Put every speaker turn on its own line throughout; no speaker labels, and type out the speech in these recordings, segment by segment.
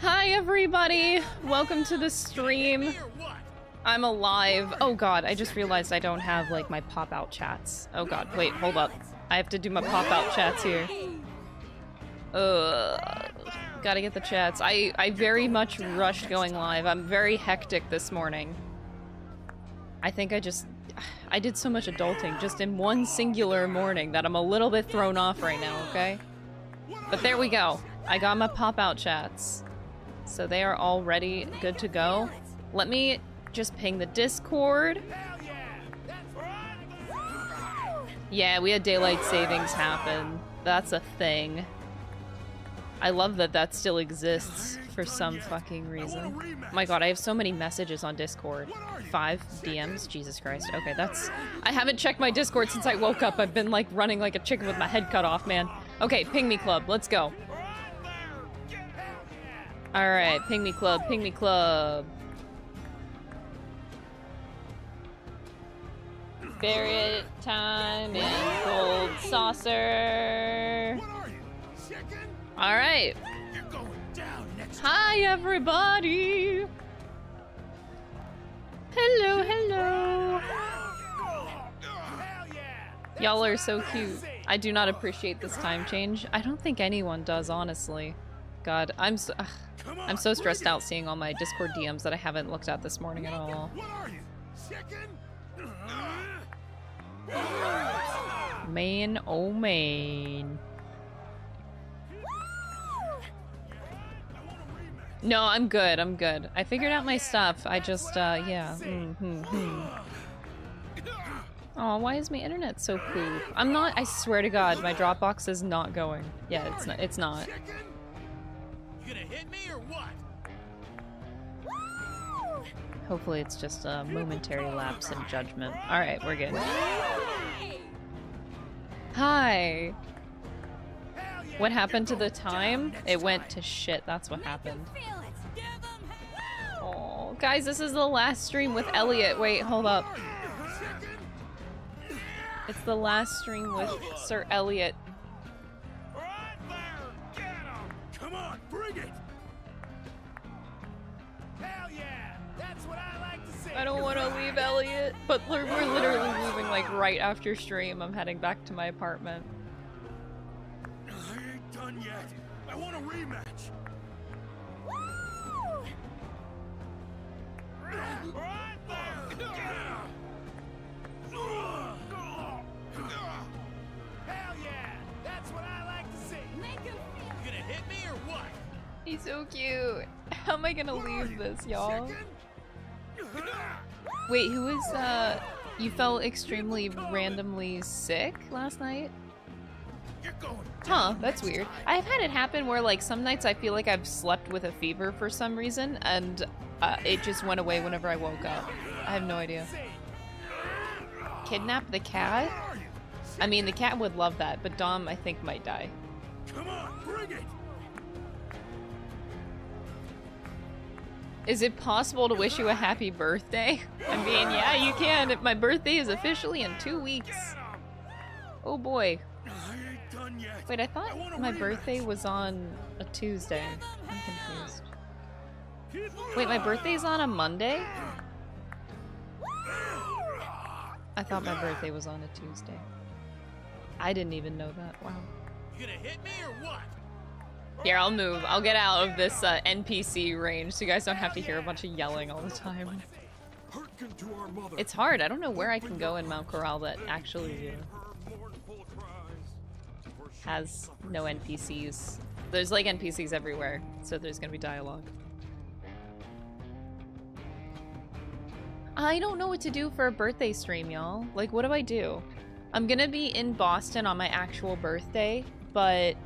Hi everybody! Welcome to the stream. I'm alive. Oh god, I just realized I don't have like my pop-out chats. Oh god, wait, hold up. I have to do my pop-out chats here. Ugh. Gotta get the chats. I, I very much rushed going live. I'm very hectic this morning. I think I just... I did so much adulting just in one singular morning that I'm a little bit thrown off right now, okay? But there we go. I got my pop-out chats. So they are all ready, good to go. Let me just ping the Discord. Yeah, we had daylight savings happen. That's a thing. I love that that still exists for some fucking reason. My god, I have so many messages on Discord. Five DMs? Jesus Christ. Okay, that's... I haven't checked my Discord since I woke up. I've been, like, running like a chicken with my head cut off, man. Okay, ping me club. Let's go. Alright, ping me club, ping me club. Barret time and gold saucer. Alright. Hi, everybody. Hello, hello. Y'all are so cute. I do not appreciate this time change. I don't think anyone does, honestly. God, I'm so, ugh, I'm so stressed out seeing all my Discord DMs that I haven't looked at this morning at all. Man, oh man. No, I'm good. I'm good. I figured out my stuff. I just, uh, yeah. Mm -hmm, hmm. Oh, why is my internet so poo? I'm not. I swear to God, my Dropbox is not going. Yeah, it's not. It's not. Hopefully, it's just a momentary lapse in judgment. All right, we're good. Hi. What happened to the time? It went to shit. That's what happened. Oh, guys, this is the last stream with Elliot. Wait, hold up. It's the last stream with Sir Elliot. Come on, bring it. I like to see. I don't want to leave Elliot, but we're, we're literally leaving like right after stream. I'm heading back to my apartment I ain't done yet. I want a rematch. Woo! Hell yeah! That's what I like to see. Make him feel. You gonna hit me or what? He's so cute. How am I gonna leave this, y'all? Wait, who is uh? You felt extremely randomly sick last night? Huh, that's weird. I've had it happen where like some nights I feel like I've slept with a fever for some reason and uh, it just went away whenever I woke up. I have no idea. Kidnap the cat? I mean, the cat would love that, but Dom, I think, might die. Come on, bring it! Is it possible to wish you a happy birthday? I mean, yeah, you can. My birthday is officially in two weeks. Oh boy. Wait, I thought my birthday was on a Tuesday. I'm confused. Wait, my birthday's on a Monday? I thought my birthday was on a Tuesday. I didn't even know that. Wow. You gonna hit me or what? Here, I'll move. I'll get out of this uh, NPC range so you guys don't have to hear a bunch of yelling all the time. It's hard. I don't know where I can go in Mount Corel that actually... Uh, has no NPCs. There's like NPCs everywhere, so there's gonna be dialogue. I don't know what to do for a birthday stream, y'all. Like, what do I do? I'm gonna be in Boston on my actual birthday, but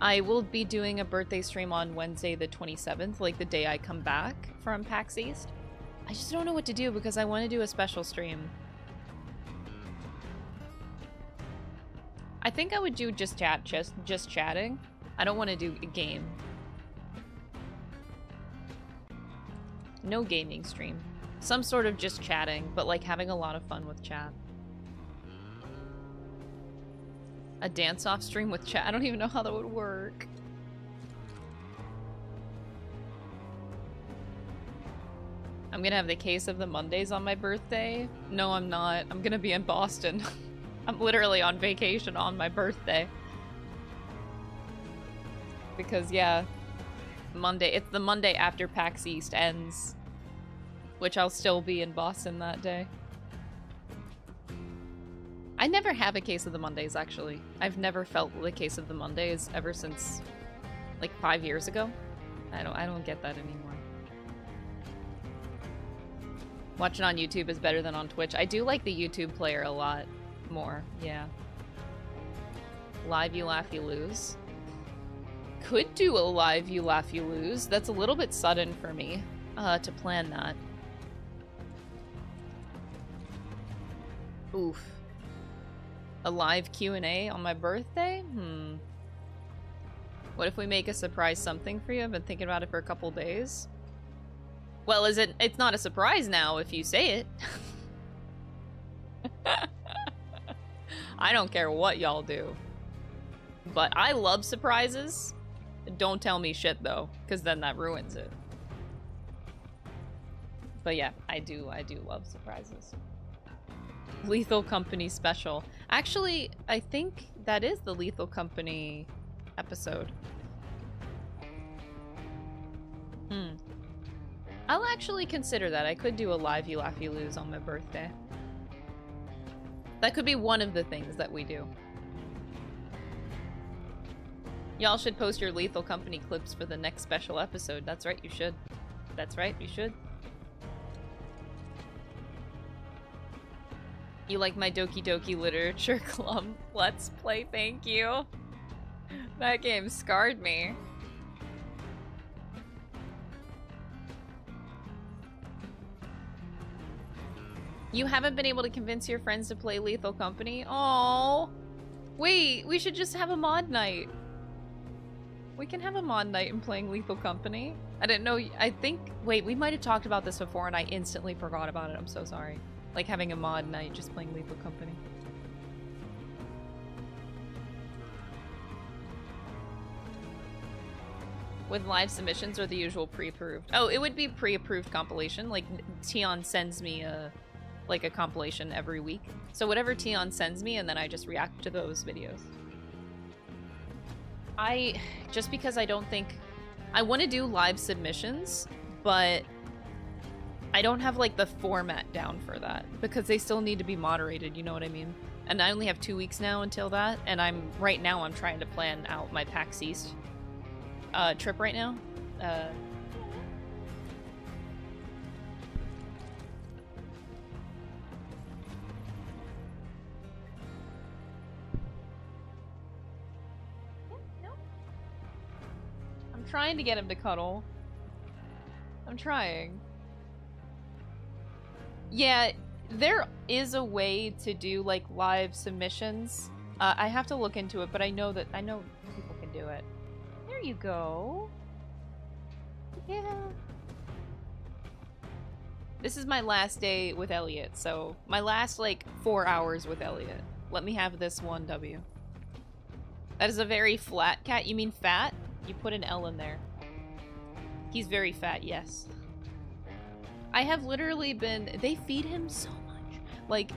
I will be doing a birthday stream on Wednesday the 27th, like the day I come back from PAX East. I just don't know what to do because I want to do a special stream. I think I would do just chat, just just chatting. I don't want to do a game. No gaming stream. Some sort of just chatting, but like having a lot of fun with chat. A dance-off stream with chat? I don't even know how that would work. I'm gonna have the case of the Mondays on my birthday. No, I'm not. I'm gonna be in Boston. I'm literally on vacation on my birthday. Because, yeah, Monday, it's the Monday after PAX East ends. Which I'll still be in Boston that day. I never have a case of the Mondays, actually. I've never felt the case of the Mondays ever since, like, five years ago. I don't, I don't get that anymore. Watching on YouTube is better than on Twitch. I do like the YouTube player a lot more, yeah. Live you laugh you lose. Could do a live you laugh you lose. That's a little bit sudden for me uh, to plan that. Oof. A live Q&A on my birthday? Hmm. What if we make a surprise something for you? I've been thinking about it for a couple days. Well, is it? It's not a surprise now if you say it. I don't care what y'all do. But I love surprises. Don't tell me shit though, because then that ruins it. But yeah, I do, I do love surprises. Lethal Company special. Actually, I think that is the Lethal Company episode. Hmm. I'll actually consider that. I could do a live You Laugh You Lose on my birthday. That could be one of the things that we do. Y'all should post your Lethal Company clips for the next special episode. That's right, you should. That's right, you should. You like my Doki Doki Literature Club Let's Play, thank you. That game scarred me. You haven't been able to convince your friends to play Lethal Company? Oh, Wait, we should just have a mod night. We can have a mod night and playing Lethal Company. I didn't know, I think, wait, we might have talked about this before and I instantly forgot about it. I'm so sorry. Like having a mod night, just playing Lethal Company. With live submissions or the usual pre-approved? Oh, it would be pre-approved compilation. Like, Tion sends me a like a compilation every week. So whatever Tion sends me, and then I just react to those videos. I, just because I don't think, I want to do live submissions, but I don't have like the format down for that because they still need to be moderated, you know what I mean? And I only have two weeks now until that, and I'm, right now I'm trying to plan out my PAX East uh, trip right now. Uh. I'm trying to get him to cuddle. I'm trying. Yeah, there is a way to do like live submissions. Uh, I have to look into it, but I know that I know people can do it. There you go. Yeah. This is my last day with Elliot, so my last like four hours with Elliot. Let me have this one W. That is a very flat cat. You mean fat? You put an L in there. He's very fat, yes. I have literally been... They feed him so much. Like,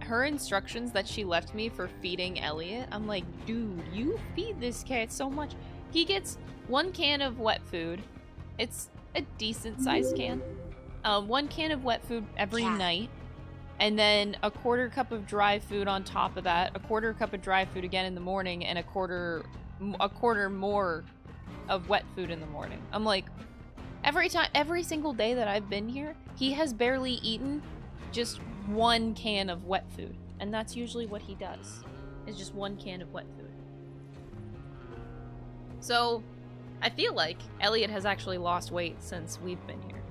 her instructions that she left me for feeding Elliot, I'm like, dude, you feed this cat so much. He gets one can of wet food. It's a decent sized can. Um, one can of wet food every yeah. night. And then a quarter cup of dry food on top of that. A quarter cup of dry food again in the morning. And a quarter a quarter more of wet food in the morning. I'm like, every time, every single day that I've been here, he has barely eaten just one can of wet food. And that's usually what he does, is just one can of wet food. So, I feel like Elliot has actually lost weight since we've been here.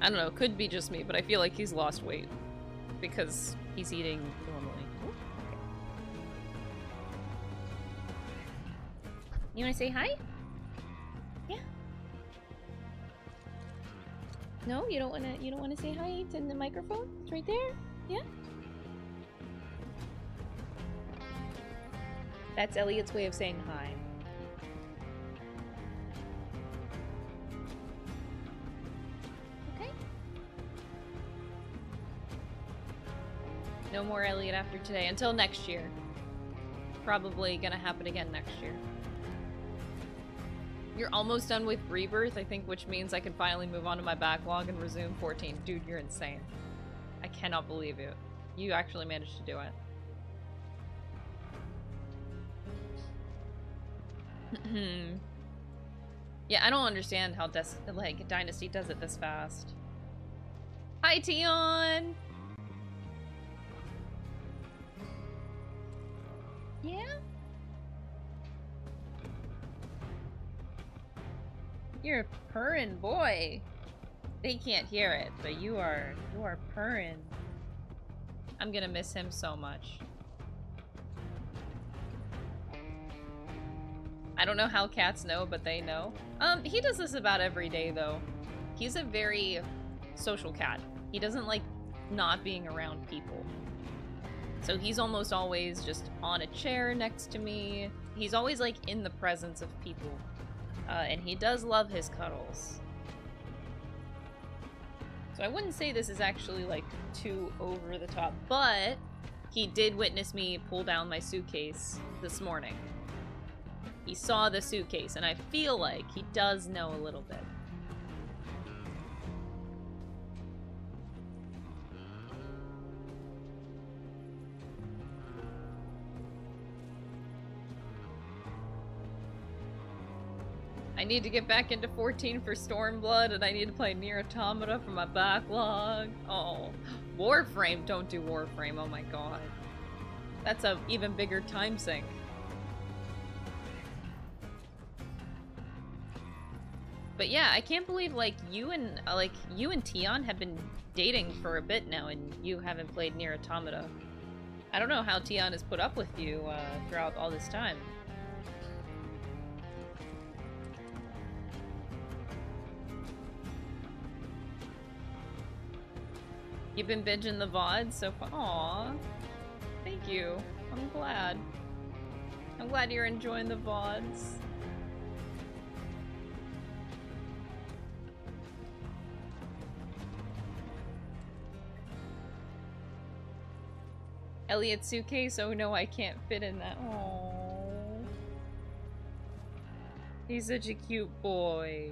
I don't know, it could be just me, but I feel like he's lost weight because he's eating You want to say hi? Yeah. No, you don't want to. You don't want to say hi. In the microphone. It's right there. Yeah. That's Elliot's way of saying hi. Okay. No more Elliot after today. Until next year. Probably gonna happen again next year. You're almost done with Rebirth, I think, which means I can finally move on to my backlog and resume 14. Dude, you're insane. I cannot believe it. You actually managed to do it. yeah, I don't understand how Des like Dynasty does it this fast. Hi, Tion! Yeah? You're a purring boy. They can't hear it, but you are you are purring. I'm gonna miss him so much. I don't know how cats know, but they know. Um, he does this about every day, though. He's a very social cat. He doesn't like not being around people. So he's almost always just on a chair next to me. He's always like in the presence of people. Uh, and he does love his cuddles. So I wouldn't say this is actually like too over the top, but he did witness me pull down my suitcase this morning. He saw the suitcase, and I feel like he does know a little bit. Need to get back into 14 for Stormblood, and I need to play Nier Automata for my backlog. Oh, Warframe, don't do Warframe, oh my god. That's a even bigger time sink. But yeah, I can't believe like you and uh, like you and Tion have been dating for a bit now, and you haven't played Nier Automata. I don't know how Tion has put up with you uh, throughout all this time. You've been binging the VOD so far. Thank you. I'm glad. I'm glad you're enjoying the VODs. Elliot suitcase? Oh no, I can't fit in that. Aww. He's such a cute boy.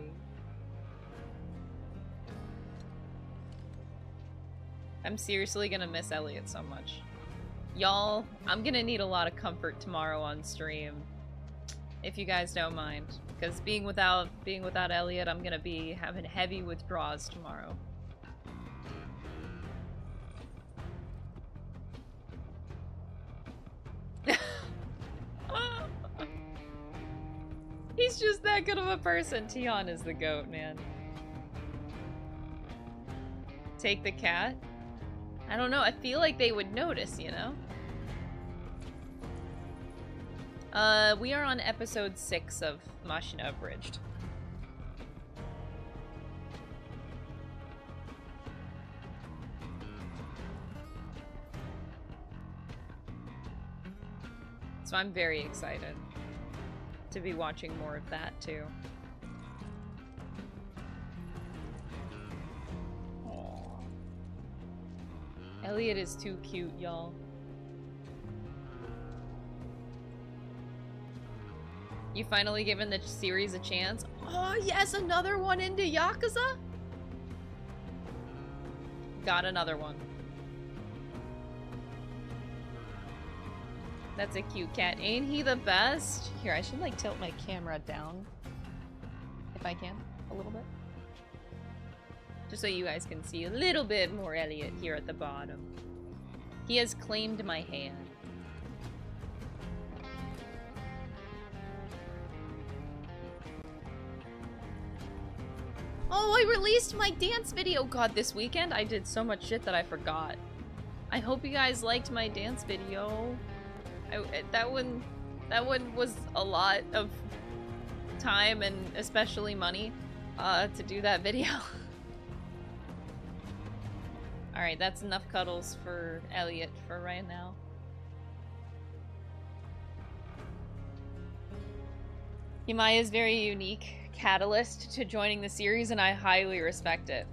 I'm seriously gonna miss Elliot so much. Y'all, I'm gonna need a lot of comfort tomorrow on stream. If you guys don't mind. Because being without being without Elliot, I'm gonna be having heavy withdrawals tomorrow. He's just that good of a person. Tion is the goat, man. Take the cat? I don't know. I feel like they would notice, you know? Uh, we are on episode 6 of Machina Abridged. So I'm very excited to be watching more of that too. Elliot is too cute, y'all. You finally given the series a chance? Oh yes, another one into Yakuza? Got another one. That's a cute cat. Ain't he the best? Here, I should like tilt my camera down. If I can, a little bit. Just so you guys can see a little bit more Elliot here at the bottom. He has claimed my hand. Oh, I released my dance video! God, this weekend I did so much shit that I forgot. I hope you guys liked my dance video. I, that one, that one was a lot of time and especially money uh, to do that video. Alright, that's enough cuddles for Elliot for right now. Yamaya is very unique catalyst to joining the series, and I highly respect it.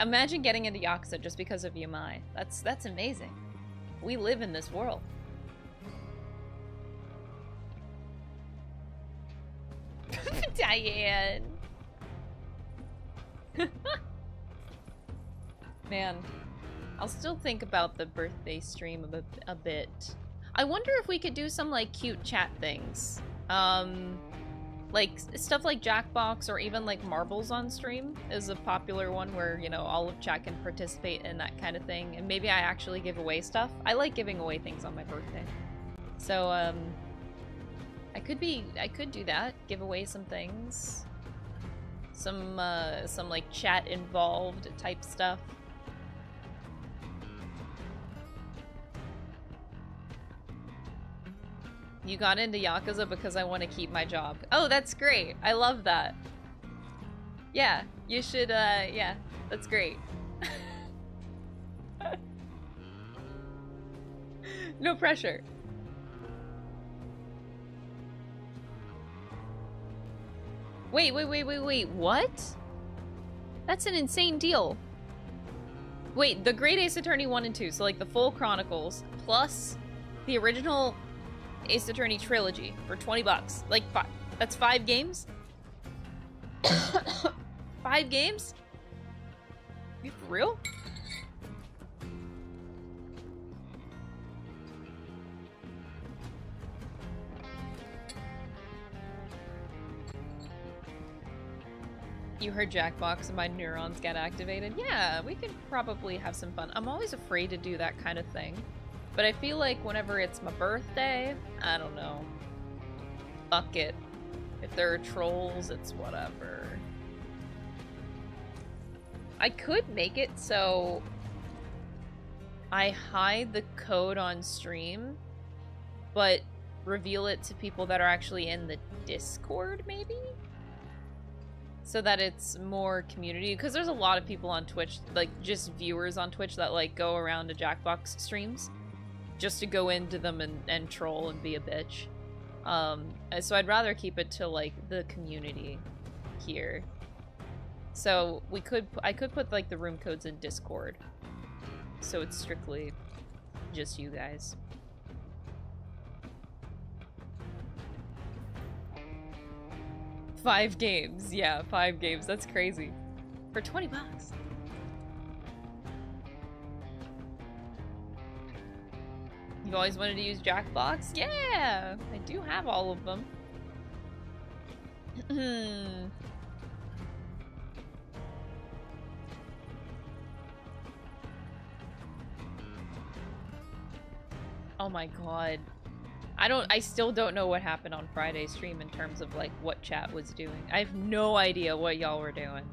Imagine getting into Yakuza just because of Yamai. That's that's amazing. We live in this world. Diane. Man, I'll still think about the birthday stream a, a bit. I wonder if we could do some like cute chat things. Um, like stuff like Jackbox or even like marbles on stream is a popular one where you know all of chat can participate in that kind of thing and maybe I actually give away stuff. I like giving away things on my birthday. So um I could be I could do that, give away some things. Some uh some like chat involved type stuff. You got into Yakuza because I want to keep my job. Oh, that's great. I love that. Yeah, you should, uh, yeah, that's great. no pressure. Wait, wait, wait, wait, wait, what? That's an insane deal. Wait, the Great Ace Attorney 1 and 2, so like the full Chronicles, plus the original Ace Attorney trilogy for 20 bucks. Like, five, that's five games? five games? You for real? You heard Jackbox and my neurons get activated? Yeah, we could probably have some fun. I'm always afraid to do that kind of thing. But I feel like whenever it's my birthday, I don't know. Fuck it. If there are trolls, it's whatever. I could make it so I hide the code on stream, but reveal it to people that are actually in the Discord, maybe? So that it's more community, because there's a lot of people on Twitch, like just viewers on Twitch that like go around to Jackbox streams just to go into them and, and troll and be a bitch. Um, so I'd rather keep it to like the community here. So we could, I could put like the room codes in Discord. So it's strictly just you guys. Five games, yeah, five games. That's crazy. For 20 bucks. You've always wanted to use Jackbox? Yeah! I do have all of them. oh my god. I don't- I still don't know what happened on Friday's stream in terms of like what chat was doing. I have no idea what y'all were doing.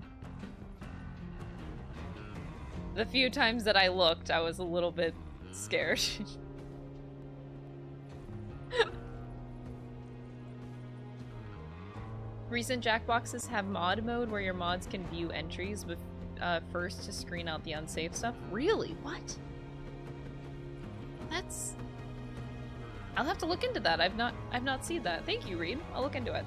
The few times that I looked, I was a little bit scared. Recent Jackboxes have mod mode where your mods can view entries with uh, first to screen out the unsafe stuff. Really? What? That's. I'll have to look into that. I've not. I've not seen that. Thank you, Reed. I'll look into it.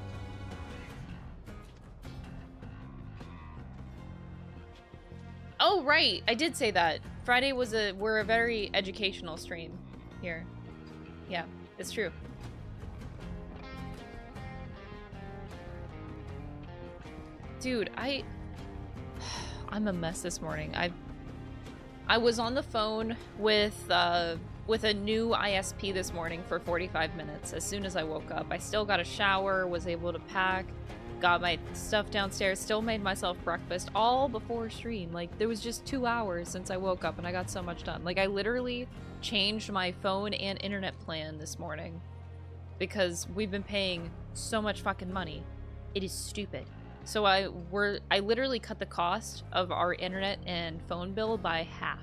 Oh right, I did say that. Friday was a we're a very educational stream here. Yeah. It's true. Dude, I... I'm a mess this morning. I I was on the phone with uh, with a new ISP this morning for 45 minutes as soon as I woke up. I still got a shower, was able to pack, got my stuff downstairs, still made myself breakfast, all before stream. Like, there was just two hours since I woke up and I got so much done. Like, I literally changed my phone and internet plan this morning because we've been paying so much fucking money. It is stupid. So I were I literally cut the cost of our internet and phone bill by half.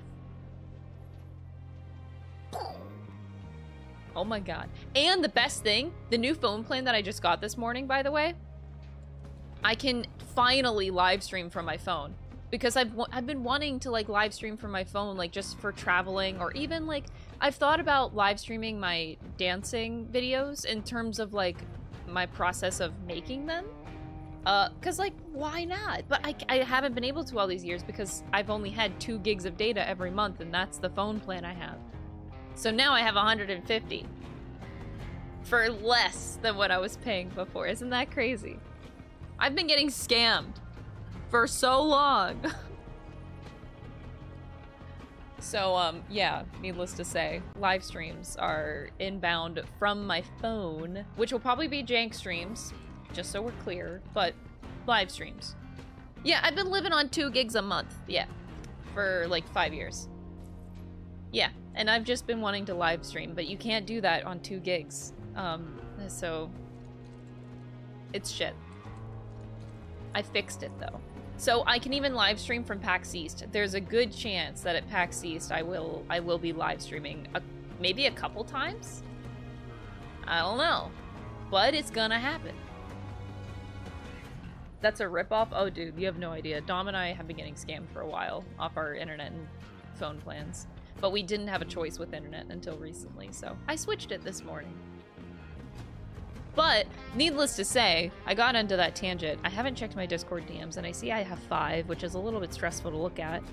Oh my god. And the best thing, the new phone plan that I just got this morning, by the way, I can finally live stream from my phone because I've I've been wanting to like live stream from my phone like just for traveling or even like I've thought about live streaming my dancing videos in terms of like my process of making them. Uh, cause like, why not? But I, I haven't been able to all these years because I've only had two gigs of data every month and that's the phone plan I have. So now I have 150 for less than what I was paying before. Isn't that crazy? I've been getting scammed for so long. so, um, yeah, needless to say, live streams are inbound from my phone, which will probably be jank streams, just so we're clear, but live streams. Yeah, I've been living on two gigs a month, yeah, for like five years. Yeah, and I've just been wanting to live stream, but you can't do that on two gigs. Um, so it's shit. I fixed it though. So I can even live stream from PAX East. There's a good chance that at PAX East I will I will be live streaming a, maybe a couple times. I don't know, but it's gonna happen. That's a ripoff. Oh, dude, you have no idea. Dom and I have been getting scammed for a while off our internet and phone plans, but we didn't have a choice with internet until recently, so I switched it this morning. But, needless to say, I got into that tangent. I haven't checked my Discord DMs, and I see I have five, which is a little bit stressful to look at.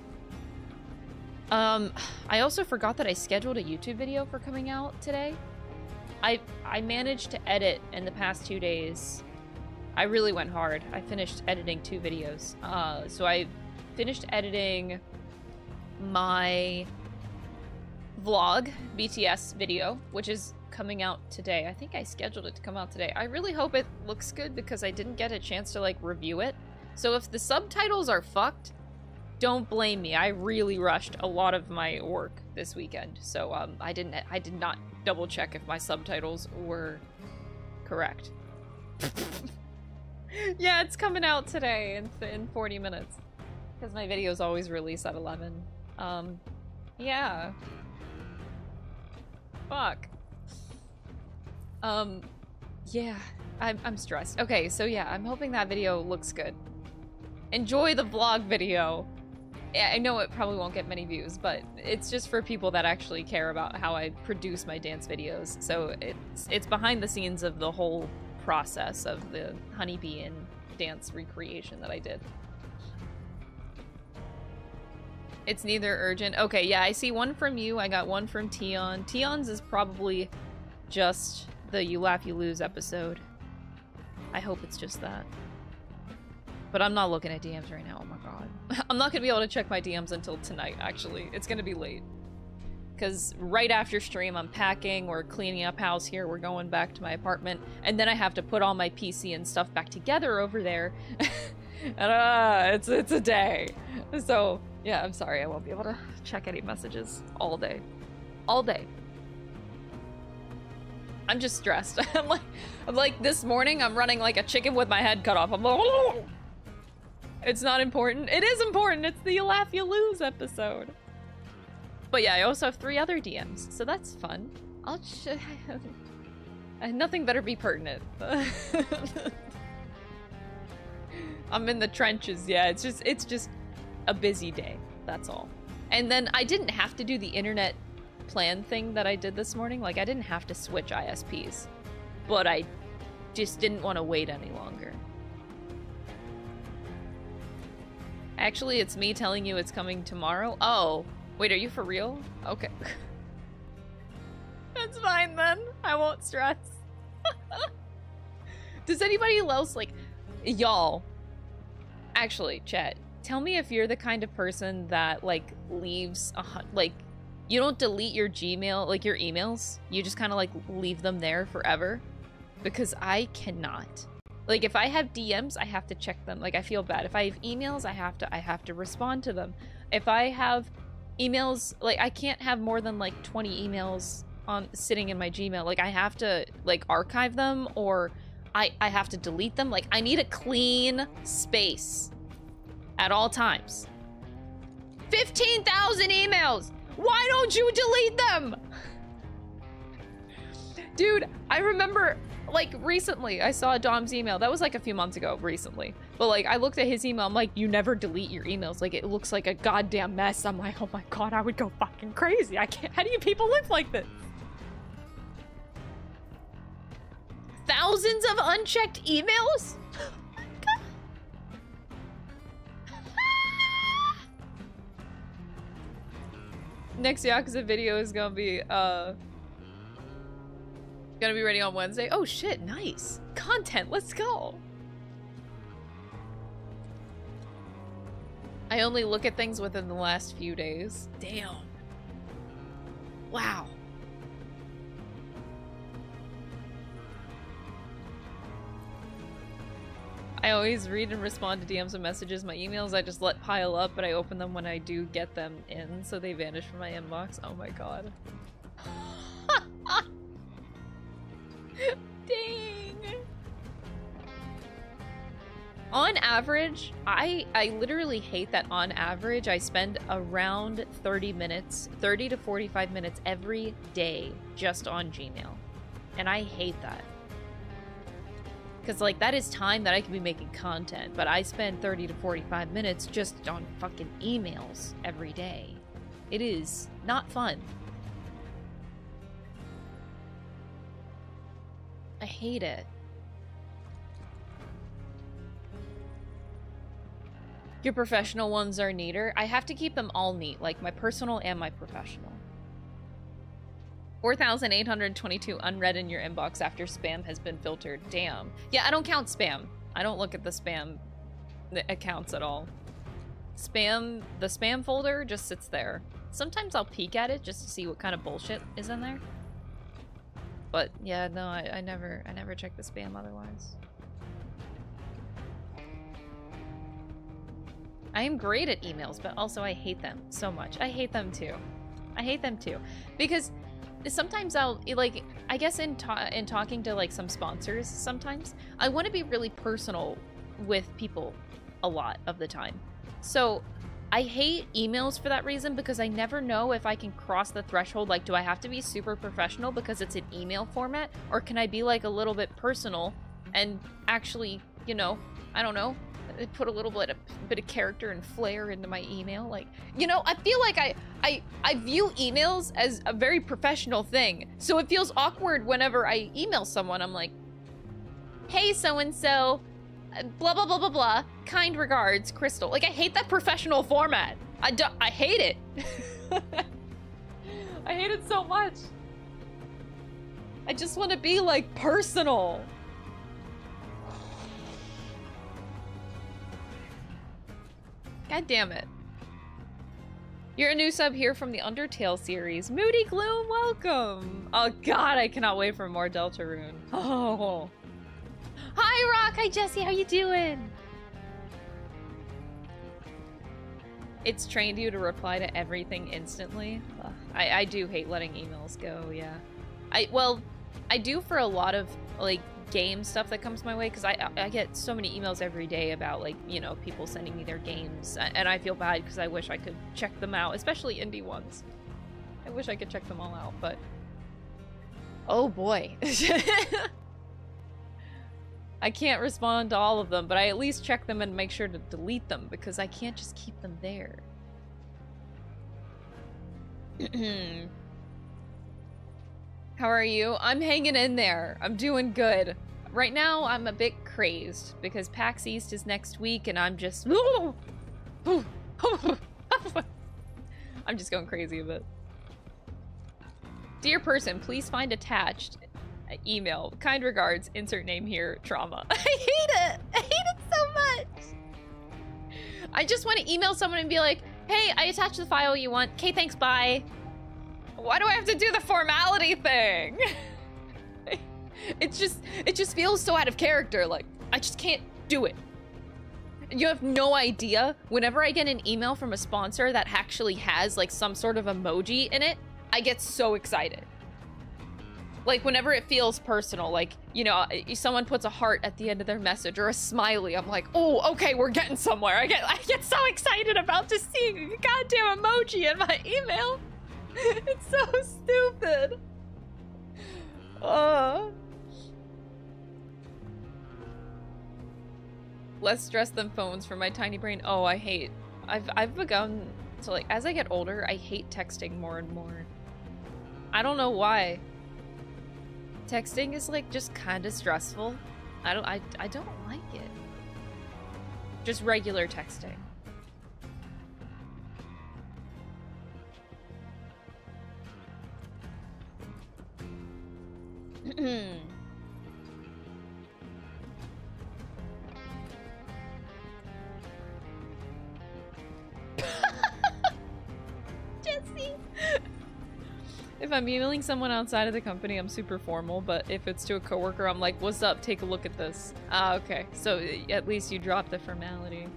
Um, I also forgot that I scheduled a YouTube video for coming out today. I I managed to edit in the past two days. I really went hard. I finished editing two videos. Uh, so I finished editing my vlog BTS video, which is coming out today. I think I scheduled it to come out today. I really hope it looks good because I didn't get a chance to like review it. So if the subtitles are fucked, don't blame me. I really rushed a lot of my work this weekend. So um, I didn't I did not double check if my subtitles were correct. yeah, it's coming out today in, in 40 minutes. Because my videos always release at 11. Um, yeah. Fuck. Um, yeah, I'm, I'm stressed. Okay, so yeah, I'm hoping that video looks good. Enjoy the vlog video. I know it probably won't get many views, but it's just for people that actually care about how I produce my dance videos. So it's it's behind the scenes of the whole process of the honeybee and dance recreation that I did. It's neither urgent. Okay, yeah, I see one from you. I got one from Tion. Tion's is probably just the You Laugh You Lose episode. I hope it's just that. But I'm not looking at DMs right now, oh my god. I'm not gonna be able to check my DMs until tonight, actually. It's gonna be late. Because right after stream, I'm packing, we're cleaning up house here, we're going back to my apartment, and then I have to put all my PC and stuff back together over there. and uh, it's, it's a day. So, yeah, I'm sorry, I won't be able to check any messages all day. All day. I'm just stressed. I'm like, I'm like this morning. I'm running like a chicken with my head cut off. I'm like, it's not important. It is important. It's the you laugh you lose episode. But yeah, I also have three other DMs, so that's fun. I'll. nothing better be pertinent. I'm in the trenches. Yeah, it's just it's just a busy day. That's all. And then I didn't have to do the internet plan thing that I did this morning. Like, I didn't have to switch ISPs, but I just didn't want to wait any longer. Actually, it's me telling you it's coming tomorrow. Oh, wait, are you for real? Okay. That's fine then. I won't stress. Does anybody else, like, y'all, actually, chat, tell me if you're the kind of person that, like, leaves, a like, you don't delete your Gmail, like your emails. You just kind of like leave them there forever. Because I cannot. Like if I have DMs, I have to check them. Like I feel bad. If I have emails, I have to I have to respond to them. If I have emails, like I can't have more than like 20 emails on sitting in my Gmail. Like I have to like archive them or I I have to delete them. Like I need a clean space at all times. 15,000 emails. Why don't you delete them? Dude, I remember, like, recently I saw Dom's email. That was like a few months ago, recently. But, like, I looked at his email. I'm like, you never delete your emails. Like, it looks like a goddamn mess. I'm like, oh my god, I would go fucking crazy. I can't. How do you people live like this? Thousands of unchecked emails? Next Yakuza video is gonna be, uh... Gonna be ready on Wednesday. Oh shit, nice. Content, let's go. I only look at things within the last few days. Damn. Wow. I always read and respond to DMs and messages. My emails I just let pile up, but I open them when I do get them in, so they vanish from my inbox. Oh my god. Dang. On average, I I literally hate that on average I spend around 30 minutes, 30 to 45 minutes every day just on Gmail. And I hate that. Because, like, that is time that I could be making content, but I spend 30 to 45 minutes just on fucking emails every day. It is not fun. I hate it. Your professional ones are neater. I have to keep them all neat, like my personal and my professional. 4,822 unread in your inbox after spam has been filtered. Damn. Yeah, I don't count spam. I don't look at the spam accounts at all. Spam, the spam folder just sits there. Sometimes I'll peek at it just to see what kind of bullshit is in there. But yeah, no, I, I never, I never check the spam otherwise. I am great at emails, but also I hate them so much. I hate them too. I hate them too. Because sometimes I'll eh, like I guess in ta in talking to like some sponsors sometimes I want to be really personal with people a lot of the time. So I hate emails for that reason because I never know if I can cross the threshold like do I have to be super professional because it's an email format or can I be like a little bit personal and actually, you know, I don't know, Uh, put a little bit of bit of character and flair into my email. Like, you know, I feel like I I I view emails as a very professional thing. So it feels awkward whenever I email someone. I'm like, "Hey, so and so, blah blah blah blah blah. Kind regards, Crystal." Like I hate that professional format. I do, I hate it. I hate it so much. I just want to be like personal. God damn it. You're a new sub here from the Undertale series. Moody Gloom, welcome! Oh god, I cannot wait for more Deltarune. Oh. Hi, Rock! Hi, Jesse! How you doing? It's trained you to reply to everything instantly. I, I do hate letting emails go, yeah. I, well, I do for a lot of, like, game stuff that comes my way because I, I get so many emails every day about like you know people sending me their games and I feel bad because I wish I could check them out especially indie ones. I wish I could check them all out but oh boy. I can't respond to all of them but I at least check them and make sure to delete them because I can't just keep them there hmm. How are you? I'm hanging in there. I'm doing good. Right now, I'm a bit crazed because PAX East is next week and I'm just... I'm just going crazy a bit. Dear person, please find attached uh, email. Kind regards, insert name here, trauma. I hate it! I hate it so much! I just want to email someone and be like, hey, I attached the file you want. Okay, thanks, bye. Why do I have to do the formality thing? it just it just feels so out of character. Like I just can't do it. You have no idea. Whenever I get an email from a sponsor that actually has like some sort of emoji in it, I get so excited. Like whenever it feels personal, like, you know, uh, someone puts a heart at the end of their message or a smiley, I'm like, oh, okay, we're getting somewhere. I get I get so excited about just seeing a goddamn emoji in my email. it's so stupid. Uh. Less stress than phones for my tiny brain. Oh, I hate. I've I've begun to like as I get older, I hate texting more and more. I don't know why. Texting is like just kind of stressful. I don't I I don't like it. Just regular texting. Jesse. if I'm emailing someone outside of the company, I'm super formal, but if it's to a coworker, I'm like, what's up? Take a look at this. Ah, okay. So at least you drop the formality.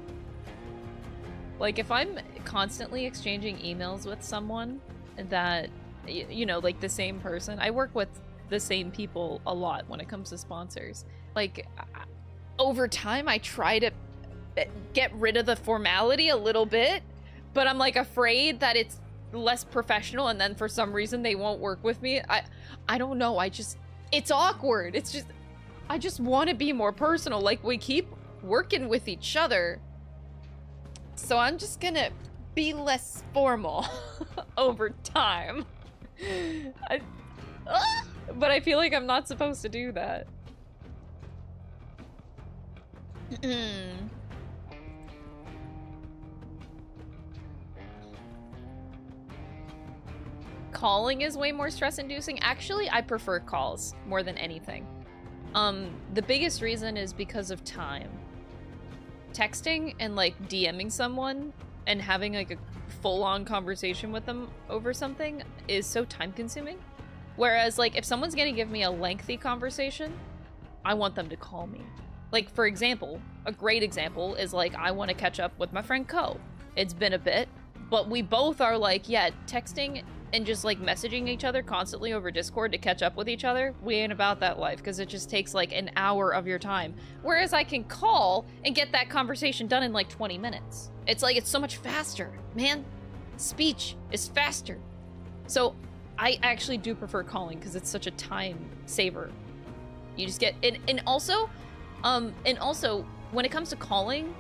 Like, if I'm constantly exchanging emails with someone that, you know, like the same person, I work with the same people a lot when it comes to sponsors. Like, over time, I try to eh, get rid of the formality a little bit, but I'm like afraid that it's less professional and then for some reason they won't work with me. I I don't know. I just it's awkward. It's just I just want to be more personal. Like we keep working with each other. So I'm just going to be less formal over time. I, but I feel like I'm not supposed to do that. calling is way more stress inducing. Actually, I prefer calls more than anything. Um, the biggest reason is because of time. Texting and like DMing someone and having like a full-on conversation with them over something is so time consuming. Whereas like if someone's gonna give me a lengthy conversation, I want them to call me. Like for example, a great example is like I want to catch up with my friend Co. It's been a bit, but we both are like, yeah, texting and just like messaging each other constantly over Discord to catch up with each other, we ain't about that life because it just takes like an hour of your time. Whereas I can call and get that conversation done in like 20 minutes. It's like it's so much faster, man. Speech is faster. So I actually do prefer calling because it's such a time saver. You just get and, and also um and also when it comes to calling,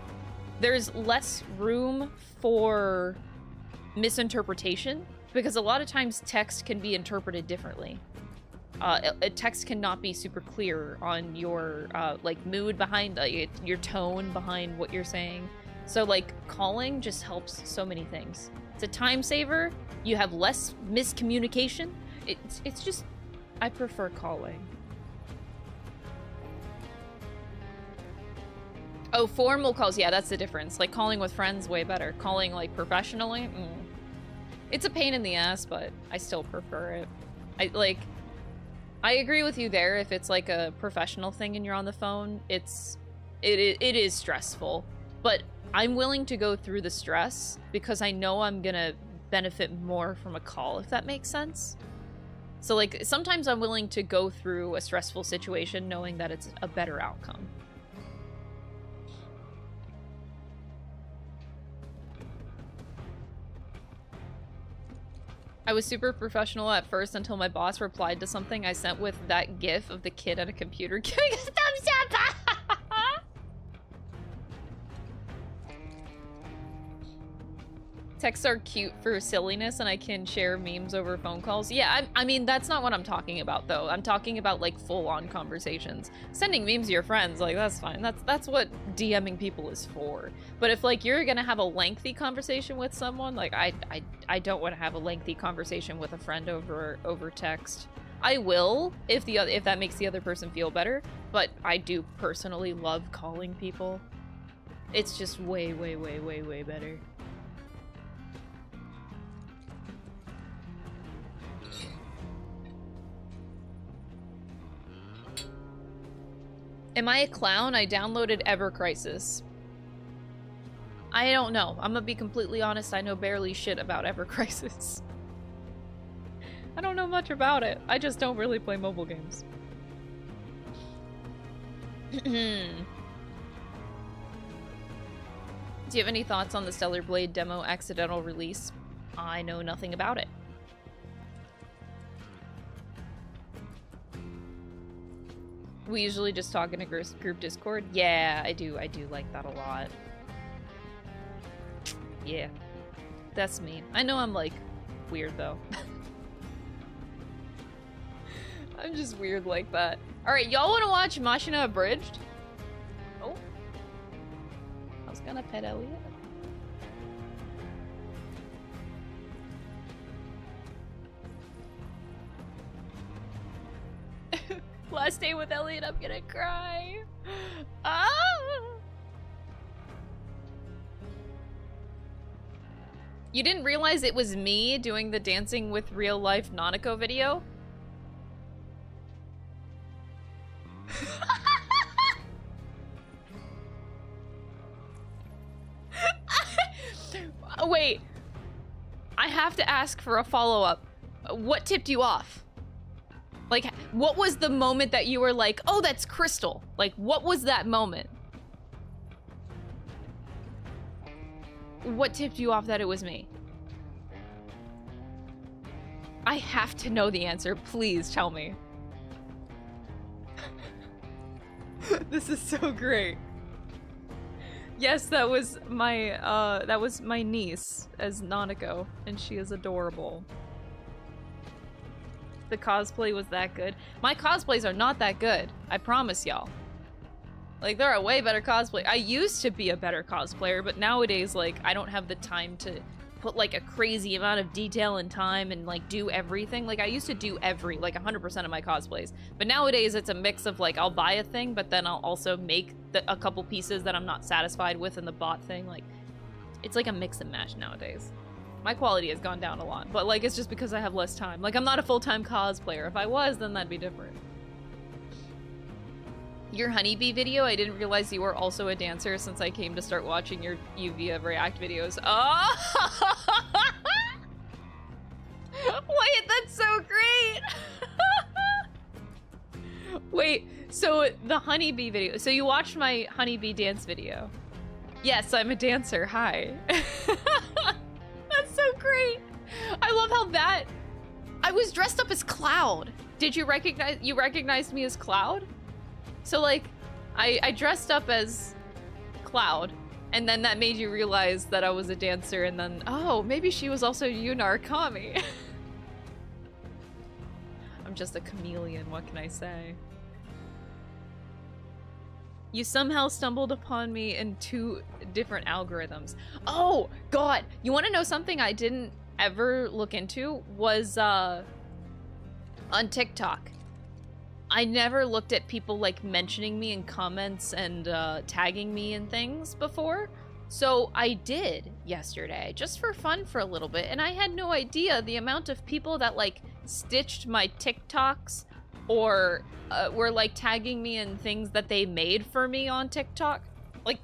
there's less room for misinterpretation because a lot of times text can be interpreted differently. Uh, a, text cannot be super clear on your uh, like mood behind uh, your tone behind what you're saying. So like calling just helps so many things. It's a time saver. You have less miscommunication. It's it's just I prefer calling. Oh, formal calls. Yeah, that's the difference. Like calling with friends way better. Calling like professionally. Mm. It's a pain in the ass, but I still prefer it. I like I agree with you there if it's like a professional thing and you're on the phone, it's it it is stressful. But I'm willing to go through the stress because I know I'm to benefit more from a call if that makes sense. So like sometimes I'm willing to go through a stressful situation knowing that it's a better outcome. I was super professional at first until my boss replied to something I sent with that gif of the kid at a computer giving a thumbs up. Texts are cute for silliness and I can share memes over phone calls. Yeah, I, I mean, that's not what I'm talking about though. I'm talking about like full-on conversations. Sending memes to your friends, like that's fine. That's that's what DMing people is for. But if like you're gonna have a lengthy conversation with someone, like I I, I don't want to have a lengthy conversation with a friend over over text. I will if the if that makes the other person feel better, but I do personally love calling people. It's just way, way, way, way, way better. Am I a clown? I downloaded Ever Crisis. I don't know. I'm gonna be completely honest, I know barely shit about Ever Crisis. I don't know much about it. I just don't really play mobile games. Do you have any thoughts on the Stellar Blade demo accidental release? I know nothing about it. We usually just talk in a group Discord. Yeah, I do. I do like that a lot. Yeah. That's me. I know I'm, like, weird, though. I'm just weird like that. Alright, y'all want to watch Machinabridged? Oh. I was gonna pet Elliot. Last day with Elliot, I'm gonna cry. Ah! You didn't realize it was me doing the dancing with real life Nanako video? Wait. I have to ask for a follow-up. What tipped you off? Like, what was the moment that you were like, oh, that's Crystal? Like, what was that moment? What tipped you off that it was me? I have to know the answer. Please tell me. this is so great. Yes, that was my uh that was my niece as Nanako, and she is adorable. The cosplay was that good. My cosplays are not that good. I promise y'all. Like there are a way better cosplay. I used to be a better cosplayer, but nowadays like I don't have the time to put like a crazy amount of detail and time and like do everything. Like I used to do every like 100% of my cosplays. But nowadays it's a mix of like I'll buy a thing, but then I'll also make the, a couple pieces that I'm not satisfied with in the bot thing. Like it's like a mix and match nowadays. My quality has gone down a lot, but like it's just because I have less time. Like I'm not a full-time cosplayer. If I was, then that'd be different. Your honeybee video, I didn't realize you were also a dancer since I came to start watching your Uvia React videos. Oh! Wait, that's so great! Wait, so the honeybee video. So you watched my honeybee dance video. Yes, I'm a dancer. Hi. that's so great. I love how that... I was dressed up as Cloud. Did you recognize... You recognized me as Cloud? So like, I, I dressed up as Cloud, and then that made you realize that I was a dancer, and then, oh, maybe she was also Yu Narukami. I'm just a chameleon, what can I say? You somehow stumbled upon me in two different algorithms. Oh, God! You want to know something I didn't ever look into? Was, uh, on TikTok. I never looked at people like mentioning me in comments and uh, tagging me in things before. So I did yesterday, just for fun for a little bit, and I had no idea the amount of people that like stitched my TikToks or uh, were like tagging me in things that they made for me on TikTok. Like,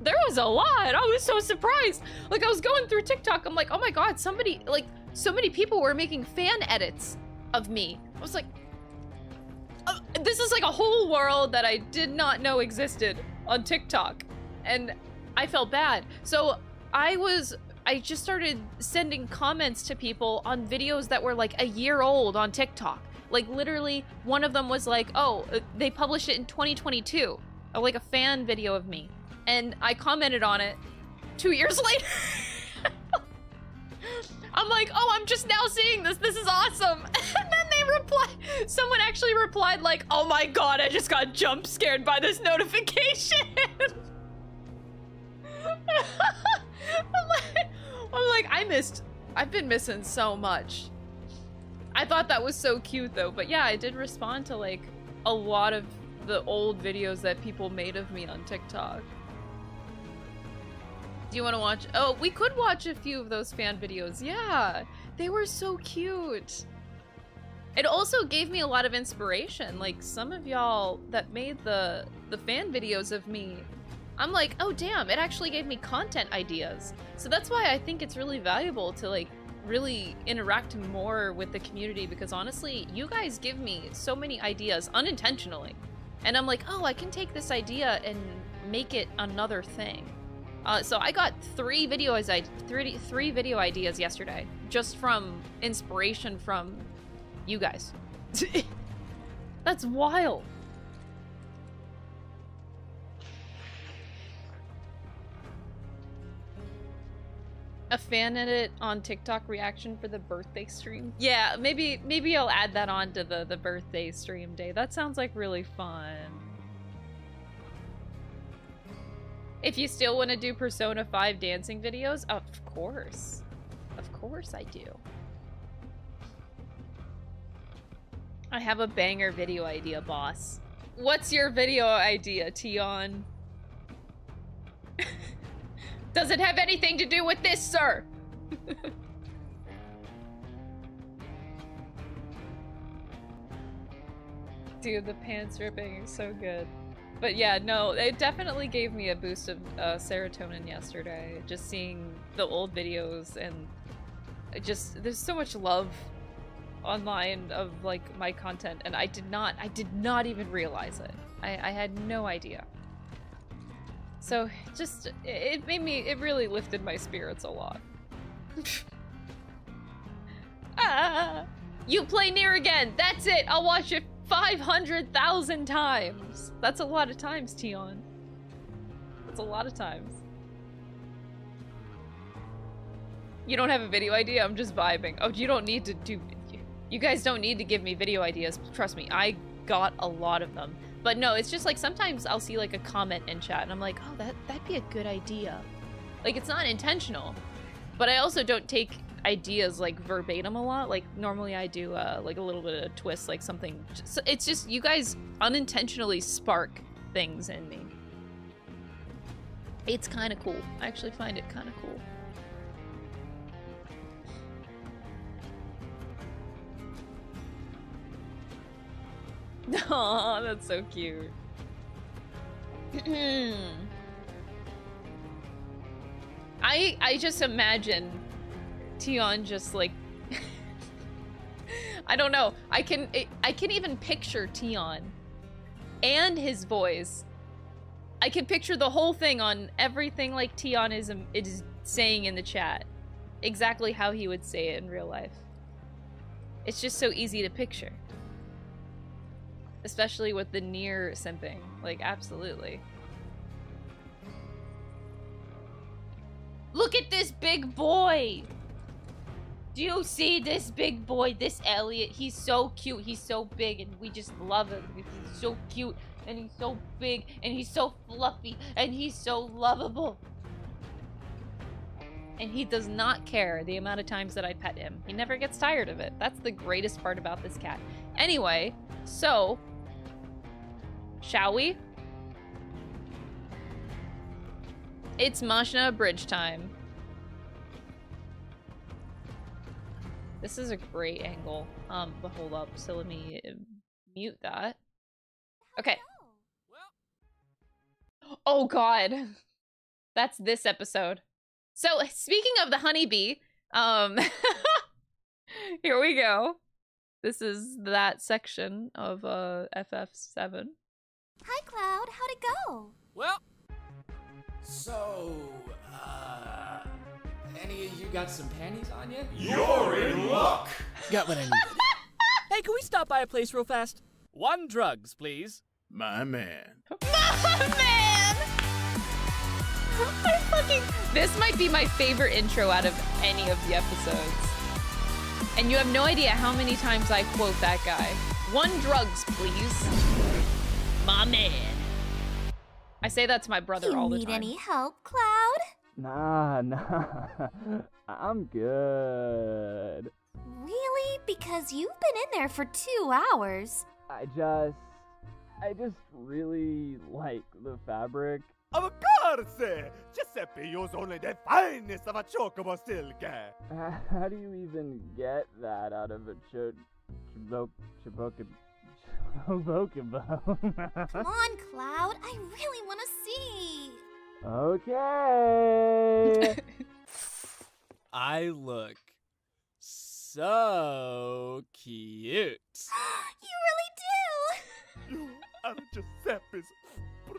there was a lot. I was so surprised. Like, I was going through TikTok, I'm like, oh my god, somebody, like, so many people were making fan edits of me. I was like, uh, this is like a whole world that I did not know existed on TikTok. And I felt bad. So I was, I just started sending comments to people on videos that were like a year old on TikTok. Like literally one of them was like, oh, uh, they published it in 2022. Uh, like a fan video of me. And I commented on it two years later. I'm like, oh, I'm just now seeing this. This is awesome. And then they reply. Someone actually replied like, oh my god, I just got jump scared by this notification. I'm, like, I'm like, I missed. I've been missing so much. I thought that was so cute though. But yeah, I did respond to like a lot of the old videos that people made of me on TikTok. Do you want to watch? Oh, we could watch a few of those fan videos. Yeah, they were so cute. It also gave me a lot of inspiration. Like some of y'all that made the the fan videos of me, I'm like, oh damn, it actually gave me content ideas. So that's why I think it's really valuable to like really interact more with the community because honestly, you guys give me so many ideas unintentionally. And I'm like, oh, I can take this idea and make it another thing. Uh, so I got three videos, I three three video ideas yesterday, just from inspiration from you guys. That's wild. A fan edit on TikTok reaction for the birthday stream. Yeah, maybe maybe I'll add that on to the the birthday stream day. That sounds like really fun. If you still want to do Persona 5 dancing videos, of course. Of course I do. I have a banger video idea, boss. What's your video idea, Tion? Does it have anything to do with this, sir? Dude, the pants ripping is so good. But yeah, no, it definitely gave me a boost of uh, serotonin yesterday. Just seeing the old videos and just there's so much love online of like my content, and I did not, I did not even realize it. I, I had no idea. So just it made me, it really lifted my spirits a lot. ah, you play NieR again. That's it. I'll watch it 500,000 times. That's a lot of times, Tion. That's a lot of times. You don't have a video idea? I'm just vibing. Oh, you don't need to do... You guys don't need to give me video ideas. Trust me, I got a lot of them. But no, it's just like sometimes I'll see like a comment in chat and I'm like, oh, that, that'd be a good idea. Like, it's not intentional. But I also don't take ideas like verbatim a lot. Like normally I do uh, like a little bit of a twist, like something. Just, it's just you guys unintentionally spark things in me. It's kind of cool. I actually find it kind of cool. Aw, that's so cute. I I just imagine Tion just like I don't know. I can I can even picture Tion and his voice. I can picture the whole thing on everything like Tion is um, is saying in the chat. Exactly how he would say it in real life. It's just so easy to picture. Especially with the NieR simping. Like, absolutely. Look at this big boy! Do you see this big boy, this Elliot? He's so cute. He's so big, and we just love him. He's so cute, and he's so big, and he's so fluffy, and he's so lovable. And he does not care the amount of times that I pet him. He never gets tired of it. That's the greatest part about this cat. Anyway, so Shall we? It's Machinabridged time. This is a great angle. Um, but hold up. So let me uh, mute that. Okay. Oh god. That's this episode. So, speaking of the honeybee, um, here we go. This is that section of uh, FF7.
Hi, Cloud. How'd it go?
Well, so, uh, any of you got some panties on you?
You're in luck!
Got what I need. hey, can we stop by a place real fast? One drugs, please.
My man.
My man! I fucking... This might be my favorite intro out of any of the episodes. And you have no idea how many times I quote that guy. One drugs, please my man. I say that to my brother
you
all the
time.
You need
any help, Cloud?
Nah, nah. I'm good.
Really? Because you've been in there for two hours.
I just... I just really like the fabric.
Of course! Giuseppe used only the finest of a chocobo silk.
How do you even get that out of a cho... Chiboka... Pokemon.
Come on, Cloud. I really want to see.
Okay.
I look so cute.
you really do.
You are Giuseppe's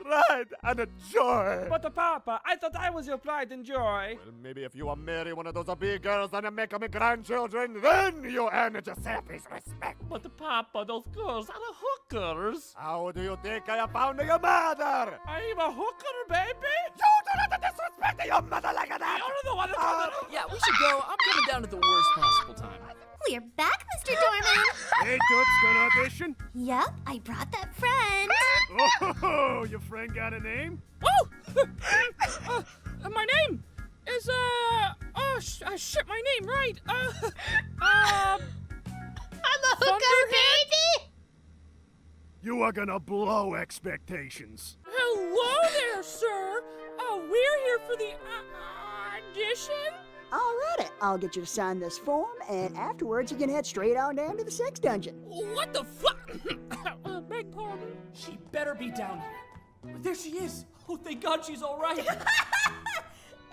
pride and a joy.
But, uh, Papa, I thought I was your pride and joy.
Well, maybe if you marry one of those big girls and make them grandchildren, then you earn Giuseppe's respect.
But, uh, Papa, those girls are hookers.
How do you think I have found your mother?
I'm a hooker, baby.
You do not disrespect your mother like that.
You're the one that's
uh,
Yeah, we should go. I'm coming down at the worst possible time.
We're back, Mr. Dorman.
hey, Toots, gonna audition?
Yep, I brought that friend.
Oh, your friend got a name?
Oh! uh, my name is, uh, oh, sh uh, shit, my name, right. Uh, uh,
I'm a hooker, baby!
You are gonna blow expectations.
Hello there, sir. Uh, we're here for the uh, audition.
Alrighty, I'll get you to sign this form, and afterwards you can head straight on down to the sex dungeon.
What the fuck? uh, beg pardon.
She better be down here. There she is. Oh, thank God she's all right.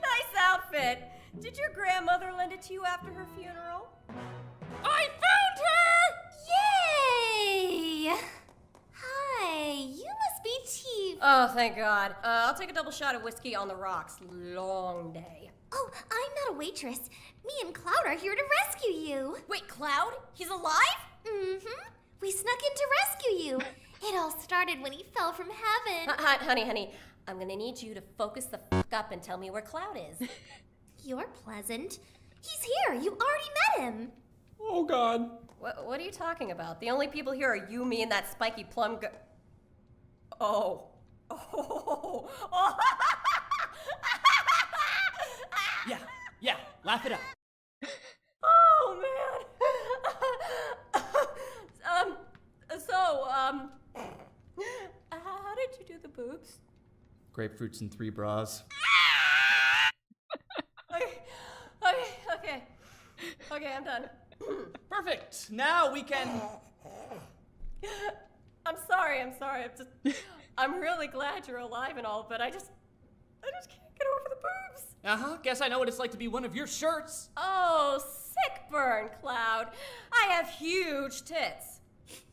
Nice outfit. Did your grandmother lend it to you after her funeral?
I found her!
Yay! Hi, you must be T.
Oh, thank God. Uh, I'll take a double shot of whiskey on the rocks. Long day.
Oh, I'm not a waitress. Me and Cloud are here to rescue you.
Wait, Cloud? He's alive?
Mm-hmm. We snuck in to rescue you. It all started when he fell from heaven.
Uh, hon- honey, honey, I'm gonna need you to focus the fuck up and tell me where Cloud is.
You're pleasant. He's here. You already met him.
oh, God.
what, what are you talking about? The only people here are you, me, and that spiky plum gu- Oh. Oh. oh.
Yeah, yeah, laugh it up.
Oh man. um. So um. How, did you do the boobs?
Grapefruits and three bras.
Okay. Okay. Okay. Okay. I'm done.
Perfect. Now we can.
I'm sorry. I'm sorry. I'm just. I'm really glad you're alive and all, but I just. I just can't get over the boobs.
Uh huh. Guess I know what it's like to be one of your shirts.
Oh, sick burn, Cloud. I have huge tits.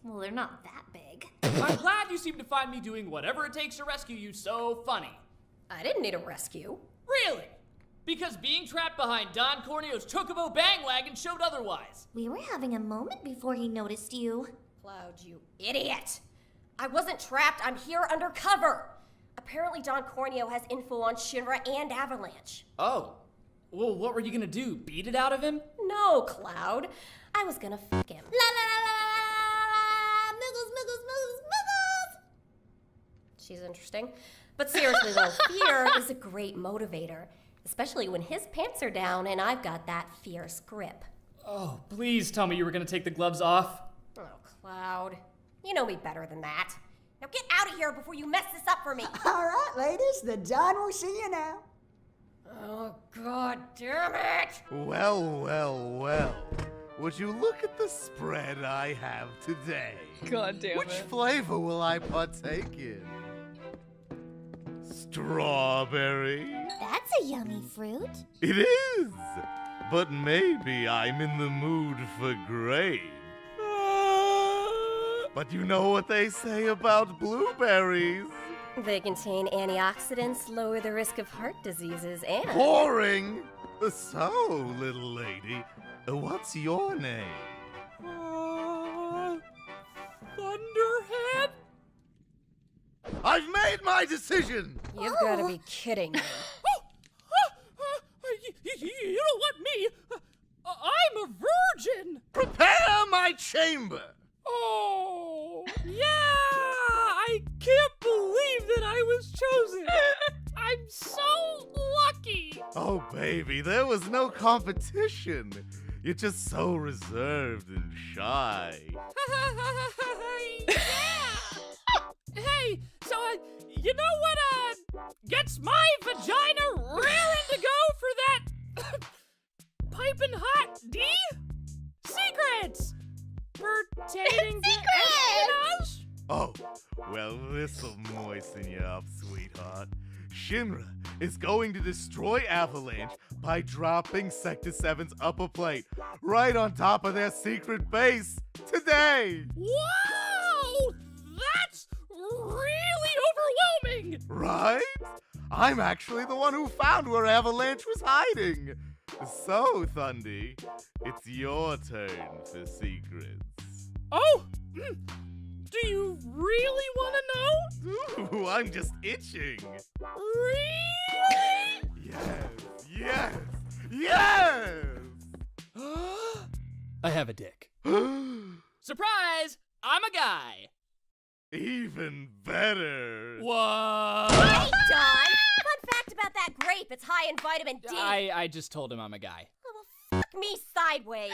Well, they're not that big.
I'm glad you seem to find me doing whatever it takes to rescue you so funny.
I didn't need a rescue.
Really? Because being trapped behind Don Corneo's Chocobo Bang Wagon showed otherwise.
We were having a moment before he noticed you.
Cloud, you idiot! I wasn't trapped, I'm here undercover! Apparently, Don Corneo has info on Shinra and Avalanche.
Oh. Well, what were you gonna do? Beat it out of him?
No, Cloud. I was gonna fuck him.
La la la la la la la Muggles, muggles, muggles, muggles!
She's interesting. But seriously, though, fear is a great motivator, especially when his pants are down and I've got that fierce grip.
Oh, please tell me you were gonna take the gloves off.
Oh, Cloud. You know me better than that. Now get out of here before you mess this up for me.
Alright, ladies, the Don will see you now.
oh, god damn it!
Well, well, well. Would you look at the spread I have today?
God damn
Which
it.
Which flavor will I partake in? Strawberry?
That's a yummy fruit.
It is! But maybe I'm in the mood for grape. But you know what they say about blueberries?
They contain antioxidants, lower the risk of heart diseases, and.
Boring! So, little lady, what's your name?
Uh, Thunderhead?
I've made my decision!
You've gotta be kidding me.
Oh, y- y- y- you don't want me. Uh, I'm a virgin.
Prepare my chamber!
Oh, yeah! I can't believe that I was chosen. I'm so lucky.
Oh, baby, there was no competition. You're just so reserved and shy.
yeah. hey, so uh, you know what uh gets my vagina raring to go for that piping hot D? Secrets pertaining to espionage.
Oh, well, this'll moisten you up, sweetheart. Shinra is going to destroy Avalanche by dropping Sector 7's upper plate right on top of their secret base today.
Wow, that's really overwhelming.
Right? I'm actually the one who found where Avalanche was hiding. So, Thundy, it's your turn for secrets.
Oh, mm, do you really want to know?
Ooh, I'm just itching.
Really?
Yes, yes, yes!
I have a dick. Surprise! I'm a guy.
Even better.
What?
Hey, Don! Fun fact about that grape, it's high in vitamin D.
I I just told him I'm a guy.
Oh, well, fuck me sideways.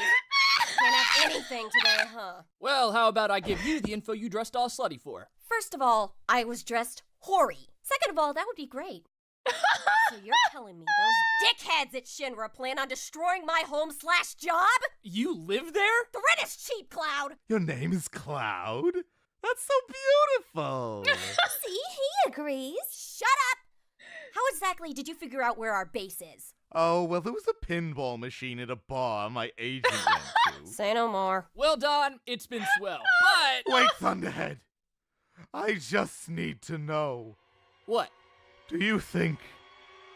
Can't have anything today, huh?
Well, how about I give you the info you dressed all slutty for?
First of all, I was dressed hoary. Second of all, that would be great. so you're telling me those dickheads at Shinra plan on destroying my home slash job?
You live there?
The rent is cheap, Cloud.
Your name is Cloud? That's so beautiful.
See, he agrees.
Shut up! How exactly did you figure out where our base is?
oh, well, there was a pinball machine at a bar my agent went to.
Say no more.
Well, Don, it's been swell. But
Wait, Thunderhead. I just need to know.
what?
Do you think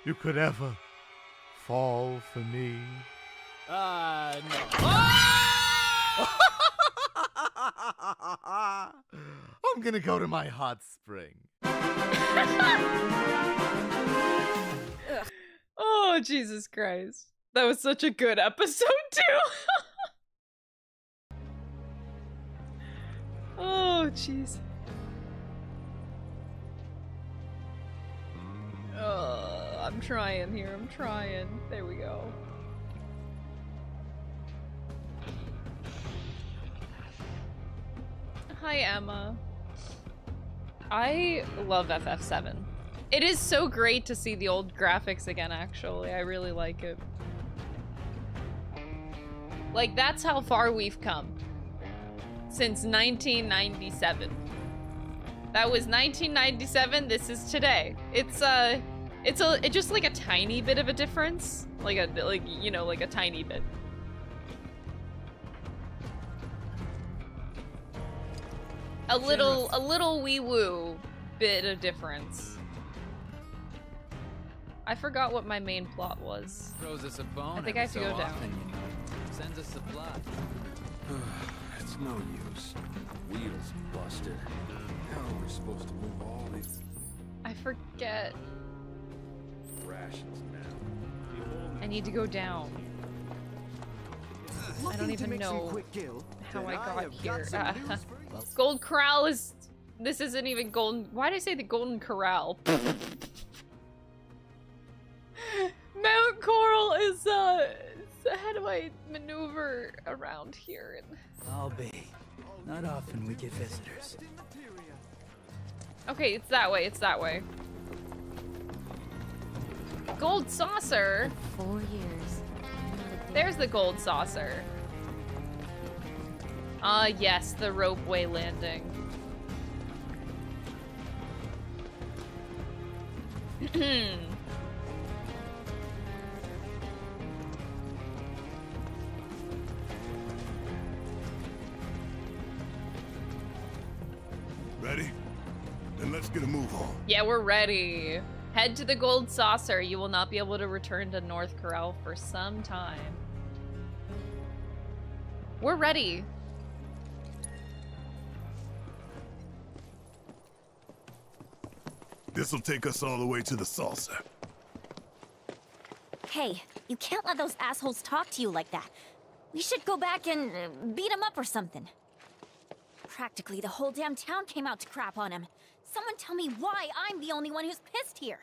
you could ever fall for me?
Uh, no.
I'm gonna go to my hot spring.
Oh, Jesus Christ. That was such a good episode, too. oh, jeez. Oh, I'm trying here. I'm trying. There we go. Hi, Emma. I love FF7. It is so great to see the old graphics again, actually. I really like it. Like, that's how far we've come. Since 1997. That was 1997, this is today. It's, uh, it's a, it's just like a tiny bit of a difference. Like a, like, you know, like a tiny bit. A little, a little wee woo bit of difference. I forgot what my main plot was.
Throws us a bone.
I think I have to
every
go
so
down.
often, you know. Sends us a supply.
it's no use. Wheels busted. How are we supposed to move all these
I forget.
rations now?
I need to go down. I don't even know how I got here. Uh, Gold Corral is. This isn't even golden. Why did I say the Golden Corral? Mount Corel is, uh. How do I maneuver around here?
I'll be. Not often we get visitors.
Okay, it's that way. It's that way. Gold saucer.
Four years.
There's the gold saucer. Ah, yes, the ropeway landing.
Ready? Then let's get a move on.
yeah, we're ready. Head to the gold saucer. You will not be able to return to North Corel for some time. We're ready.
This'll take us all the way to the salsa.
Hey, you can't let those assholes talk to you like that. We should go back and uh, beat them up or something. Practically the whole damn town came out to crap on him. Someone tell me why I'm the only one who's pissed here.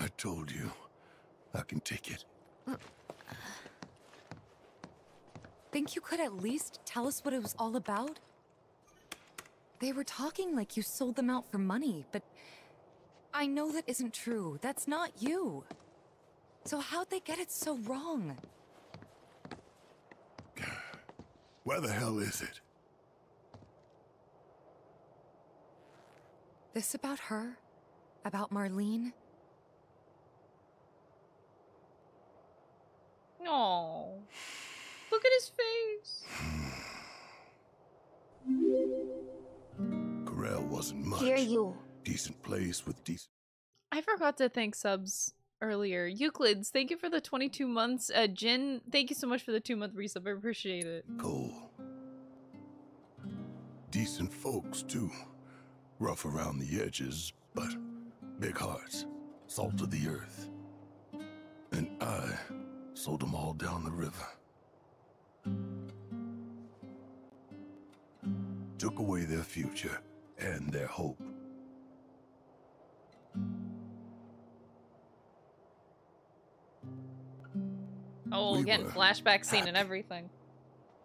I told you. I can take it.
Think you could at least tell us what it was all about? They were talking like you sold them out for money, but I know that isn't true. That's not you. So how'd they get it so wrong?
Where the hell is it?
This about her? About Marlene?
No. Look at his face.
Corel wasn't much.
Hear you.
Decent place with decent.
I forgot to thank subs earlier. Euclids, thank you for the 22 months. Uh, Jin, thank you so much for the two month resub. I appreciate it.
Coal. Decent folks, too. Rough around the edges, but big hearts. Salt of the earth. And I sold them all down the river. Took away their future and their hope.
Oh,
We
getting flashback scene and everything.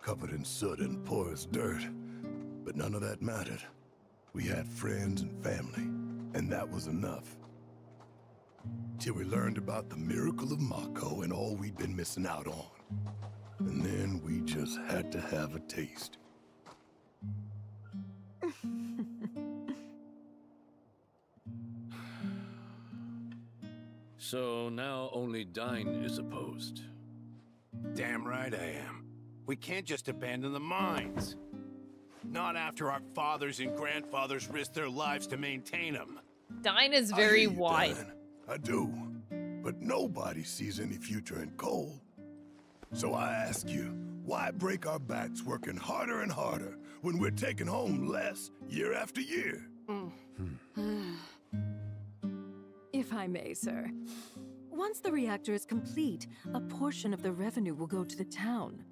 covered in soot and porous dirt. But none of that mattered. We had friends and family, and that was enough. Till we learned about the miracle of Mako and all we'd been missing out on. And then we just had to have a taste.
So now only Dyne is opposed.
Damn right I am. We can't just abandon the mines. Not after our fathers and grandfathers risked their lives to maintain them.
Dyne is
I
very
hear you,
wide.
Dan. I do. But nobody sees any future in coal. So I ask you, why break our backs working harder and harder when we're taking home less year after year? Hmm.
If I may, sir. Once the reactor is complete, a portion of the revenue will go to the town.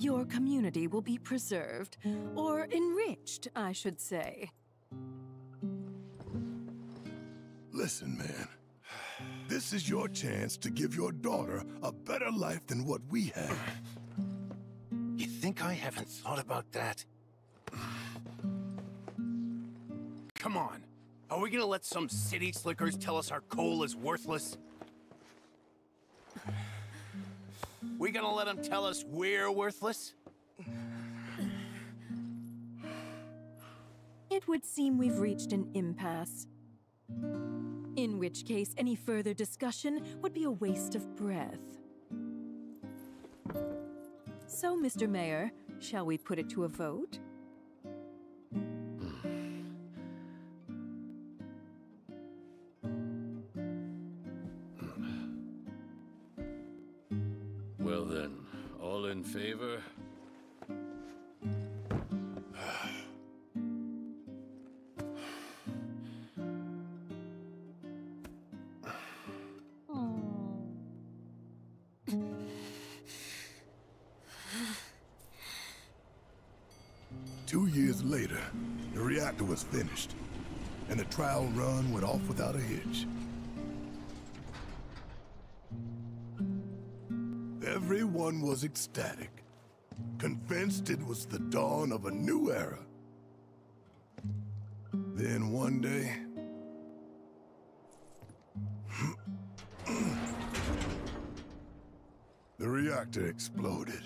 Your community will be preserved, or enriched, I should say.
Listen, man. This is your chance to give your daughter a better life than what we had.
You think I haven't thought about that? Come on. Are we gonna let some city slickers tell us our coal is worthless? We gonna let them tell us we're worthless?
It would seem we've reached an impasse. In which case, any further discussion would be a waste of breath. So, Mr. Mayor, shall we put it to a vote?
Well then, all in favor?
Was finished, and the trial run went off without a hitch. Everyone was ecstatic, convinced it was the dawn of a new era. Then one day, the reactor exploded.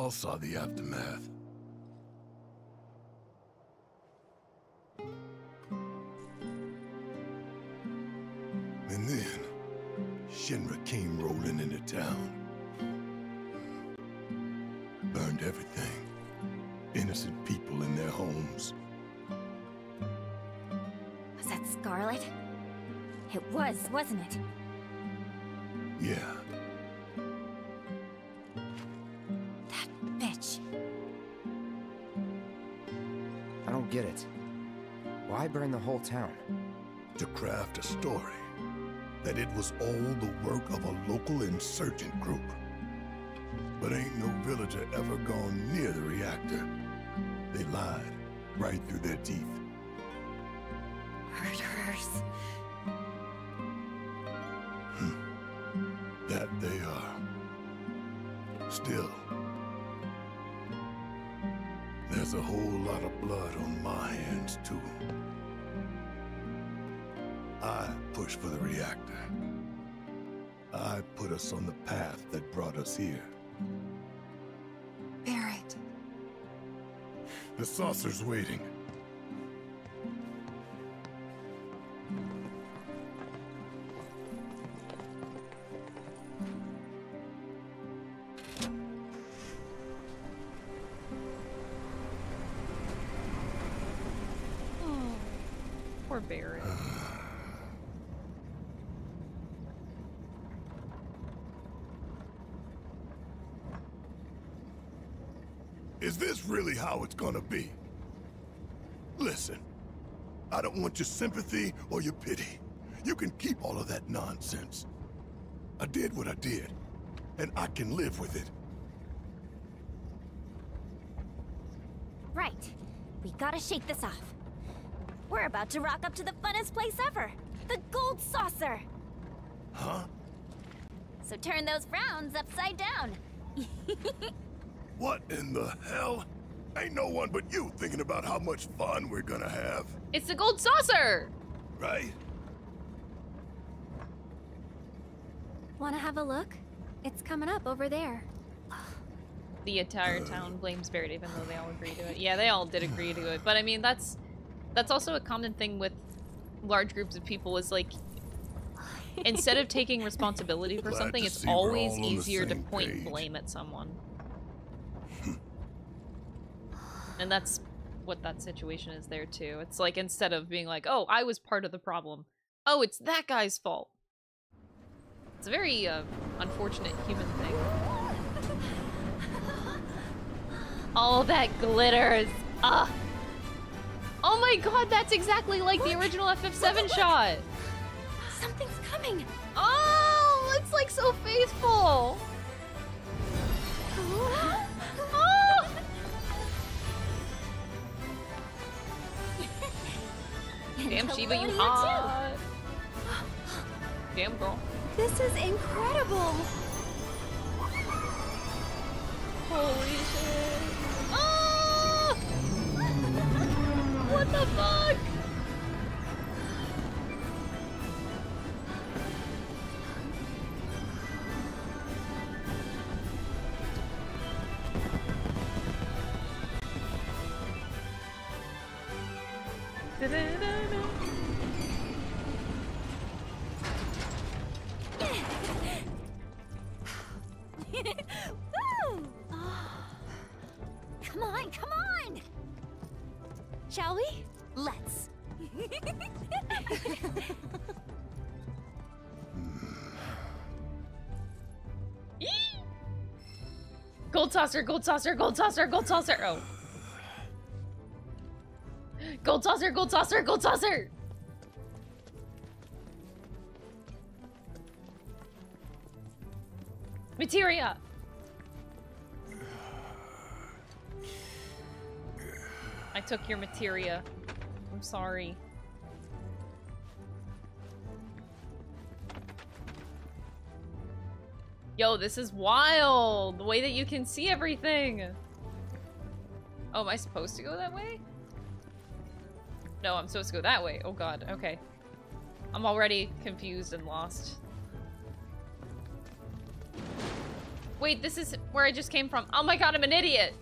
Y'all saw the aftermath. And then, Shinra came rolling into town. Burned everything. Innocent people in their homes.
Was that Scarlet? It was, wasn't it?
To craft a story that it was all the work of a local insurgent group. But ain't no villager ever gone near the reactor. They lied right through their teeth.
Murderers. Hmm.
That they are. Still, there's a whole lot of blood on my hands, too. I pushed for the reactor. I put us on the path that brought us here.
Barret.
The saucer's waiting. Or your pity. You can keep all of that nonsense. I did what I did, and I can live with it.
Right. We gotta shake this off. We're about to rock up to the funnest place ever. The gold saucer!
Huh?
So turn those frowns upside down.
What in the hell? Ain't no one but you thinking about how much fun we're gonna have,
It's the gold saucer!
Right?
Wanna have a look? It's coming up over there.
The entire uh. town blames Barret, even though they all agree to it. Yeah, they all did agree to it, but I mean that's that's also a common thing with large groups of people. Is like instead of taking responsibility for
Glad
something, it's always
all on the
easier to point
page.
blame at someone. and that's what that situation is there too. It's like instead of being like, "Oh, I was part of the problem," oh, it's that guy's fault. It's a very uh, unfortunate human thing. All that glitters. Ah. Oh my god, that's exactly like the original FF7 shot.
Something's coming.
Oh, it's like so faithful. Damn, Shiva, you hot. Damn, girl.
This is incredible.
Holy shit. Oh! what the fuck? Saucer, gold saucer, gold saucer, gold saucer. Oh. Gold saucer, gold saucer, gold saucer. Materia. I took your materia. I'm sorry. Yo, this is wild! The way that you can see everything! Oh, am I supposed to go that way? No, I'm supposed to go that way. Oh god, okay. I'm already confused and lost. Wait, this is where I just came from. Oh my god, I'm an idiot!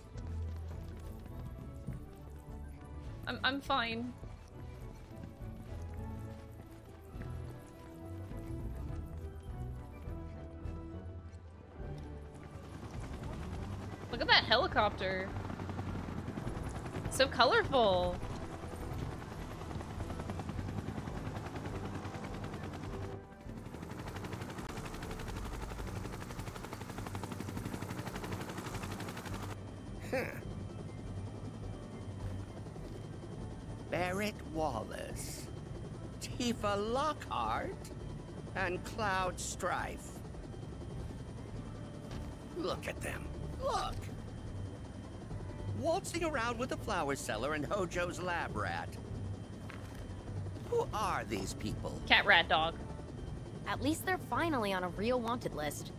I'm, I'm fine. Look at that helicopter. So colorful.
Barret Wallace, Tifa Lockhart, and Cloud Strife. Look at them. Look! Waltzing around with the flower seller and Hojo's lab rat. Who are these people?
Cat, rat, dog.
At least they're finally on a real wanted list.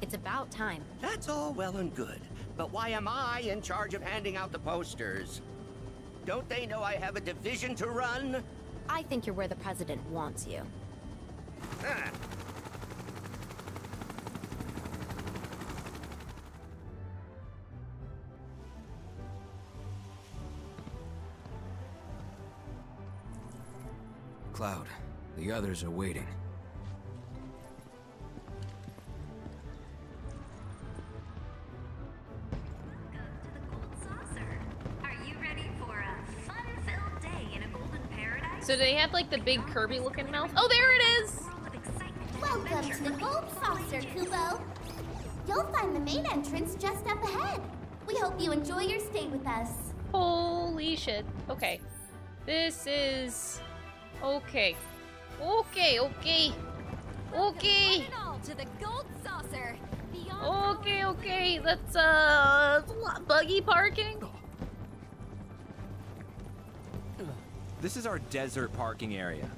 It's about time.
That's all well and good, but why am I in charge of handing out the posters? Don't they know I have a division to run?
I think you're where the president wants you.
Ah,
Cloud, the others are waiting.
Are you ready for a fun-filled day in a golden paradise?
So do they have like the big Kirby looking mouth? Oh, there it is!
Welcome to the Gold Saucer, Kubo. You'll find the main entrance just up ahead. We hope you enjoy your stay with us.
Holy shit. Okay. This is... Okay. Okay, okay. Okay.
to the gold saucer.
Okay, okay. Let's, uh... Buggy parking?
This is our desert parking area.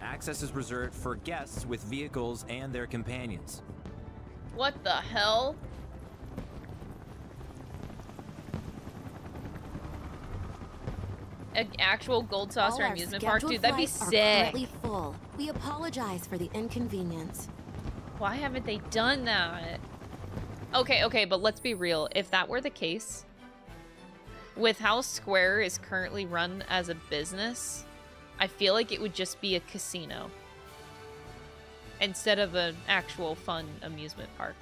Access is reserved for guests with vehicles and their companions.
What the hell? An actual gold saucer
All
amusement park, dude. That'd be sick.
full. We apologize for the inconvenience.
Why haven't they done that? Okay, okay, but let's be real. If that were the case, with how Square is currently run as a business, I feel like it would just be a casino instead of an actual fun amusement park.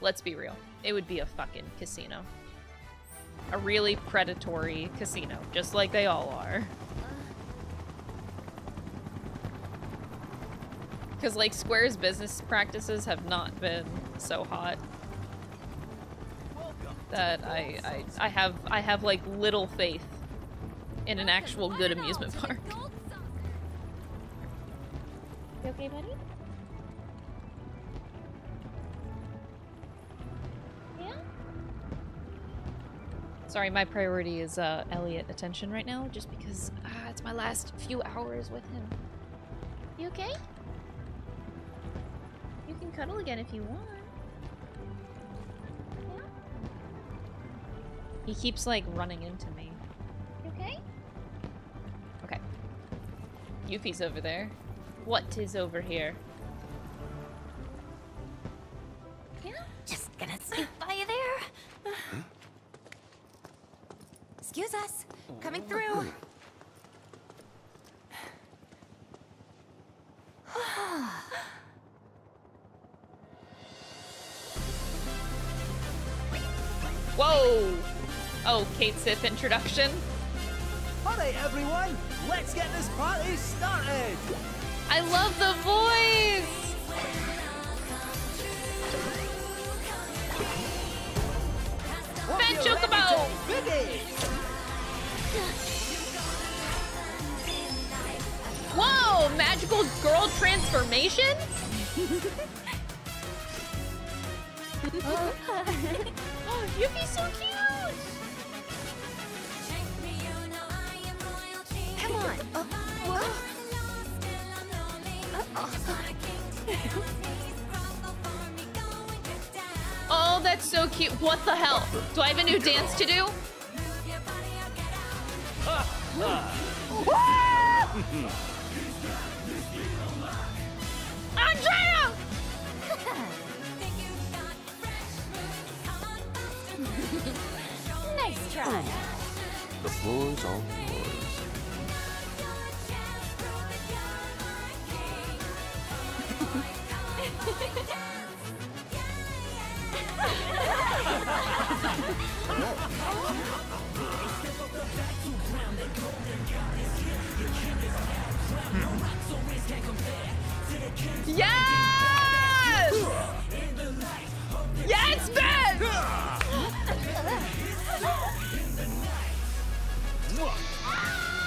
Let's be real. It would be a fucking casino. A really predatory casino, just like they all are. Because, like, Square's business practices have not been so hot that I, I, I have, I have, like, little faith in an actual good amusement park. You okay, buddy? Sorry, my priority is uh, Elliot attention right now, just because uh, it's my last few hours with him. You okay? You can cuddle again if you want. He keeps like running into me. You okay? Okay. Yuffie's over there. What is over here?
Yeah, just gonna sneak by you there.
Excuse us. Coming through.
Whoa! Oh, Cait Sith introduction.
Alright, everyone, let's get this party started!
I love the voice! Chocobo! Whoa! Magical girl transformation? oh, Yuffie's so cute!
Come on. Whoa.
Oh, that's so cute. What the hell? Do I have a new dance to do? Andrea!
nice try.
The floor's all yours.
Yes! Yes, Ben! Oh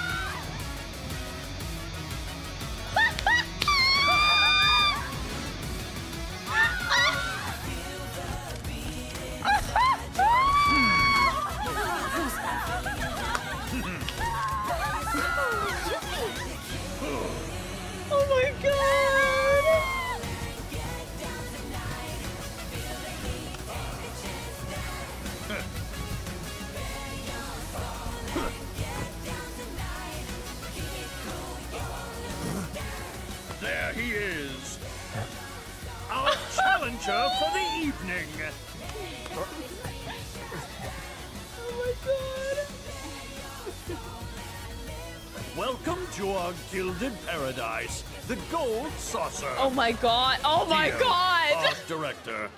to our gilded paradise, the Gold Saucer.
Oh my god! Oh my
Dear
god!
Art director.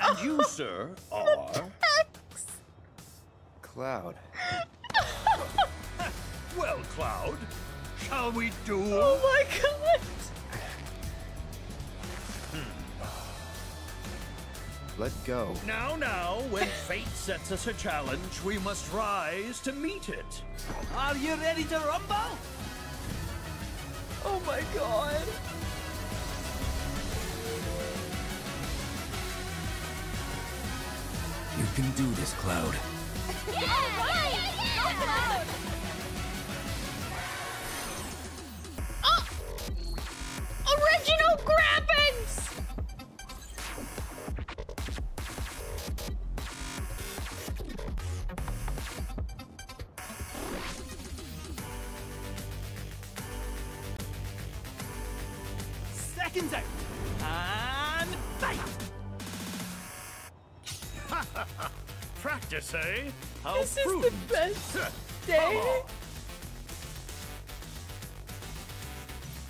And you, sir, are
Cloud.
well, Cloud. Shall we do?
Oh my god!
Let go.
Now, now, when fate sets us a challenge, we must rise to meet it. Are you ready to rumble?
Oh my god.
You can do this, Cloud.
yeah, right! yeah, yeah,
Cloud! Oh, original grab How
This is the best day.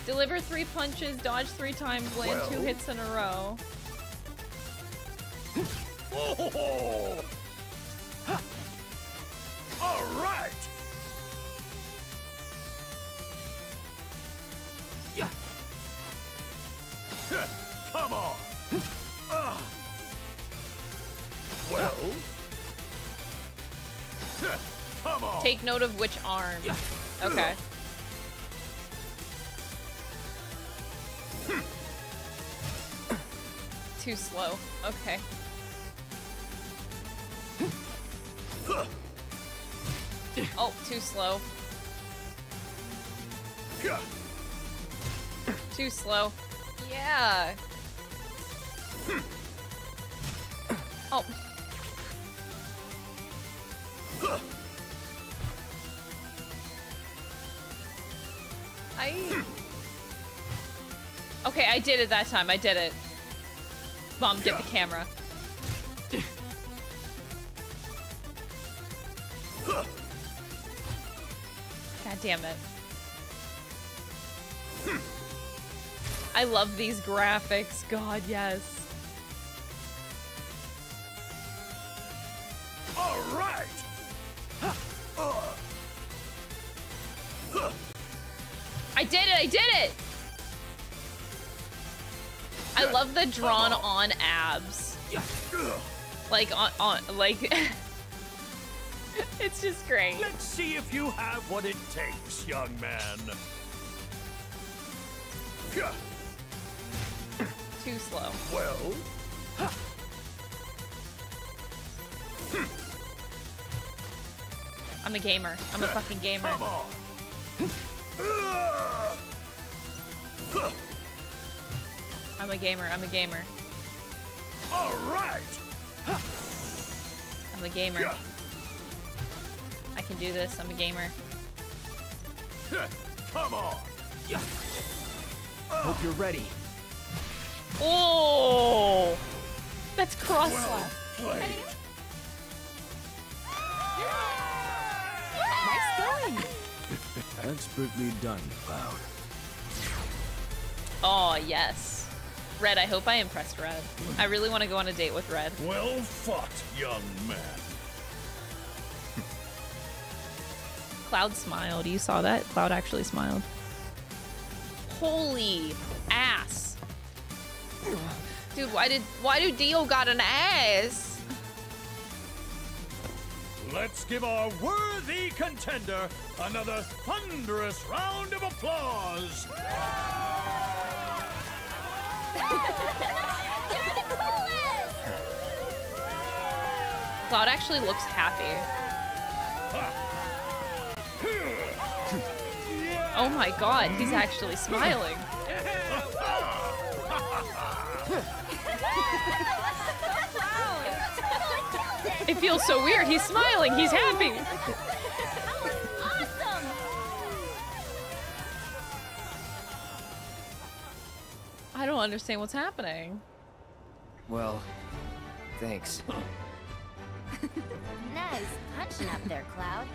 Deliver three punches, dodge three times, land two hits in a row.
Oh! All right.
Note of which arm. Okay. Too slow. Okay. Oh, too slow. Too slow. Yeah. Oh. Did it that time. I did it. Mom, get the camera. God damn it. Hmm. I love these graphics. God, yes. Drawn on abs. Like on on like It's just great.
Let's see if you have what it takes, young man.
Too slow.
Well. ha.
I'm a gamer. I'm a fucking gamer.
Come on.
I'm a gamer. I'm a gamer.
All right.
I'm a gamer. I can do this. I'm a gamer.
Come on. Yeah.
Hope you're ready.
Oh! That's cross
Well
slap.
played.
Nice going.
Expertly done, Cloud.
Oh, yes. Red, I hope I impressed Red. I really want to go on a date with Red.
Well fought, young man.
Cloud smiled. You saw that? Cloud actually smiled. Holy ass. Dude, why did why do Dio got an ass?
Let's give our worthy contender another thunderous round of applause.
Cloud actually looks happy. Oh my god, he's actually smiling. It feels so weird. He's smiling. He's happy. I don't understand what's happening.
Well, thanks.
Nice punching up there, Cloud.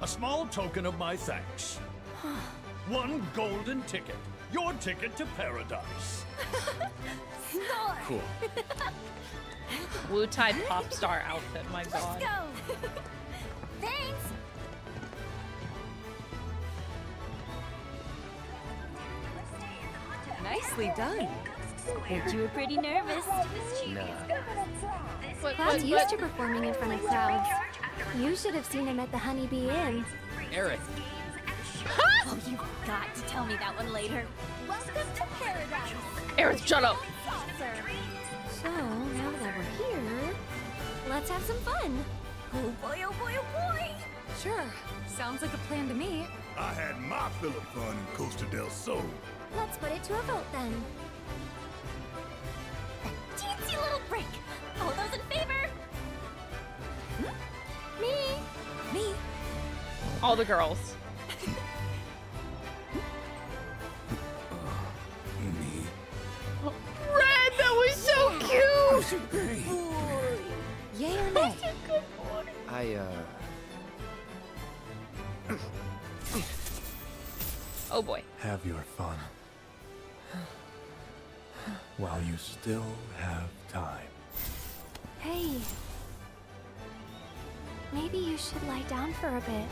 A small token of my thanks. One golden ticket. Your ticket to paradise.
Cool.
Wutai pop star outfit. My god.
Let's go. Thanks.
Nicely done.
Bet you were pretty nervous.
Nah.
Cloud's used to performing in front of crowds. You should have seen him at the Honeybee Inn.
Aerith,
oh, you've got to tell me that one later.
Welcome to paradise.
Aerith, shut up.
So, now that we're here, let's have some fun.
Oh boy, oh boy, oh boy.
Sure. Sounds like a plan to me.
I had my fill of fun in Costa del Sol.
Let's put it to a vote then.
That teensy little break! All those in favor? Hmm?
Me.
Me.
All the girls.
Me. Oh, Red, that was so cute! Yay or nay?
I, uh...
oh boy.
Have your fun. While you still have time.
Hey. Maybe you should lie down for a bit.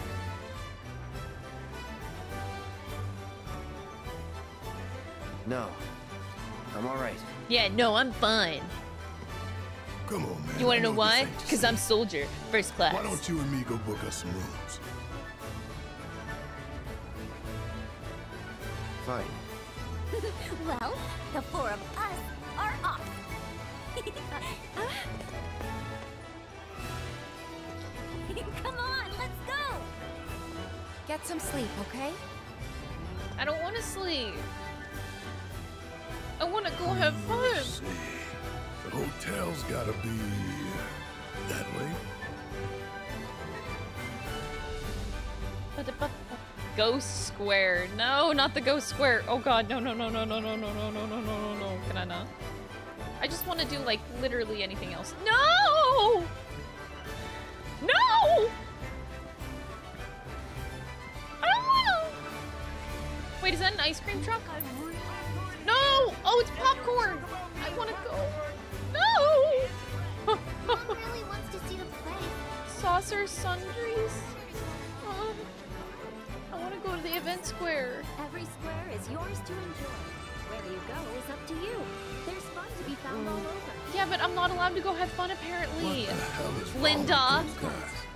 No. I'm alright.
Yeah, no, I'm fine.
Come on, man.
You wanna
I
know why? Because I'm soldier, first class.
Why don't you and me go book us some rooms?
Fine.
well, the four of us are off. Come on, let's go.
Get some sleep, okay?
I don't want to sleep. I want to go have fun.
See, the hotel's gotta be that way.
Ghost Square. No, not the Ghost Square. Oh god, no, no, no, no, no, no, no, no, no, no, no, no, no. Can I not? I just want to do, like, literally anything else. No! No! I don't wanna! Wait, is that an ice cream truck? No! Oh, it's popcorn! I wanna go. No!
really wants to see the play.
Saucer sundries? I want to go to the event square.
Every square is yours to enjoy. Where you go is up to you. There's fun to be found all over.
Yeah, but I'm not allowed to go have fun apparently.
What the hell is wrong
Linda.
with?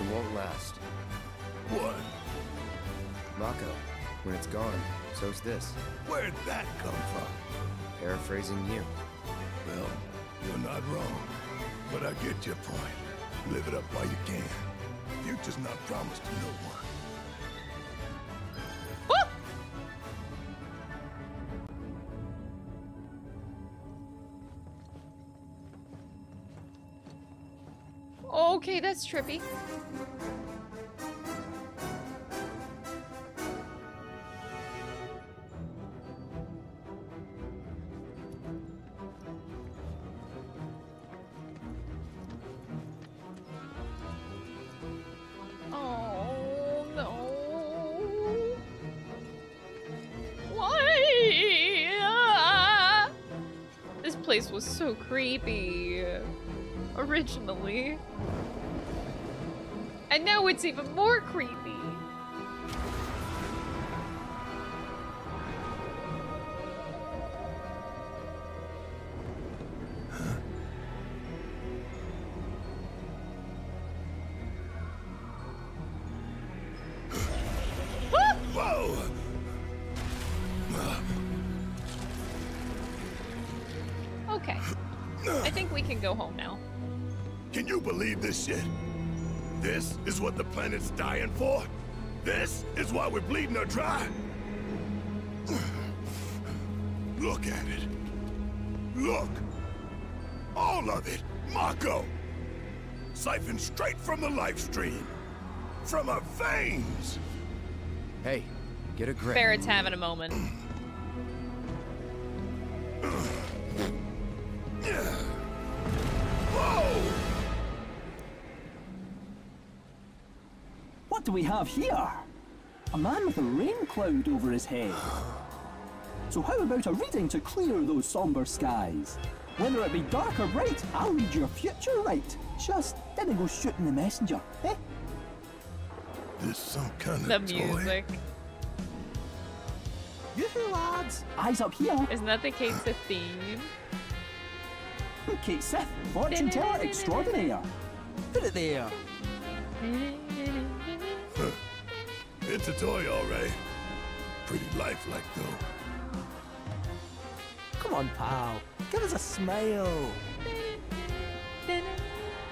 It won't last.
What?
Mako, when it's gone, so's this.
Where'd that come from?
Paraphrasing you.
Well, you're not wrong. But I get your point. Live it up while you can. Future's not promised to no one.
Okay, that's trippy. Oh, uh, this place was so creepy originally. And now it's even more creepy.
This shit? This is what the planet's dying for? This is why we're bleeding her dry? Look at it. Look. All of it. Mako. Siphoned straight from the life stream. From her veins.
Hey, get a grip.
Barret's having a moment.
What do we have here? A man with a rain cloud over his head. So how about a reading to clear those somber skies? Whether it be dark or bright, I'll read your future right. Just didn't go shooting the messenger, eh?
This some kind
The
of toy?
music.
Yoo-hoo, lads! Eyes up here.
Isn't that the Cait Sith theme?
Cait Sith, fortune teller extraordinaire. Put it there.
Huh. It's a toy, all right. Pretty lifelike, though.
Come on, pal. Give us a smile.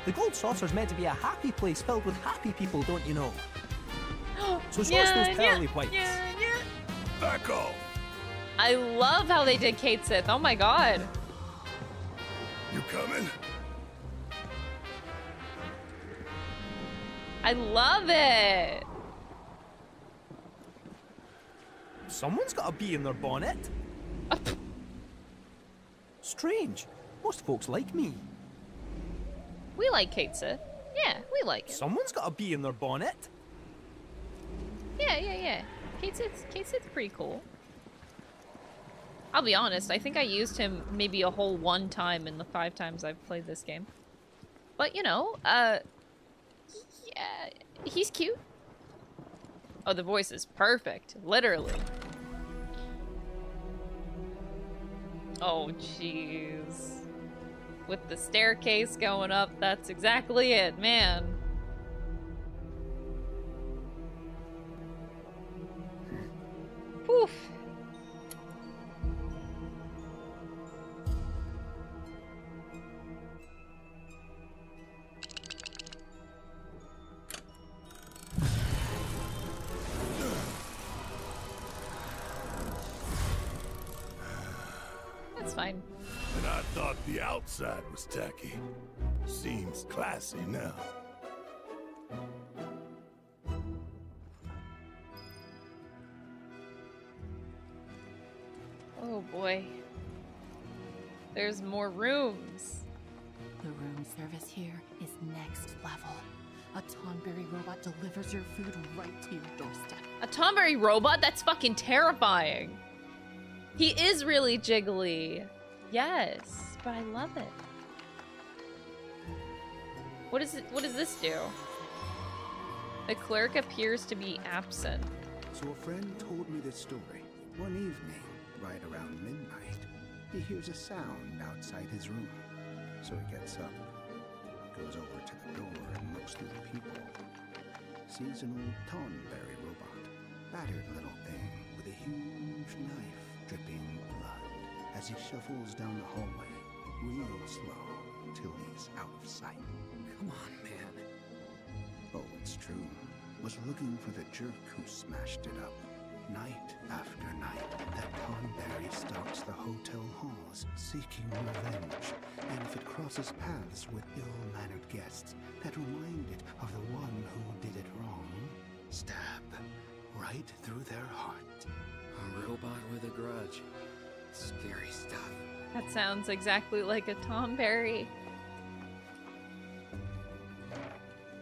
The gold saucer's meant to be a happy place filled with happy people, don't you know? So show us
Yeah,
those pearly
yeah,
whites.
yeah, yeah.
Back off.
I love how they did Cait Sith. Oh my god.
You coming?
I love it.
Someone's got a bee in their bonnet. Strange.
Most folks like me.
We like Cait Sith. Yeah, we like it.
Someone's got a bee in their bonnet.
Yeah, yeah, yeah. Cait Sith's, Cait Sith's pretty cool. I'll be honest, I think I used him maybe a whole one time in the five times I've played this game. But, you know, uh... Yeah, he's cute. Oh, the voice is perfect. Literally. Oh, jeez. With the staircase going up, that's exactly it, man. Poof.
Outside was tacky. Seems classy now.
Oh boy. There's more rooms.
The room service here is next level. A Tonberry robot delivers your food right to your doorstep.
A Tonberry robot? That's fucking terrifying. He is really jiggly. Yes, but I love it. What is it? What does this do? The clerk appears to be absent.
So a friend told me this story. One evening, right around midnight, he hears a sound outside his room. So he gets up, goes over to the door and looks through the peephole. Sees an old Tonberry robot, battered little thing with a huge knife dripping blood as he shuffles down the hallway, real slow, till he's out of sight. Come on, man. Oh, it's true. Was looking for the jerk who smashed it up. Night after night, that Tonberry stalks the hotel halls, seeking revenge. And if it crosses paths with ill-mannered guests that remind it of the one who did it wrong, stab right through their heart.
A robot with a grudge. Scary stuff.
That sounds exactly like a Tonberry.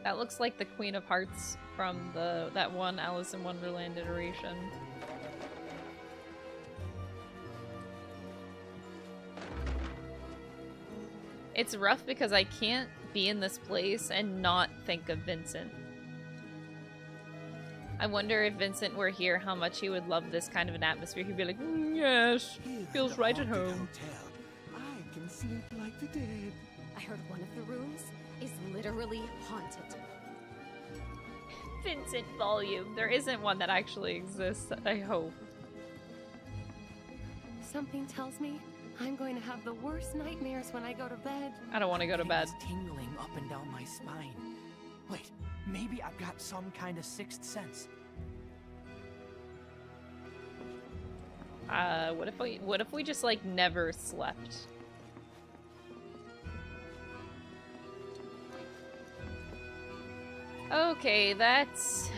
That looks like the Queen of Hearts from the that one Alice in Wonderland iteration. It's rough because I can't be in this place and not think of Vincent. I wonder if Vincent were here, how much he would love this kind of an atmosphere. He'd be like, "Mm, yes, feels right at home.
I can sleep like the dead.
I heard one of the rooms is literally haunted.
Vincent volume. There isn't one that actually exists, I hope.
Something tells me I'm going to have the worst nightmares when I go to bed.
I don't want to go to bed.
It's tingling up and down my spine. Wait, maybe I've got some kind of sixth sense.
Uh, what if we what if we just like never slept? Okay, that's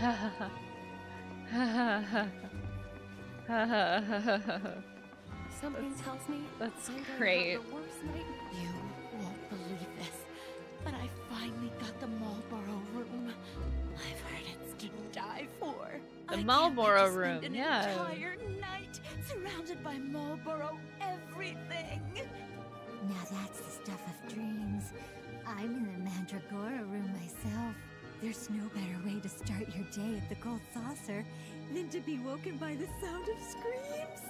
Something tells me
that's
I'm going to
great.
The
I Malboro room, spend an
yeah.
entire night surrounded by Malboro everything.
Now that's the stuff of dreams. I'm in the Mandragora room myself. There's no better way to start your day at the Gold Saucer than to be woken by the sound of screams.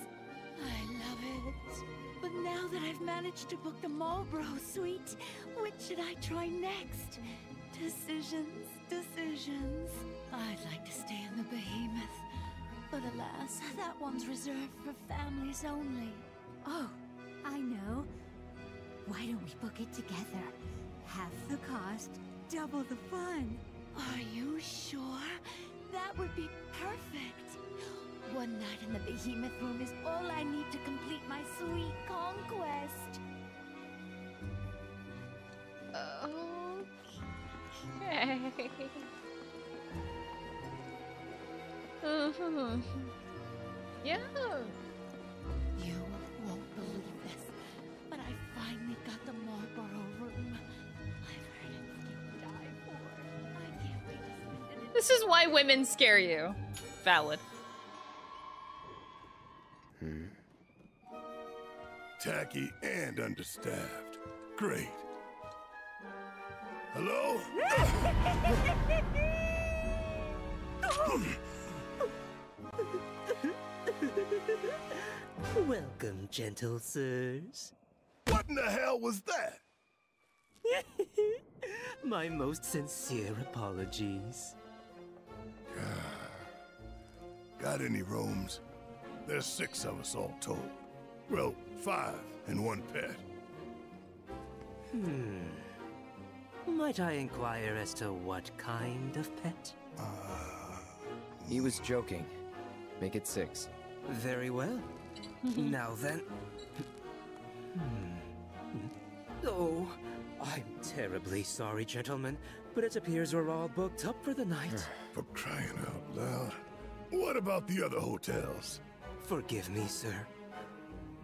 I love it. But now that I've managed to book the Malboro suite, which should I try next? Decisions, decisions. I'd like to stay in the Behemoth. But alas, that one's reserved for families only.
Oh, I know. Why don't we book it together? Half the cost, double the fun.
Are you sure? That would be perfect. One night in the Behemoth room is all I need to complete my suite conquest.
Okay. Mm-hmm. Yeah.
You won't believe this, but I finally got the Malboro room. I've heard it's die for. I can't wait to spend it.
This is why women scare you. Valid.
Hmm. Tacky and understaffed. Great. Hello?
Welcome, gentle sirs.
What in the hell was that?
My most sincere apologies.
Got any rooms? There's six of us all told. Well, five and one pet.
Hmm. Might I inquire as to what kind of pet?
He was joking. Make it six.
Very well. Now then. Hmm. Oh, I'm terribly sorry, gentlemen, but it appears we're all booked up for the night.
For crying out loud. What about the other hotels?
Forgive me, sir.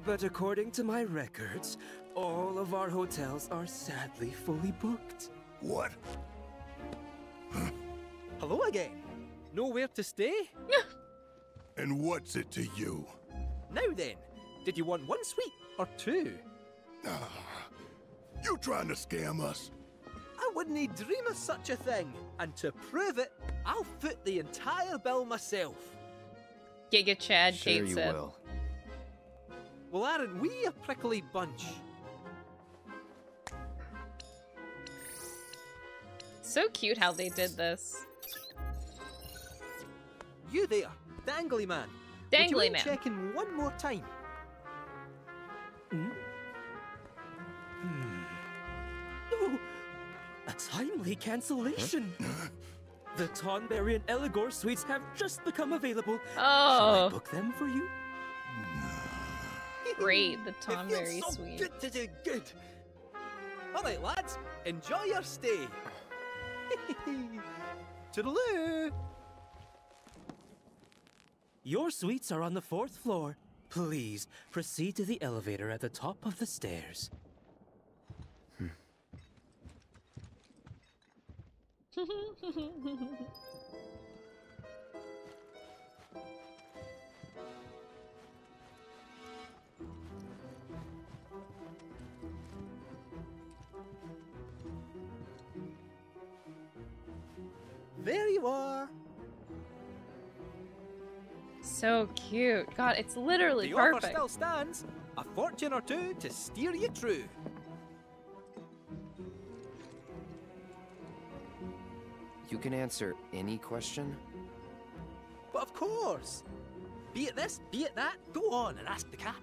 But according to my records, all of our hotels are sadly fully booked.
What?
Hello again. Nowhere to stay?
And what's it to you?
Now then, did you want one suite or two?
Ah, you trying to scam us?
I wouldn't dream of such a thing, and to prove it, I'll foot the entire bill myself.
Giga Chad,
Sure
Kate
you
said.
will.
Well, aren't we a prickly bunch?
So cute how they did this.
You there, dangly man. Would
Dangly
you mind
man.
checking one more time?
Hmm? Hmm. Oh, a timely cancellation. the Tonberry and Eligor suites have just become available. Oh. Shall I
Oh.
book them for you?
Great, the
It
Tonberry
feels so
suite.
good to do good. All right, lads, enjoy your stay. Toodaloo.
Your suites are on the fourth floor. Please proceed to the elevator at the top of the stairs.
There you are.
So cute. God, it's literally
the offer
perfect.
still stands. A fortune or two to steer you through.
You can answer any question?
But of course. Be it this, be it that, go on and ask the cat.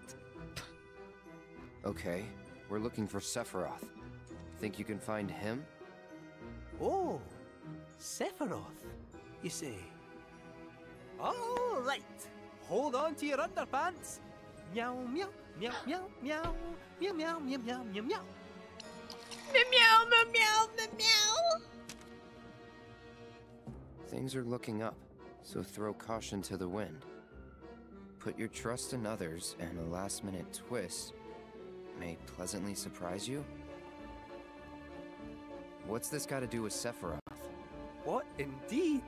Okay, we're looking for Sephiroth. Think you can find him?
Oh, Sephiroth, you say? All right. Hold on to your underpants. Meow, meow, meow, meow, meow, meow, meow, meow, meow, meow, meow.
Meow, meow, meow, meow, meow.
Things are looking up, so throw caution to the wind. Put your trust in others, and a last minute twist may pleasantly surprise you? What's this got to do with Sephiroth?
What indeed?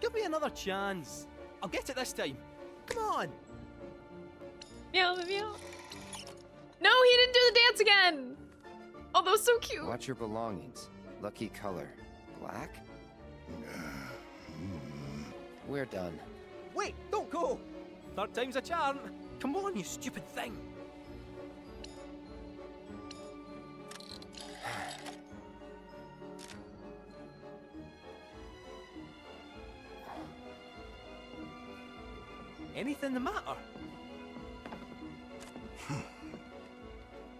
Give me another chance. I'll get it this time. Come on.
Meow, meow, meow. No, he didn't do the dance again. Oh, that was so cute.
Watch your belongings. Lucky color. Black? We're done.
Wait, don't go. Third time's a charm. Come on, you stupid thing. Anything the matter?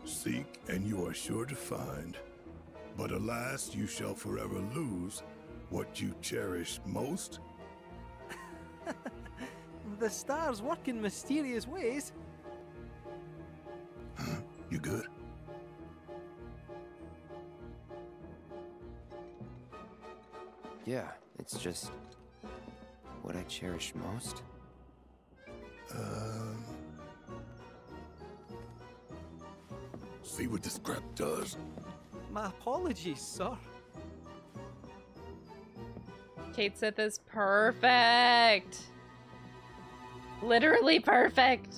Seek, and you are sure to find. But alas, you shall forever lose what you cherish most.
The stars work in mysterious ways.
You good?
Yeah, it's just what I cherish most.
Um. See what this crap does?
My apologies, sir.
Cait Sith is perfect. Literally perfect.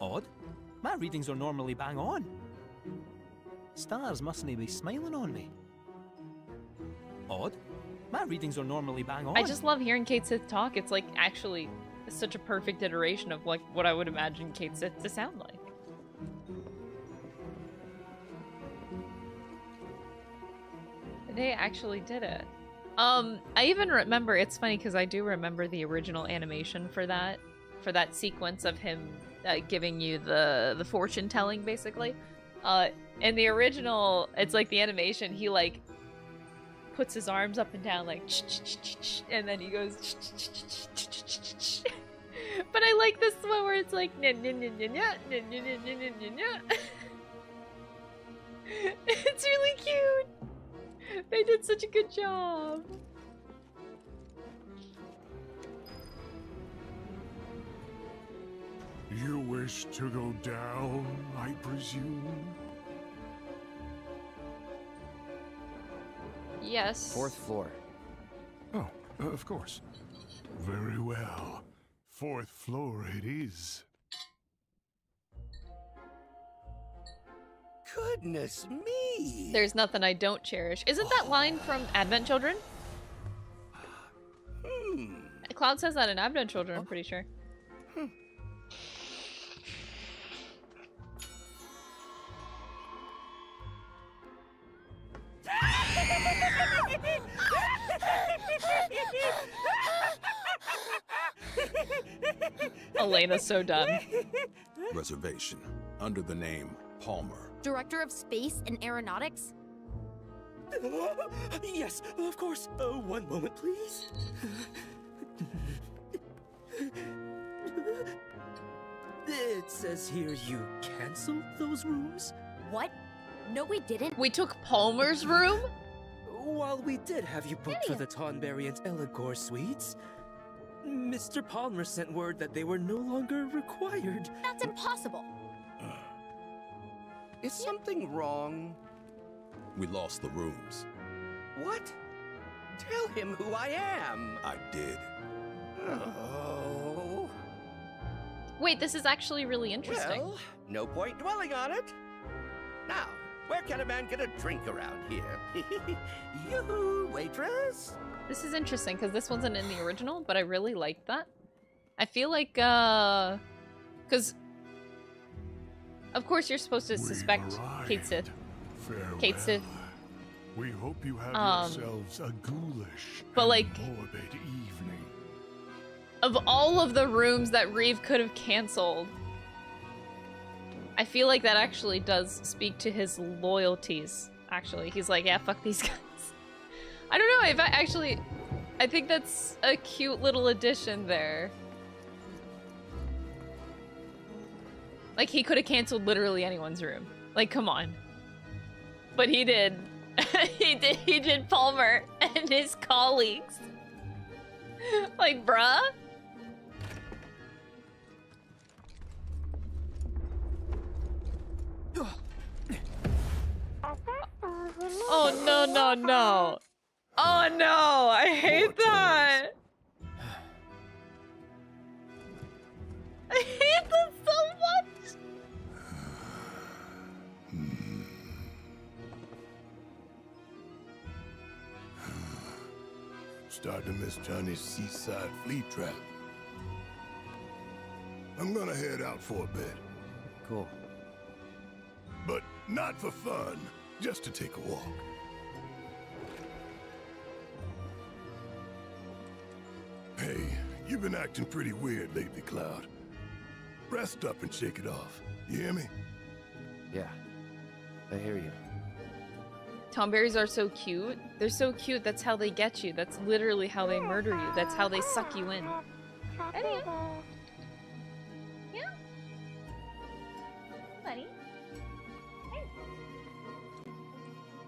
Odd. My readings are normally bang on. Stars mustn't be smiling on me. Odd. My readings are normally bang on.
I just love hearing Cait Sith talk. It's like actually such a perfect iteration of like what I would imagine Cait Sith to sound like. They actually did it. Um, I even remember, it's funny because I do remember the original animation for that, for that sequence of him uh, giving you the, the fortune telling, basically. Uh, in the original, it's like the animation, he like puts his arms up and down like and then he goes but I like this one where it's like it's really cute they did such a good job.
You wish to go down, I presume?
Yes.
Fourth floor.
Oh, uh, of course. Very well. Fourth floor it is.
Goodness me!
There's nothing I don't cherish. Isn't that line from Advent Children?
Hmm.
Cloud says that in Advent Children, I'm pretty sure. Elena's so done.
Reservation. Under the name Palmer.
Director of Space and Aeronautics?
yes, of course. Oh, one moment, please. It says here you canceled those rooms?
What? No, we didn't.
We took Palmer's room?
While we did have you booked for the Tonberry and Eligor suites, Mr. Palmer sent word that they were no longer required.
That's impossible.
Is something wrong?
We lost the rooms.
What? Tell him who I am.
I did.
Oh.
Wait, this is actually really interesting.
Well, no point dwelling on it. Now, where can a man get a drink around here? Yoo-hoo, waitress!
This is interesting because this wasn't in the original, but I really like that. I feel like, uh, because of course you're supposed to suspect Cait Sith.
Farewell.
Cait Sith.
We hope you have
Um,
yourselves a ghoulish
but, like-
morbid evening.
Of all of the rooms that Reeve could have canceled, I feel like that actually does speak to his loyalties. Actually, he's like, yeah, fuck these guys. I don't know if I actually, I think that's a cute little addition there. Like he could have canceled literally anyone's room. Like, come on. But he did. he did. He did Palmer and his colleagues. like, bruh. Oh no no no! Oh no! I hate that. I hate that so much.
Starting to miss Johnny's seaside flea trap. I'm gonna head out for a bit.
Cool.
But not for fun, just to take a walk. Hey, you've been acting pretty weird lately, Cloud. Rest up and shake it off. You hear me?
Yeah. I hear you.
Tonberries are so cute. They're so cute. That's how they get you. That's literally how they murder you. That's how they suck you in.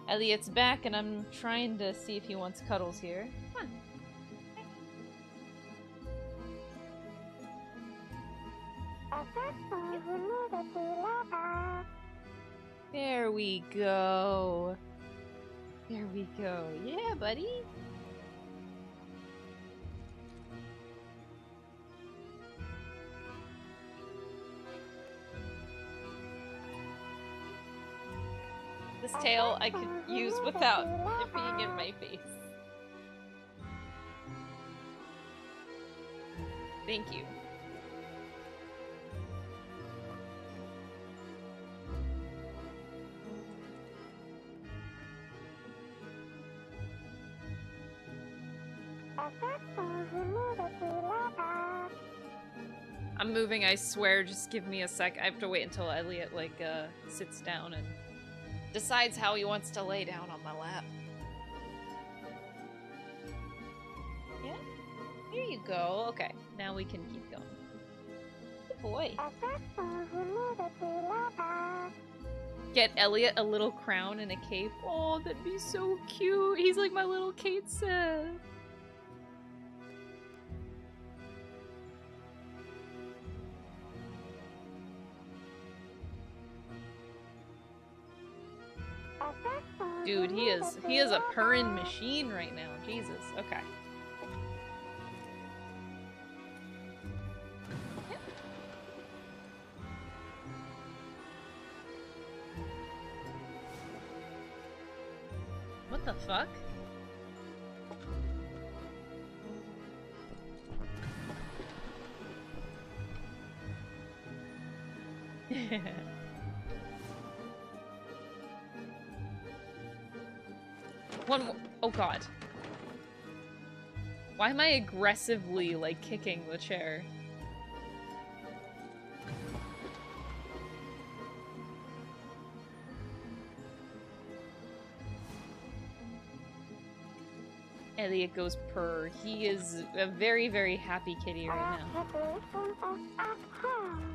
Elliot's back, and I'm trying to see if he wants cuddles here. There we go. There we go. Yeah, buddy. This tail I could use without it being in my face. Thank you. I'm moving, I swear. Just give me a sec. I have to wait until Elliot, like, uh, sits down and decides how he wants to lay down on my lap. Yeah? Here you go. Okay, now we can keep going. Good boy. Get Elliot a little crown and a cape. Oh, that'd be so cute. He's like my little Cait Sith. Dude, he is he is a purring machine right now. Jesus. Okay. What the fuck? God. Why am I aggressively, like, kicking the chair? Elliot goes purr. He is a very, very happy kitty right now.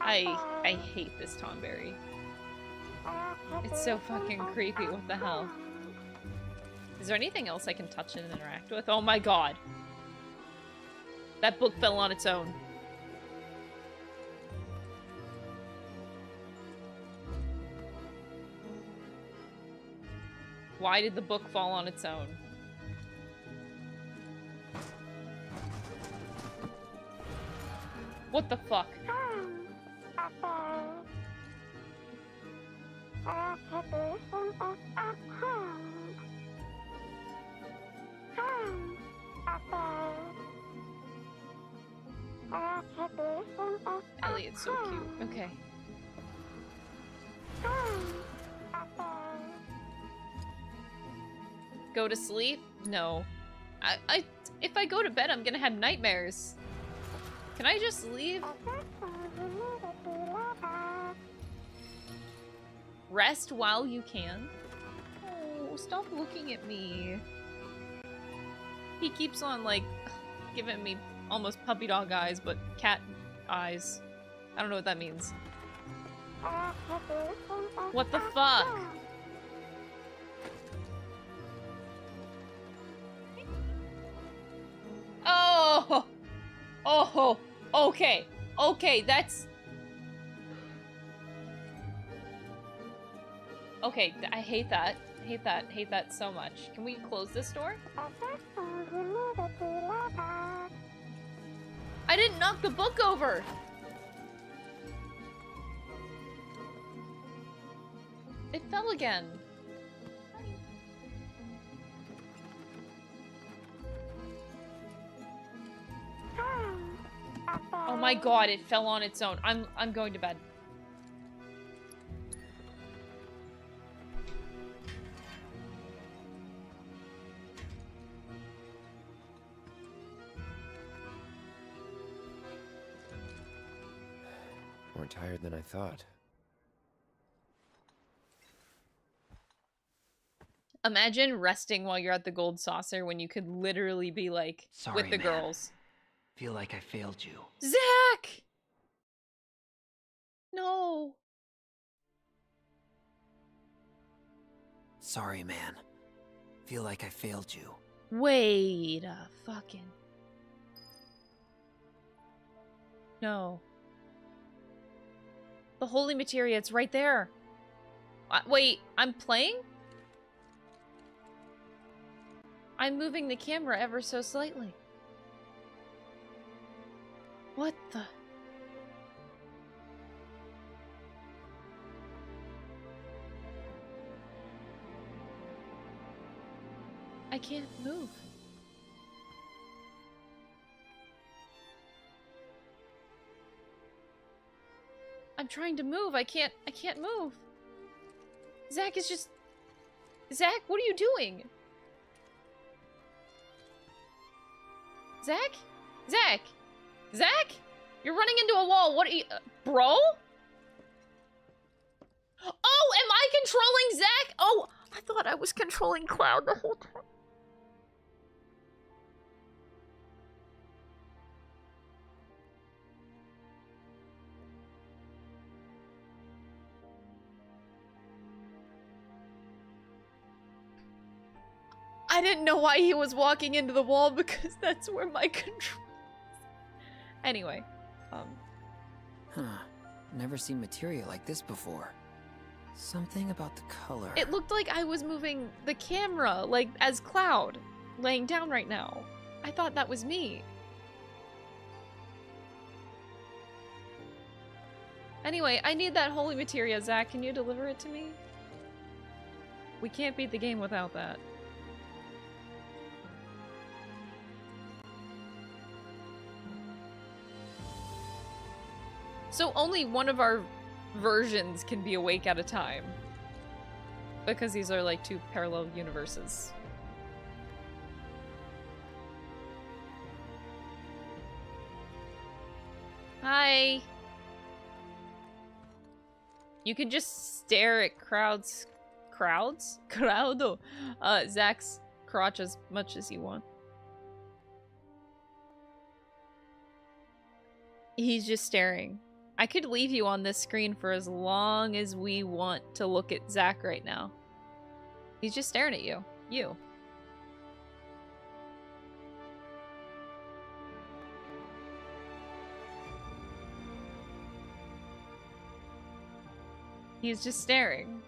I I hate this Tonberry. It's so fucking creepy. What the hell? Is there anything else I can touch and interact with? Oh my god. That book fell on its own. Why did the book fall on its own? What the fuck? So cute. Okay. Go to sleep? No. I, I, if I go to bed, I'm gonna have nightmares. Can I just leave? Rest while you can. Oh, stop looking at me. He keeps on, like, giving me almost puppy dog eyes, but cat eyes. I don't know what that means. What the fuck? Oh! Oh! Okay. Okay, that's... Okay, I hate that. Hate that. hate that so much. Can we close this door? I didn't knock the book over! It fell again. Ah. Oh my god, it fell on its own. I'm I'm going to bed.
More tired than I thought.
Imagine resting while you're at the gold saucer when you could literally be like
Sorry,
with the
man.
girls.
Feel like I failed you.
Zack! No.
Sorry, man. Feel like I failed you.
Wait a fucking... No. The holy materia, it's right there. Uh, wait, I'm playing? I'm moving the camera ever so slightly. What the? I can't move. I'm trying to move. I can't I can't move. Zack is just Zack, what are you doing? Zack? Zack? Zack? You're running into a wall. What are you uh, bro? Oh, am I controlling Zack? Oh, I thought I was controlling Cloud the whole time. I didn't know why he was walking into the wall because that's where my control Anyway, um...
Huh. Never seen material like this before. Something about the color.
It looked like I was moving the camera, like, as Cloud, laying down right now. I thought that was me. Anyway, I need that holy materia, Zack. Can you deliver it to me? We can't beat the game without that. So only one of our versions can be awake at a time. Because these are like two parallel universes. Hi. You can just stare at crowds. Crowds? Crowdo. Uh, Zack's crotch as much as you want. He's just staring. I could leave you on this screen for as long as we want to look at Zack right now. He's just staring at you. You. He's just staring.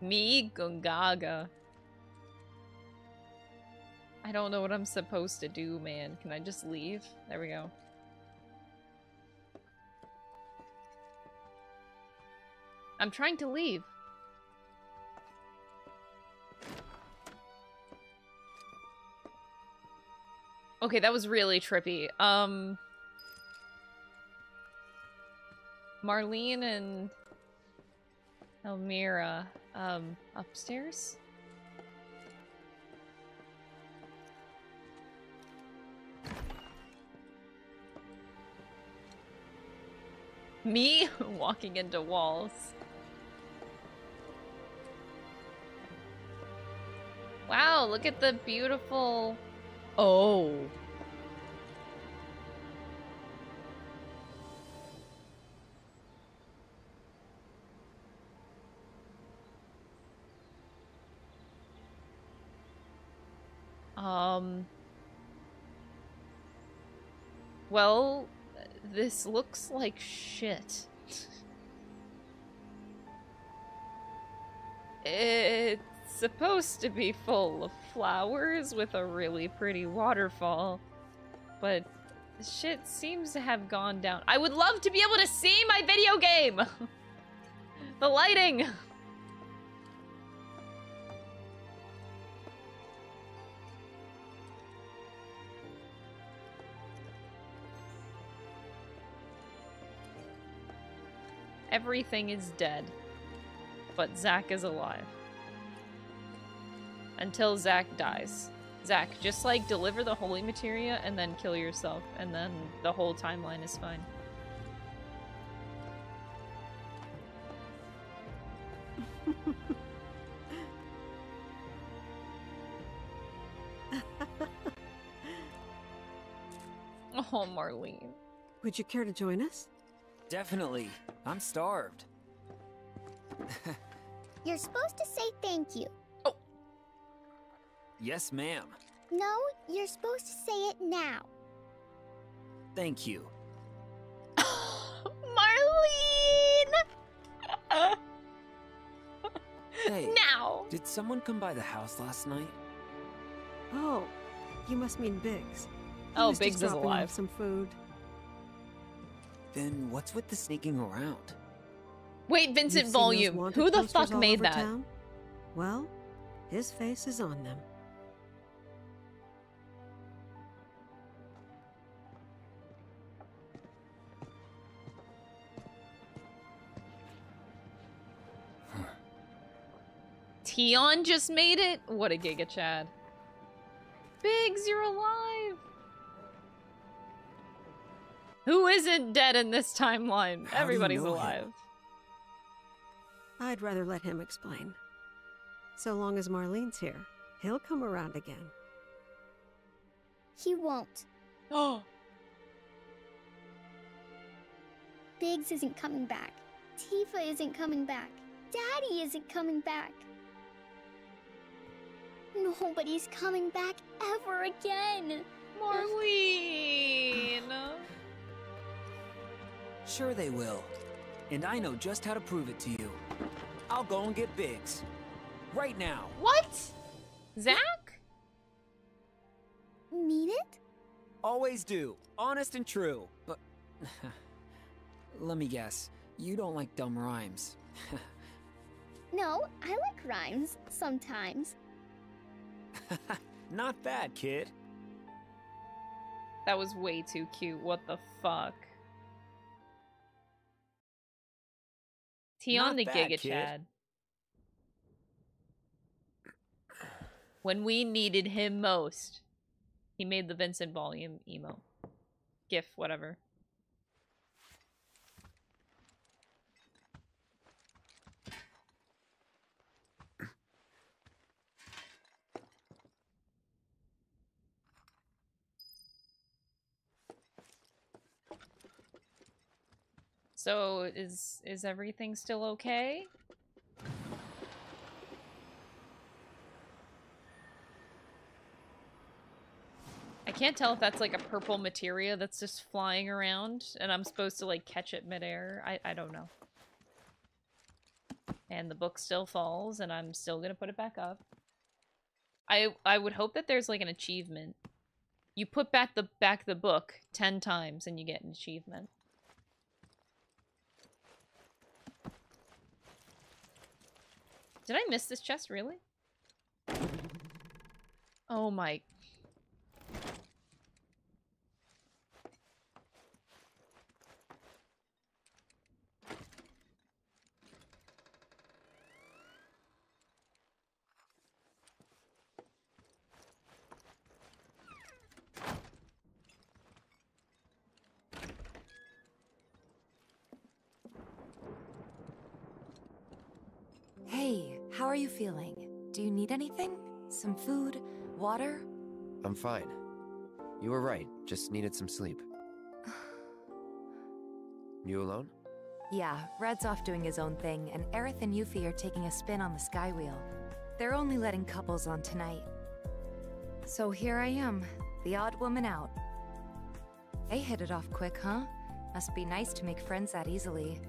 Me? Gungaga. I don't know what I'm supposed to do, man. Can I just leave? There we go. I'm trying to leave. Okay, that was really trippy. Um... Marlene and Elmyra, um, upstairs? Me walking into walls. Wow, look at the beautiful... Oh. Um... Well, this looks like shit. it's supposed to be full of flowers with a really pretty waterfall, but shit seems to have gone down. I would love to be able to see my video game! the lighting! Everything is dead. But Zack is alive. Until Zack dies. Zack, just like deliver the holy materia and then kill yourself, and then the whole timeline is fine. Oh, Marlene.
Would you care to join us?
Definitely. I'm starved.
You're supposed to say thank you. Oh.
Yes, ma'am.
No, you're supposed to say it now.
Thank you.
Marlene!
Hey.
Now!
Did someone come by the house last night?
Oh, you must mean Biggs. He
Oh,
was just
Biggs is
dropping
alive.
Some food.
Then what's with the sneaking around?
Wait, Vincent
You've
Volume. Who the fuck made that?
town? Well, his face is on them.
Tion just made it? What a Giga Chad. Biggs, you're alive! Who isn't dead in this timeline?
How do you
Everybody's
know him?
alive.
I'd rather let him explain. So long as Marlene's here, he'll come around again.
He won't.
Oh.
Biggs isn't coming back. Tifa isn't coming back. Daddy isn't coming back. Nobody's coming back ever again.
Marlene.
Sure they will. And I know just how to prove it to you. I'll go and get Biggs. Right now.
What? Zack?
Mean it?
Always do. Honest and true. But... Let me guess. You don't like dumb rhymes.
No, I like rhymes sometimes.
Not bad, kid.
That was way too cute. What the fuck? Tion
Not
the Giga
kid.
Chad. When we needed him most, he made the Vincent volume emo. GIF, whatever. So is is everything still okay? I can't tell if that's like a purple materia that's just flying around and I'm supposed to like catch it midair. I, I don't know. And the book still falls and I'm still gonna put it back up. I I would hope that there's like an achievement. You put back the back the book ten times and you get an achievement. Did I miss this chest, really? Oh my...
Hey, how are you feeling? Do you need anything? Some food? Water?
I'm fine. You were right, just needed some sleep. You alone?
Yeah, Red's off doing his own thing, and Aerith and Yuffie are taking a spin on the Sky Wheel. They're only letting couples on tonight. So here I am, the odd woman out. They hit it off quick, huh? Must be nice to make friends that easily.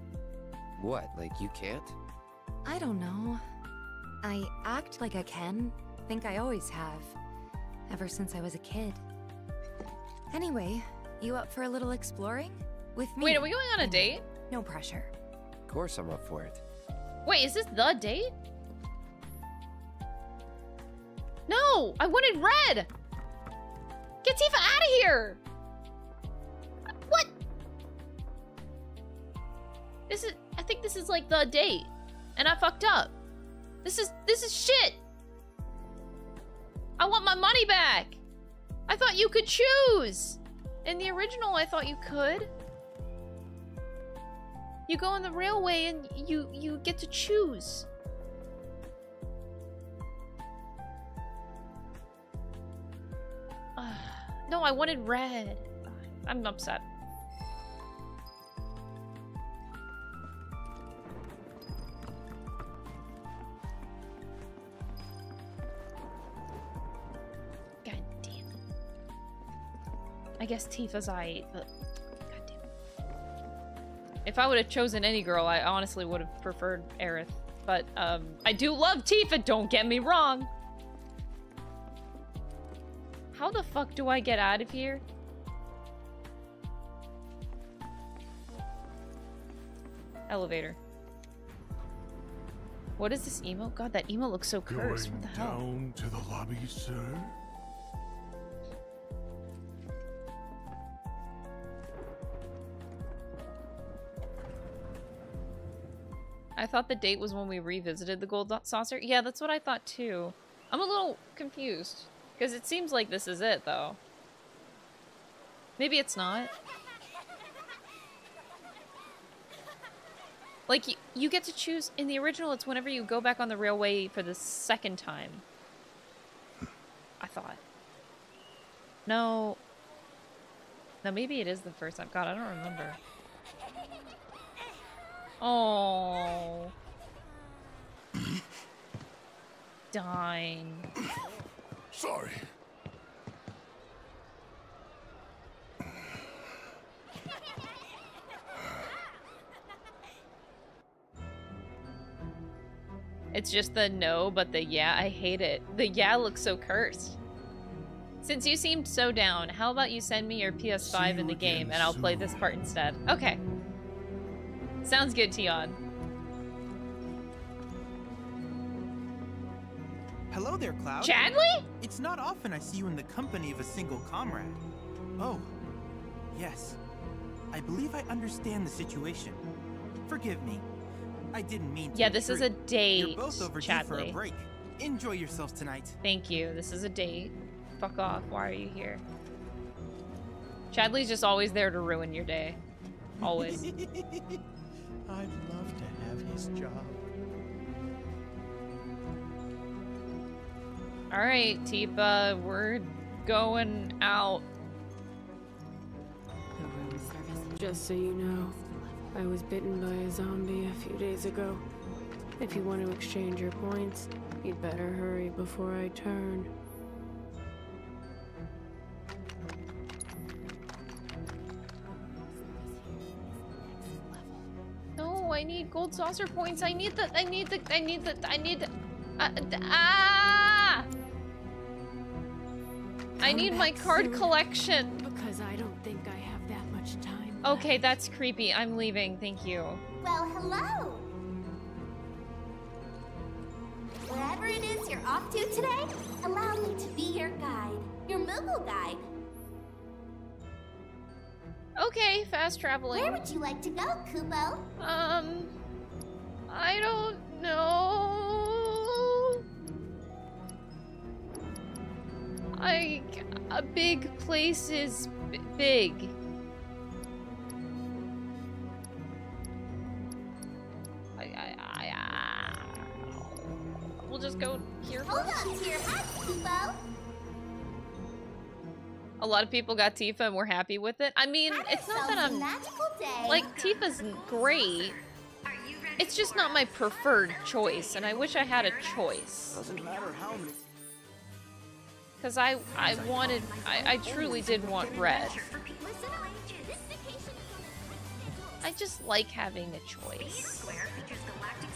What, like you can't?
I don't know. I act like I can. I think I always have. Ever since I was a kid. Anyway, you up for a little exploring? With me?
Wait, are we going on a date?
No pressure.
Of course I'm up for it.
Wait, is this the date? No! I wanted red! Get Tifa out of here! What? This is- I think this is like the date. And I fucked up. This is- this is shit! I want my money back! I thought you could choose! In the original, I thought you could. You go on the railway and you you get to choose. no, I wanted red. I'm upset. Guess Tifa's I, but God damn. If I would have chosen any girl, I honestly would have preferred Aerith. But um, I do love Tifa, don't get me wrong. How the fuck do I get out of here? Elevator. What is this emo? God, that emo looks so cursed.
Going
what the hell?
down to the lobby, sir?
I thought the date was when we revisited the gold saucer. Yeah, that's what I thought too. I'm a little confused. Because it seems like this is it, though. Maybe it's not. Like, you, get to choose... In the original, it's whenever you go back on the railway for the second time. I thought. No. No, maybe it is the first time. God, I don't remember. Oh. Dying.
Sorry.
It's just the no, but the yeah, I hate it. The yeah looks so cursed. Since you seemed so down, how about you send me your PS5 in the game and I'll play this part instead? Okay. Sounds good, Tion.
Hello there, Cloud.
Chadley?
It's not often I see you in the company of a single comrade. Oh, yes. I believe I understand the situation. Forgive me. I didn't mean to.
Yeah, this is a date,
You're both overdue for a break. Enjoy yourselves tonight.
Thank you. This is a date. Fuck off. Why are you here? Chadley's just always there to ruin your day. Always.
I'd love to have his job.
Alright, Tifa, we're going out.
Just so you know, I was bitten by a zombie a few days ago. If you want to exchange your points, you'd better hurry before I turn.
No, I need gold saucer points. I need the, I need the, I need the, I need the, uh, ah! I need my card
soon,
collection.
Because I don't think I have that much time.
Okay, that's creepy. I'm leaving. Thank you.
Well, hello! Wherever it is you're off to today, allow me to be your guide, your Moogle guide.
Okay, fast traveling.
Where would you like to go, kupo?
Um, I don't know. I a big place is b- big. I, I, I, ah. We'll just go here
Hold on to your hats, kupo.
A lot of people got Tifa and we're happy with it. I mean, it's not that
Sounds a
I'm
magical day.
like Tifa's great. It's just not my preferred choice, and I wish I had a choice.
Doesn't matter how many.
Because I, I wanted, I, I truly did want red. I just like having a choice.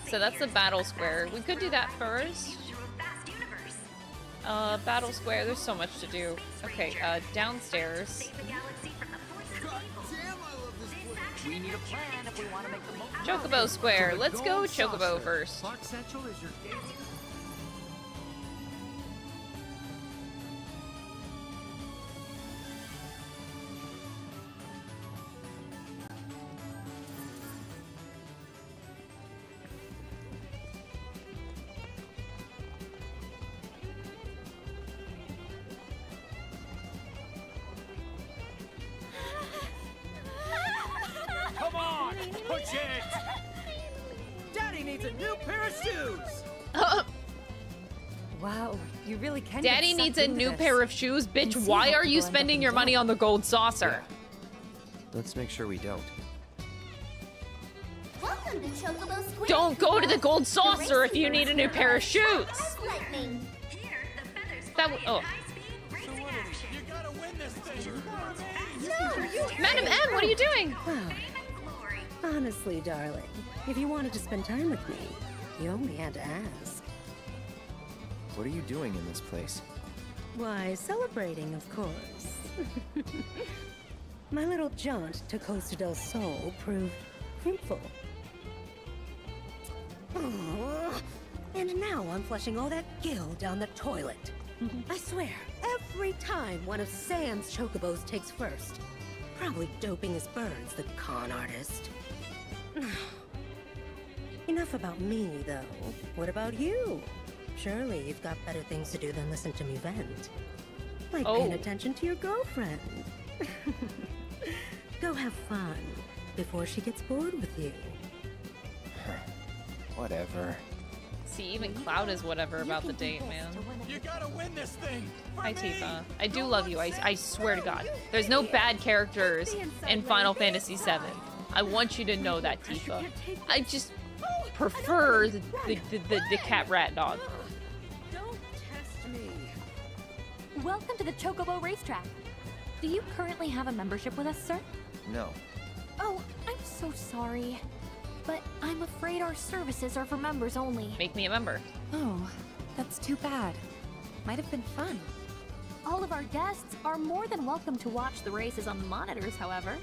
So that's the battle square. We could do that first. Uh, battle square, there's so much to do. Okay, uh, downstairs.
We need a plan if we want to make the most.
Chocobo square. Let's go Chocobo first.
Daddy needs a new
this.
pair of shoes. Bitch, why are you
people end up
spending your money on the gold saucer?
Let's make ssure we don't.
Welcome to Chocobo Square.
Don't go to the gold saucer if you need a new pair of shoes. That w- oh. Madam M, what are you doing?
Well, honestly, darling, if you wanted to spend time with me, you only had to ask.
What are you doing in this place?
Why, celebrating, of course. My little jaunt to Costa del Sol proved fruitful. Aw, And now I'm flushing all that gill down the toilet. Mm-hmm. I swear, every time one of Sam's chocobos takes first. Probably doping his birds, the con artist. Enough about me, though. What about you? Surely you've got better things to do than listen to me vent. Like paying
Oh.
attention to your girlfriend. Go have fun before she gets bored with you.
Whatever.
See, even Cloud is whatever about the date, man.
You gotta win this thing.
Hi, Tifa. I do love you. I, I swear to God. There's no bad characters in Final Fantasy VII. I want you to know that, Tifa. I just prefer the, the, the, the, the cat rat dog.
Welcome to the Chocobo Racetrack. Do you currently have a membership with us, sir?
No.
Oh, I'm so sorry. But I'm afraid our services are for members only.
Make me a member.
Oh, that's too bad. Might have been fun.
All of our guests are more than welcome to watch the races on the monitors, however.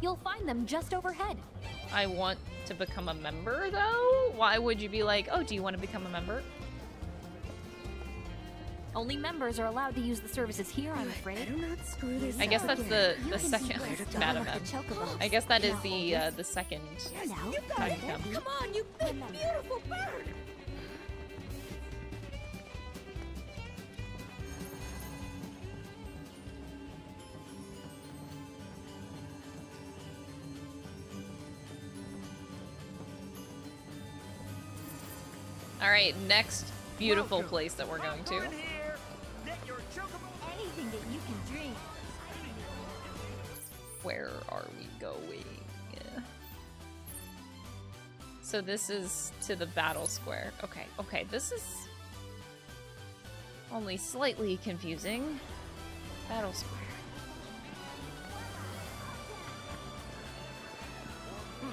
You'll find them just overhead.
I want to become a member, though? Why would you be like, oh, do you want to become a member?
Only members are allowed to use the services here, I'm afraid.
I guess that's the the second Madam M. I guess that is the uh, the second time you come.
Come on, you big, beautiful bird.
All right, next beautiful place that we're going to. Where are we going? So this is to the battle square. Okay, okay, this is only slightly confusing. Battle square.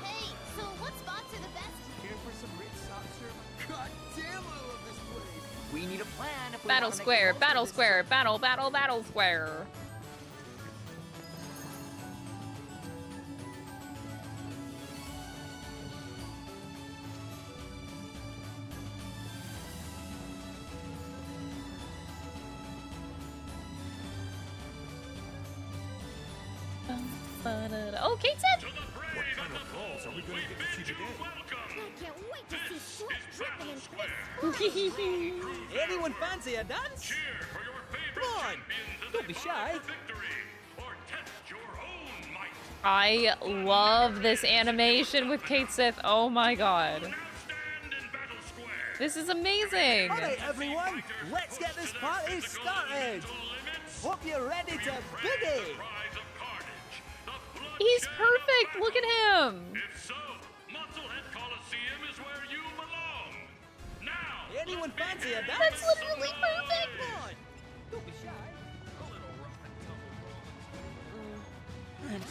Hey, so what spots are the best?
Here for some rich soft serve? God damn, I love this place.
We need a plan
Battle
wanna make the
square, battle square, battle, battle, battle square.
Anyone fancy a dance? Come on, don't be shy.
I love this animation with Cait Sith. Oh my god. This is amazing.
All right, everyone, let's get this party started. Hope you're ready to boogie.
He's perfect. Look at him.
Anyone fancy a dance?
That's literally perfect.
Come on, don't be shy.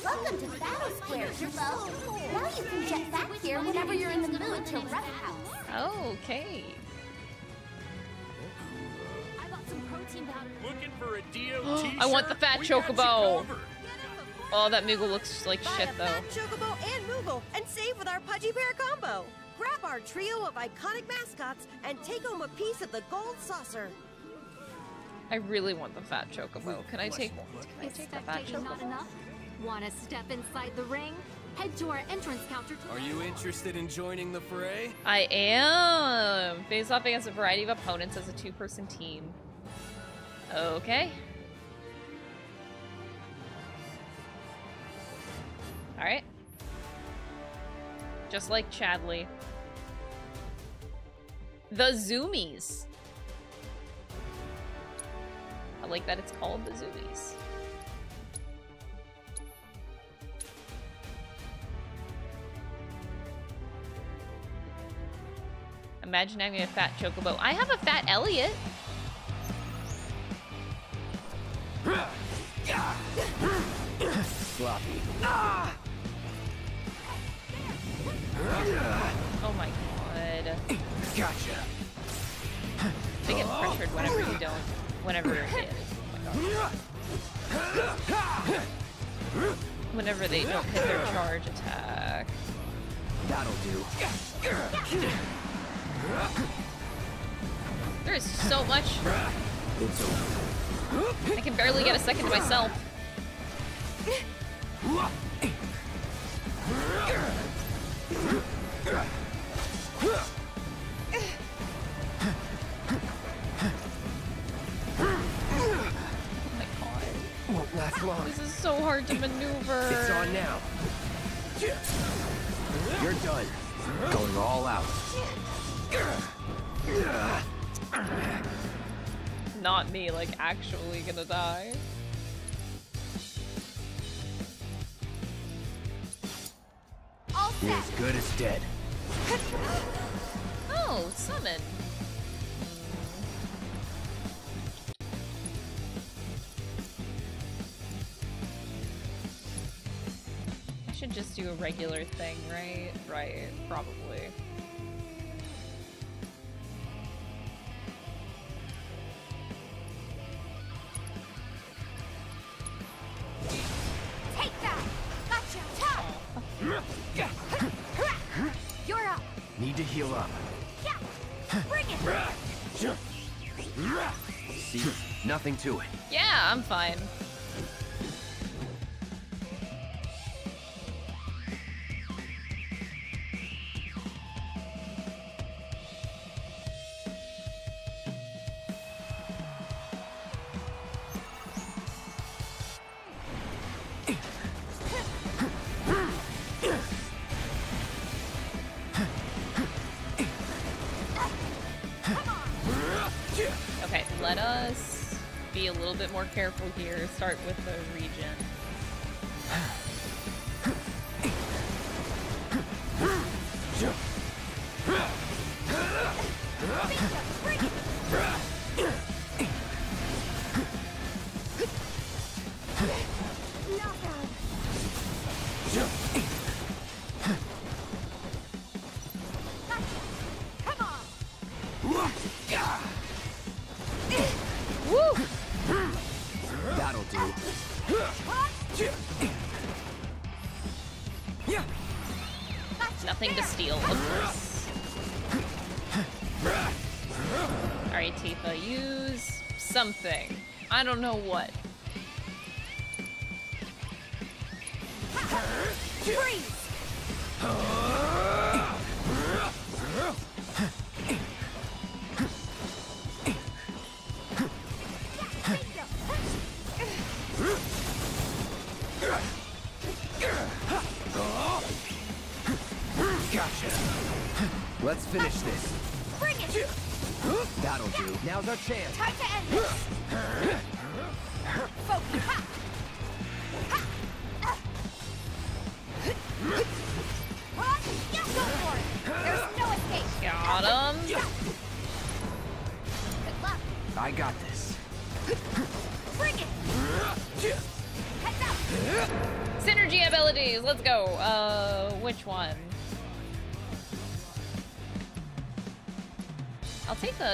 Welcome to Battle Square, Jabbo. Now you can jet back here whenever you're in the mood to roughhouse.
Okay.
I got some protein powder.
Looking for a DOT
I want the fat chocobo. Oh, that Moogle looks like shit though.
Chocobo and Moogle and save with our Pudgy Bear combo. Grab our trio of iconic mascots and take home a piece of the gold saucer.
I really want the fat chocobo. Can I take? Can I take the fat
Spectating not enough? Want to step inside the ring? Head to our entrance counter to
Are you interested in joining the fray?
I am. Face off against a variety of opponents as a two-person team. Okay. All right. Just like Chadley. The Zoomies. I like that it's called the Zoomies. Imagine having a fat chocobo. I have a fat Elliot.
Sloppy.
Oh my god.
Gotcha.
They get pressured whenever you don't. Whenever it is. Oh whenever they don't hit their charge attack.
That'll do.
There is so much.
It's over.
I can barely get a second to myself.
Won't last long.
This is so hard to maneuver.
It's on now. You're done. Going all out.
Not me, like actually gonna die.
You're as good as dead.
Oh, summon. Should just do a regular thing, right? Right, probably.
Take that! Gotcha! Ta! You're up!
Need to heal up.
Yeah! Bring it!
See? Nothing to it.
Yeah, I'm fine. Okay, let us be a little bit more careful here. Start with the region. I don't know what.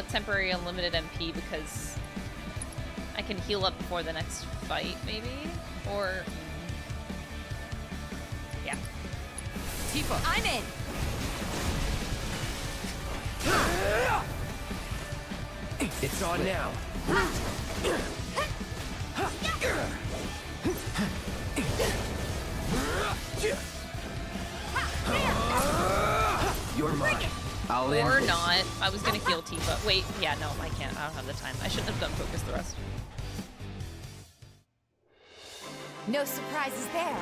Temporary unlimited MP because I can heal up before the next fight, maybe? Or... Mm. Yeah.
Tifa!
I'm in! Surprises there.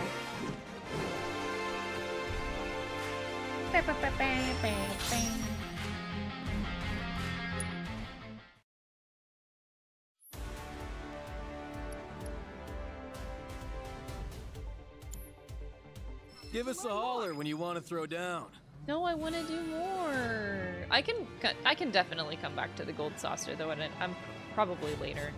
Give us a holler when you want to throw down.
No, I want to do more. I can I can definitely come back to the gold saucer though, and I'm probably later.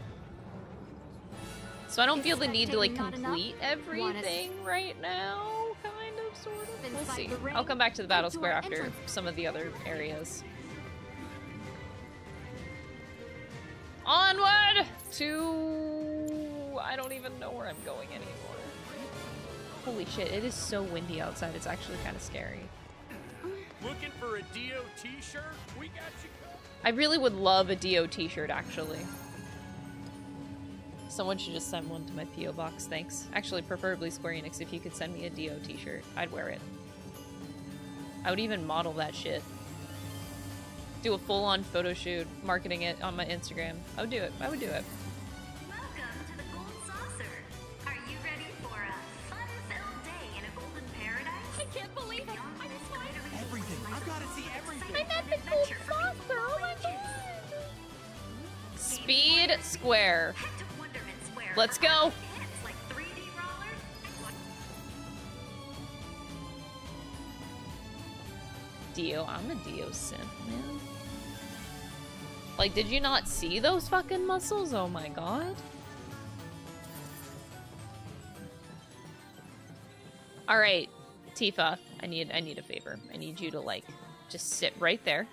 So I don't feel the need to like complete everything right now, kind of, sort of. We'll see. I'll come back to the battle square after some of the other areas. Onward to... I don't even know where I'm going anymore. Holy shit, it is so windy outside, it's actually kind of scary.
Looking for a Dio t-shirt? We got you
I really would love a Dio t-shirt, actually. Someone should just send one to my P.O. box, thanks. Actually, preferably Square Enix, if you could send me a Dio t-shirt, I'd wear it. I would even model that shit. Do a full-on photo shoot, marketing it on my Instagram. I would do it. I would do it. Speed Square. Let's go. Dio, I'm a Dio simp, man. Like, did you not see those fucking muscles? Oh my god. Alright, Tifa, I need I need a favor. I need you to like just sit right there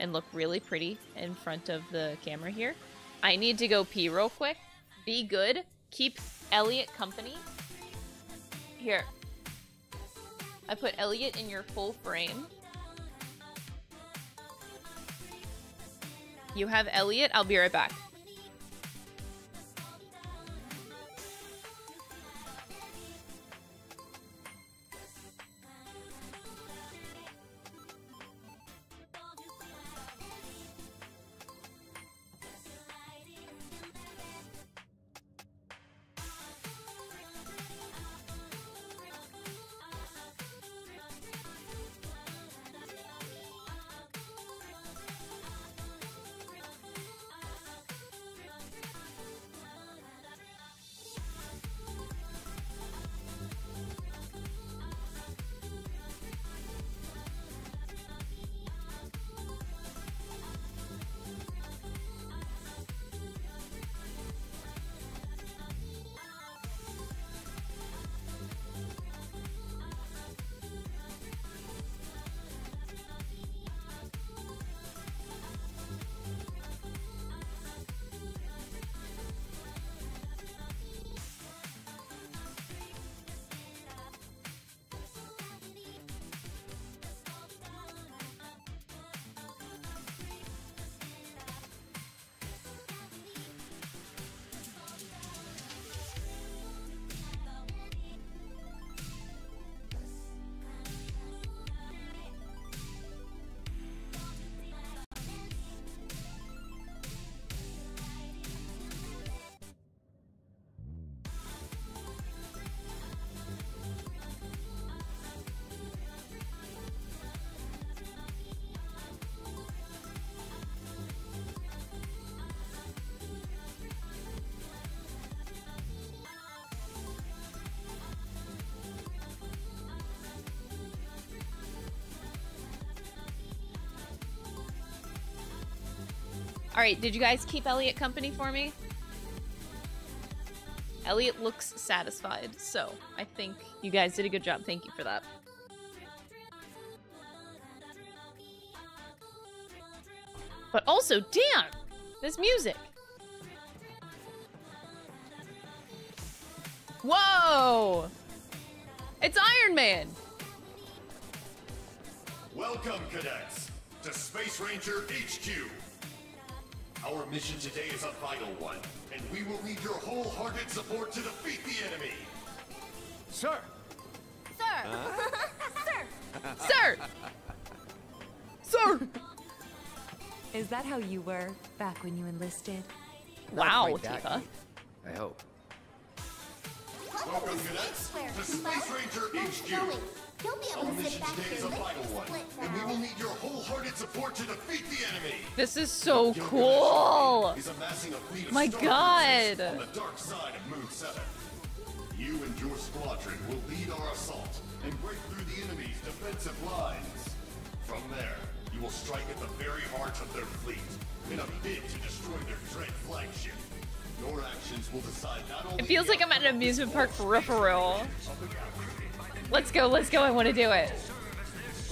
and look really pretty in front of the camera here. I need to go pee real quick. Be good. Keep Elliot company. Here. I put Elliot in your full frame. You have Elliot. I'll be right back. Alright, did you guys keep Elliot company for me? Elliot looks satisfied, so I think you guys did a good job. Thank you for that. But also, damn! This music!
How you were back when you enlisted?
Wow,
quite that
Tifa.
I hope.
Welcome, cadets, to Space Ranger HQ.
You'll be
Our
to sit back
today
here
is a
with
vital
the
one, and we will need your wholehearted support to defeat the enemy.
This is so
Gilgamesh
cool!
Is amassing a fleet of
My God!
On the dark side of Moon 7. You and your squadron will lead our assault and break through the enemy's defensive lines.
From there, you will strike at the very heart of their fleet in a bid to destroy their dread flagship. Your actions will decide not only
It feels like I'm at an amusement park peripheral. Let's go, let's go, I want to do it.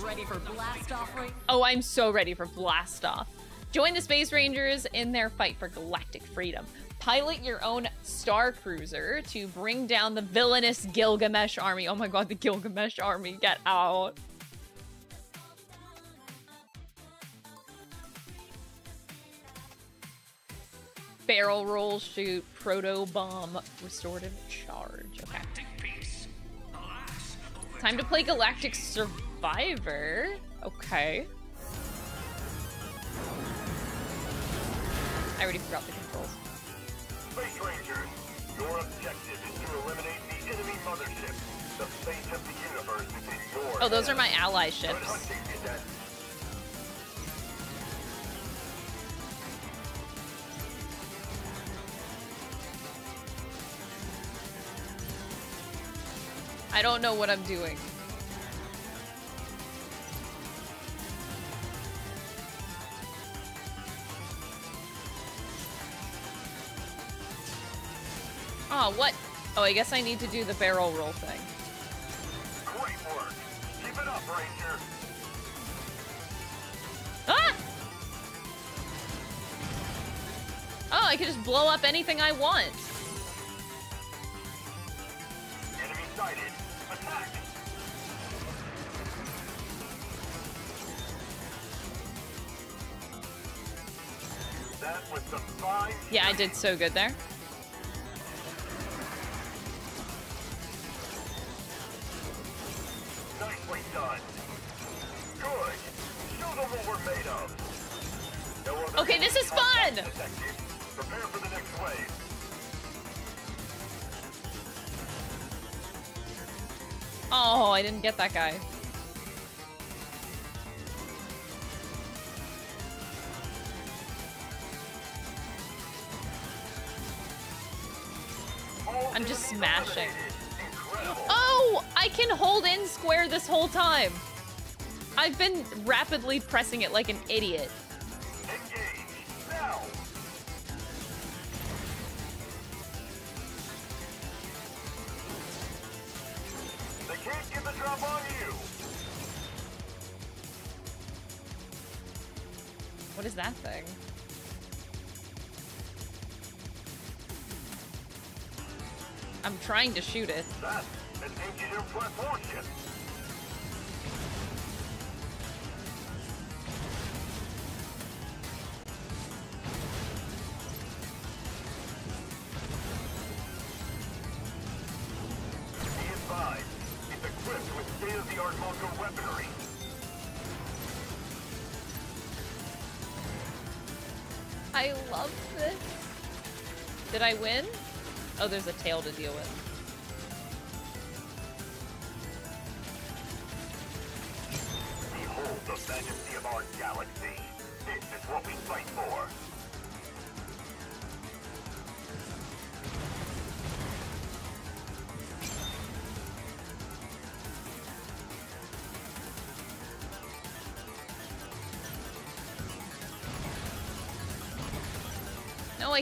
Ready for blast off right
Oh, I'm so ready for blast off. Join the Space Rangers in their fight for galactic freedom. Pilot your own Star Cruiser to bring down the villainous Gilgamesh army. Oh my god, the Gilgamesh army, get out. Barrel roll, shoot, proto bomb, restorative charge. Okay. Time to play Galactic Survivor. Okay. I already forgot the controls.
Space Rangers, your objective is to eliminate the enemy mothership. The fate of the universe is in your
Oh, those are my ally ships. I don't know what I'm doing. Oh, what? Oh, I guess I need to do the barrel roll thing.
Great work. Keep it up, Ranger.
Ah! Oh, I can just blow up anything I want.
Enemy sighted.
Yeah, I did so good there.
Nicely done. Good. Show them what we're made of.
Okay, this is fun!
Prepare for the next wave.
Oh, I didn't get that guy. I'm just smashing. Oh, I can hold in square this whole time. I've been rapidly pressing it like an idiot. What is that thing? I'm trying to shoot it.
That's an.
I love this. Did I win? Oh, there's a tail to deal with.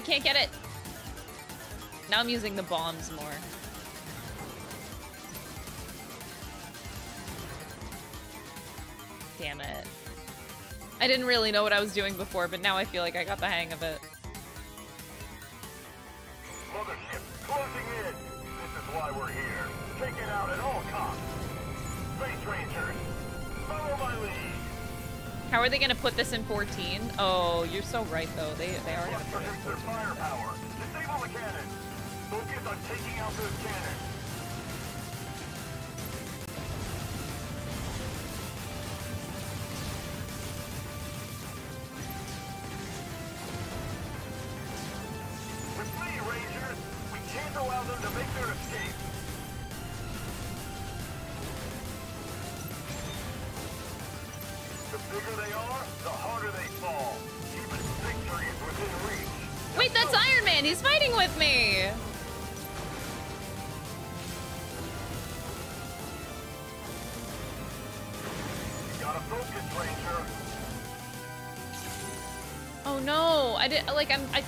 Can't get it. Now I'm using the bombs more. Damn it. I didn't really know what I was doing before, but now I feel like I got the hang of it. Put this in 14? Oh, you're so right though. They they are gonna put it in
Their
14.
firepower. Disable the cannons. Focus on taking out those cannons.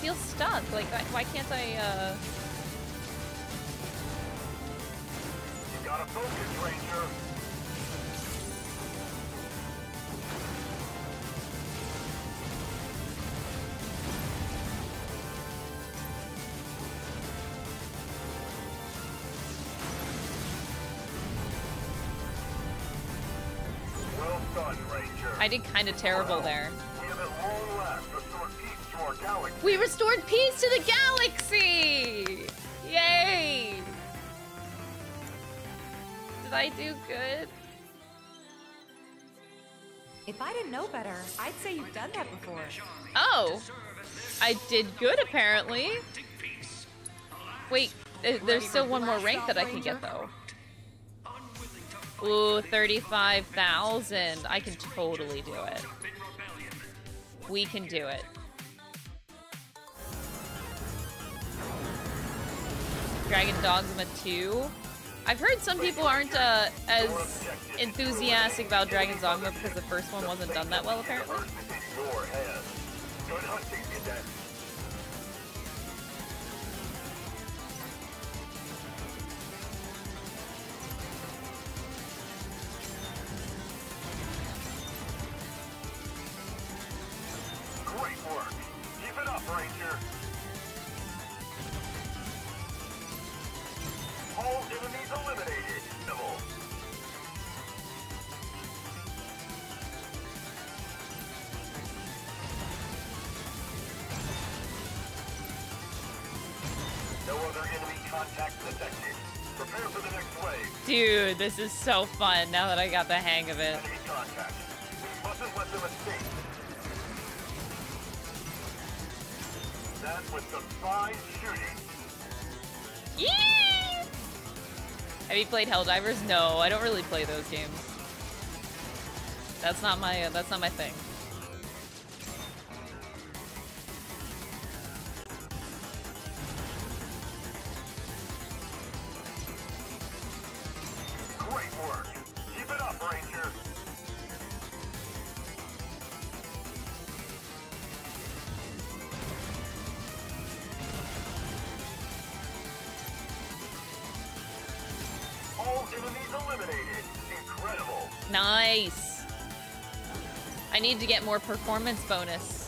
Feel stuck. Like why can't I? uh...
You gotta focus, Ranger. Well done, Ranger.
I did kind of terrible there.
Restored peace to
the galaxy! Yay! Did I do good?
If I didn't know better, I'd say you've done that before.
Oh! I did good, apparently. Wait, uh, there's still one more rank that I can get, though. Ooh, 35,000. I can totally do it. We can do it. Dragon Dogma 2. I've heard some people aren't uh, as enthusiastic about Dragon's Dogma because the first one wasn't done that well, apparently. This is so fun now that I got the hang of it.
Enemy contact. We mustn't let them escape. That was some fine shooting.
Yee! Have you played Helldivers? No, I don't really play those games. That's not my uh, that's not my thing. More performance bonus.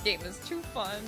Game is too fun.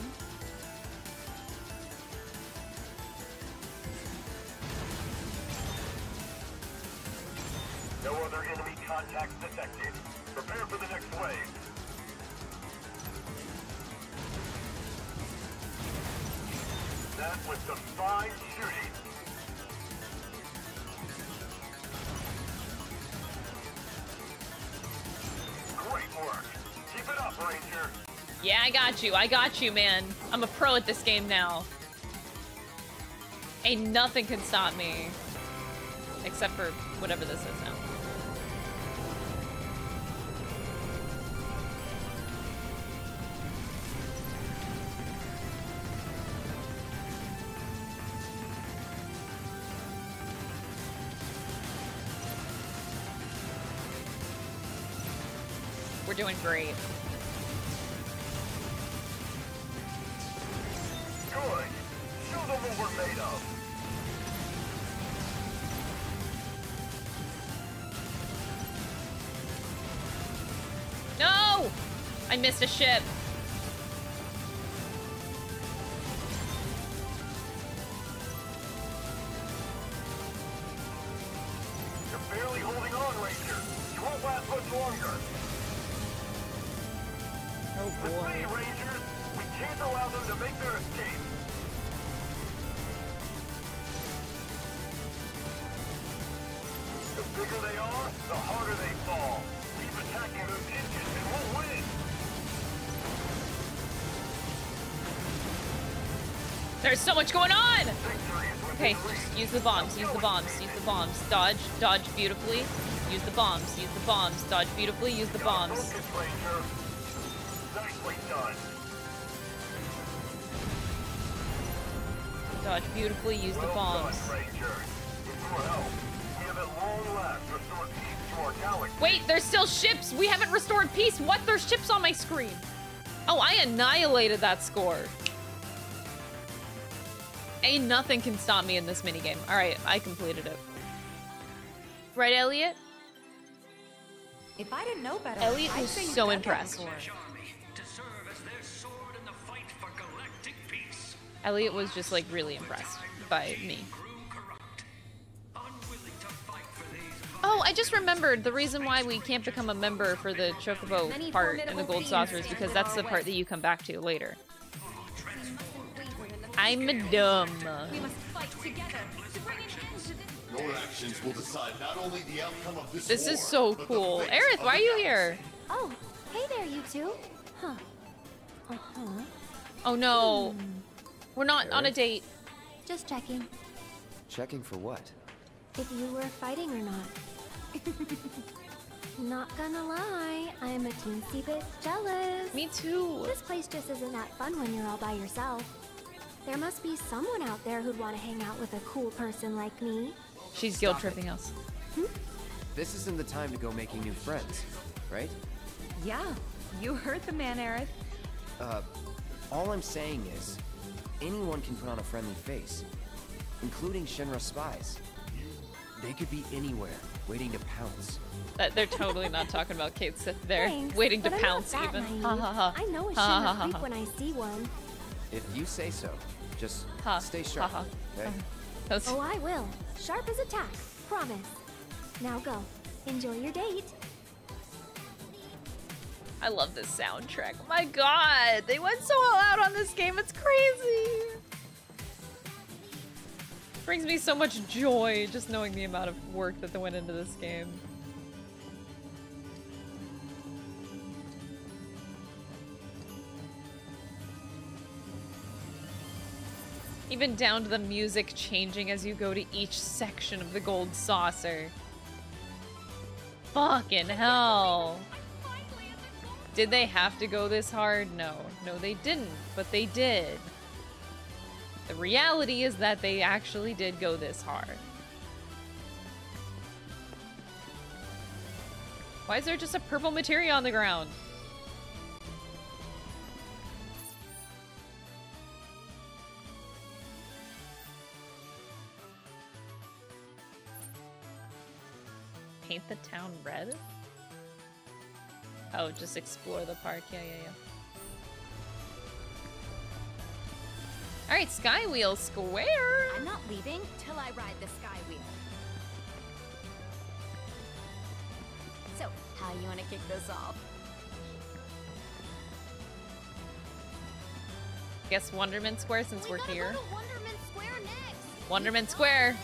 I got you. I got you, man. I'm a pro at this game now. Ain't nothing can stop me. Except for whatever this is now. We're doing great. Missed a ship. Use the bombs, use the bombs, use the bombs. Dodge, dodge beautifully. Use the bombs, use the bombs. Dodge beautifully, use the bombs. Dodge beautifully, use the bombs. Wait, there's still ships! We haven't restored peace! What? There's ships on my screen! Oh, I annihilated that score. Ain't nothing can stop me in this minigame. Alright, I completed it. Right, Elliot?
If I didn't know better,
Elliot
I'd
was so impressed. Elliot was just like really impressed by me. Oh, I just remembered the reason why we can't become a member for the Chocobo part in the Gold Saucer is because that's the part that you come back to later. I'm a dumb.
We must fight together to bring an end to this.
Your actions will decide not only the outcome of this
This
war,
is so cool.
fate
Aerith, why are you here?
Oh, hey there, you two. Huh. Uh-huh.
Oh no. We're not on a date.
Just checking
Checking for what?
if you were fighting or not. not gonna lie, I'm a teensy bit jealous.
Me too.
This place just isn't that fun when you're all by yourself. There must be someone out there who'd want to hang out with a cool person like me.
She's guilt tripping us.
This isn't the time to go making new friends, right?
Yeah, you heard the man, Aerith.
Uh, all I'm saying is, anyone can put on a friendly face, including Shinra spies. They could be anywhere, waiting to pounce.
That they're totally not talking about Cait Sith there,
Thanks,
waiting to
I'm
pounce even. Ha ha ha.
I know a
Ha, ha,
Shinra
ha,
creep
ha.
when I see one.
If you say so, just
Ha,
stay sharp,
ha, ha.
okay? Uh-huh.
That's-
Oh, I will. Sharp as a tack. Promise. Now go. Enjoy your date.
I love this soundtrack. My god, they went so all out on this game. It's crazy. Brings me so much joy just knowing the amount of work that they went into this game. Even down to the music changing as you go to each section of the gold saucer. Fucking hell. Did they have to go this hard? No. No, they didn't, but they did. The reality is that they actually did go this hard. Why is there just a purple materia on the ground? Paint the town red? Oh, just explore the park. Yeah, yeah, yeah. All right, Skywheel Square.
I'm not leaving till I ride the Skywheel. So, how you want to kick this off?
Guess Wonderman Square since we're here.
Wonderman Square next.
Wonderment Square.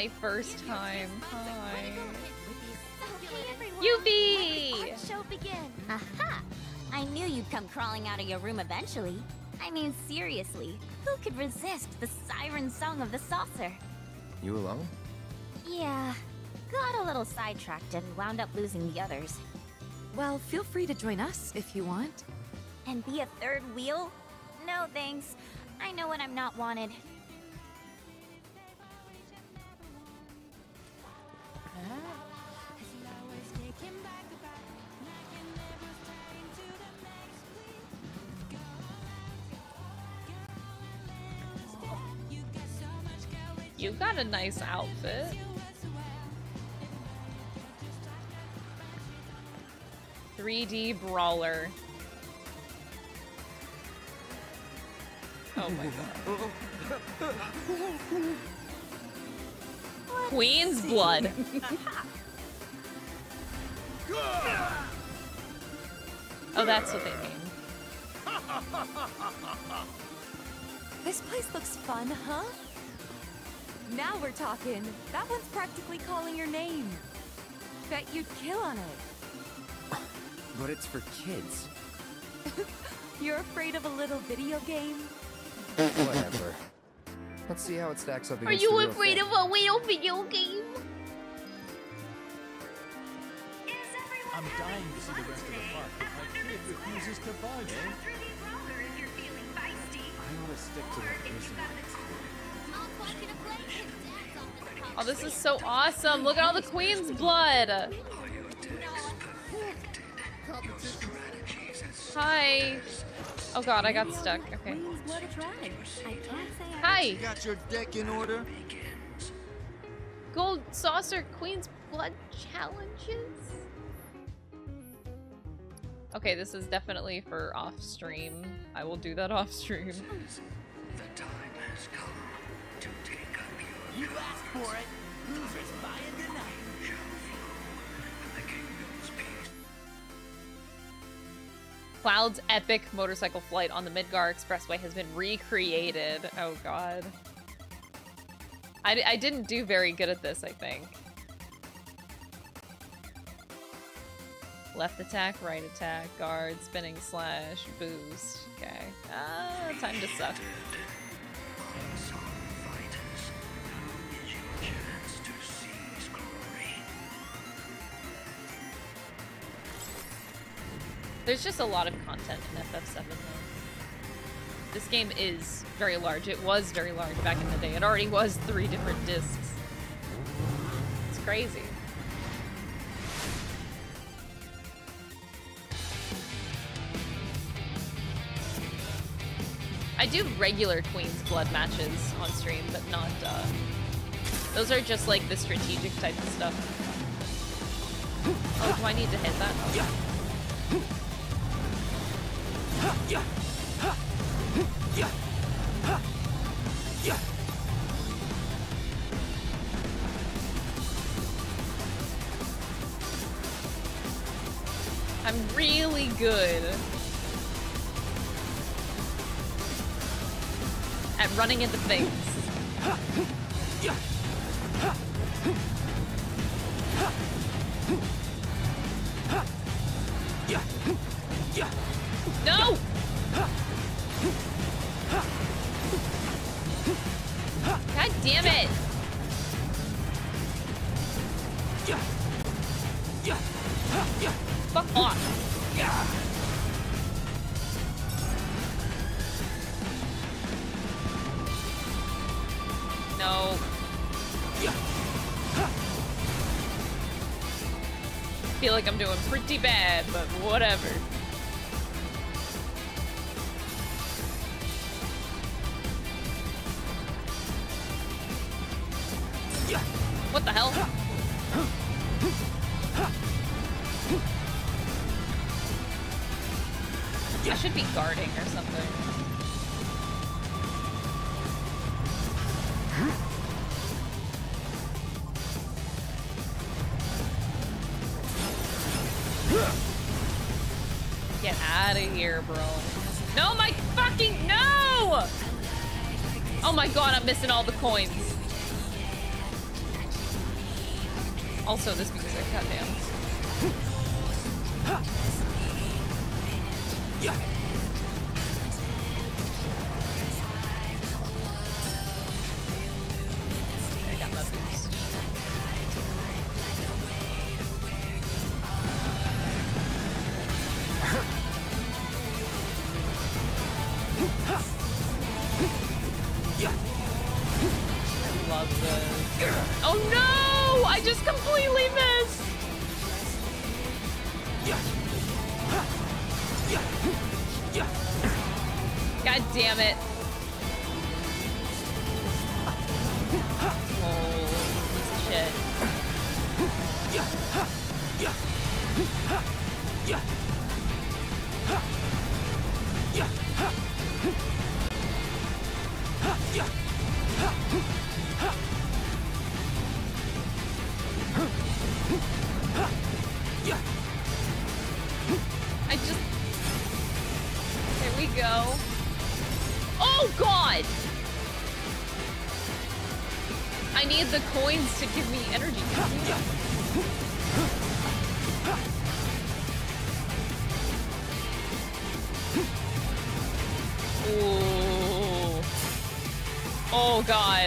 My first time. Hi.
Okay.
Yuffie!
Let the art show begin.
Aha! I knew you'd come crawling out of your room eventually. I mean, seriously, who could resist the siren song of the saucer?
You alone?
Yeah, got a little sidetracked and wound up losing the others.
Well, feel free to join us if you want.
And be a third wheel? No thanks. I know when I'm not wanted.
A nice outfit. Three D brawler. Oh my god. Queen's blood. oh, that's what they mean.
This place looks fun, huh? Now we're talking. That one's practically calling your name. Bet you'd kill on it.
But it's for kids.
You're afraid of a little video game?
Whatever. Let's see how it stacks up
Are
against
you
the real
afraid
thing.
of a real video game?
I'm dying to see the rest of the park, but my kid refuses to budge.
I want to stick to the prison.
Oh, this is so awesome. Look at all the queen's blood. Hi. Oh god, I got stuck. Okay. Hi.
Got your deck in order?
Gold saucer queen's blood challenges. Okay, this is definitely for off stream. I will do that off stream.
You for it. Losers buying tonight.
Cloud's epic motorcycle flight on the Midgar Expressway has been recreated. Oh god. I, I didn't do very good at this, I think. Left attack, right attack, guard, spinning slash, boost. Okay. Ah, time to suck. There's just a lot of content in FF7 though. This game is very large. It was very large back in the day. It already was three different discs. It's crazy. I do regular Queen's Blood matches on stream, but not, uh... Those are just like the strategic type of stuff. Oh, do I need to hit that? I'm really good at running into things. Whatever. What the hell? I should be guarding or something. Bro. No, my fucking no! Oh my god, I'm missing all the coins. Also, this because music, goddamn. I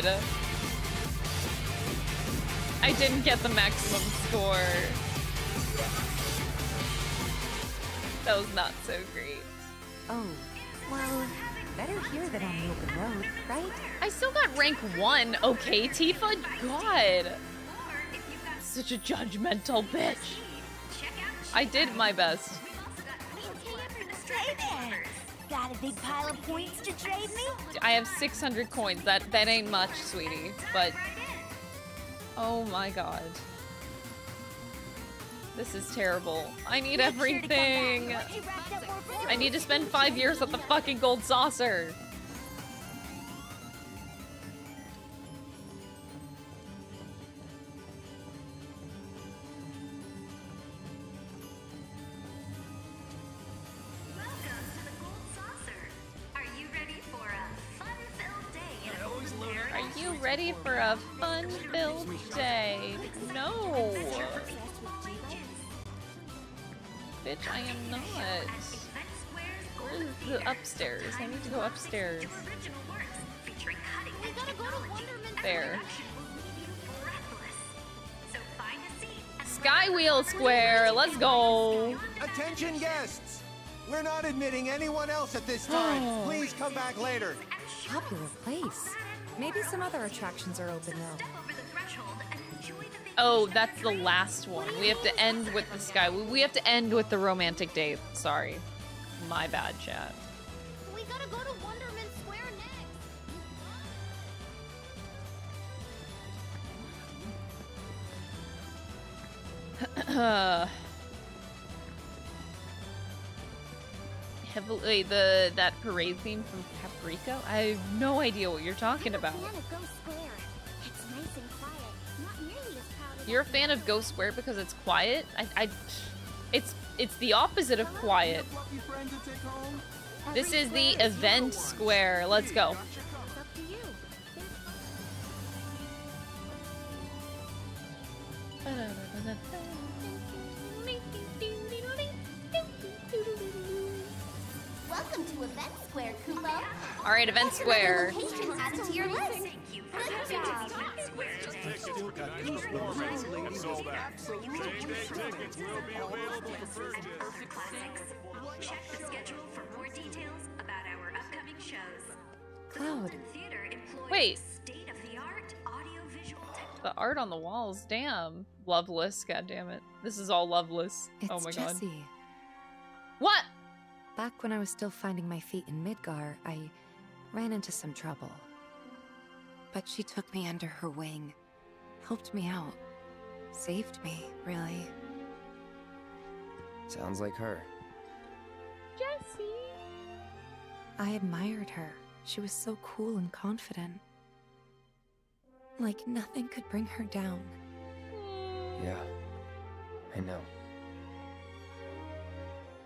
God. I didn't get the maximum score. That was not so great.
Oh, well, better here than on the open road, right?
I still got rank one, okay, Tifa? God. Such a judgmental bitch. I did my best.
Big pile of points to trade me?
I have 600 coins. That that ain't much, sweetie. But oh my god, this is terrible. I need everything. I need to spend five years at the fucking gold saucer. Ready for a fun-filled day? No. Bitch, I am not. Where's the upstairs? I need to go upstairs. There. Skywheel Square, let's go.
Attention guests! We're not admitting anyone else at this time. Please come back later.
Popular place. Maybe some other attractions are open though.
Oh, that's the last one. We have to end with the sky. We- We have to end with the romantic date. Sorry. My bad, chat.
We gotta go to Wonderman Square next.
Heavily the that parade theme from Caprico. I have no idea what you're talking about.
Fan of Ghost Square. It's nice and quiet. Not nearly as crowded.
You're a fan of Ghost Square because it's quiet. I, I, it's it's the opposite of quiet. This is the event square. Let's go.
It's up to Event Square, Kupo.
All right, event square.
Added to your list. Good job.
Check the schedule for more details about our upcoming shows.
Cloud.
Wait.
state-of-the-art audiovisual
The art on the walls, damn. Loveless, god damn it. This is all loveless.
It's
oh my god.
Jessie.
What?
Back when I was still finding my feet in Midgar, I ran into some trouble. But she took me under her wing, helped me out, saved me, really.
Sounds like her.
Jessie.
I admired her. She was so cool and confident. Like nothing could bring her down.
Yeah. I know.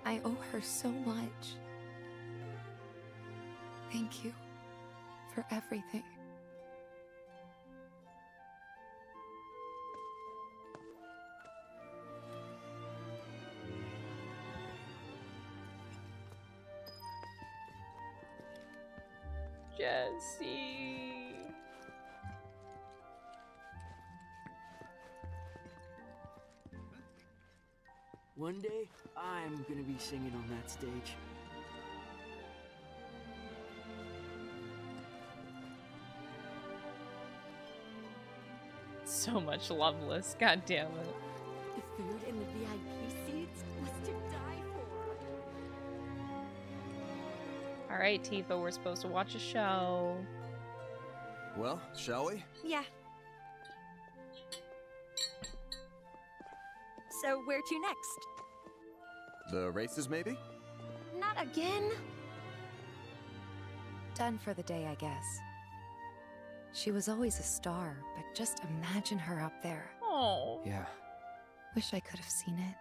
I owe her so much. Thank you for everything.
I'm gonna be singing on that stage.
So much loveless. God damn it.
The food in the VIP seats was to die for.
All right, Tifa, we're supposed to watch a show.
Well, shall we?
Yeah. So where to next?
The races, maybe?
Not again.
Done for the day, I guess. She was always a star, but just imagine her up there.
Oh.
Yeah.
Wish I could have seen it.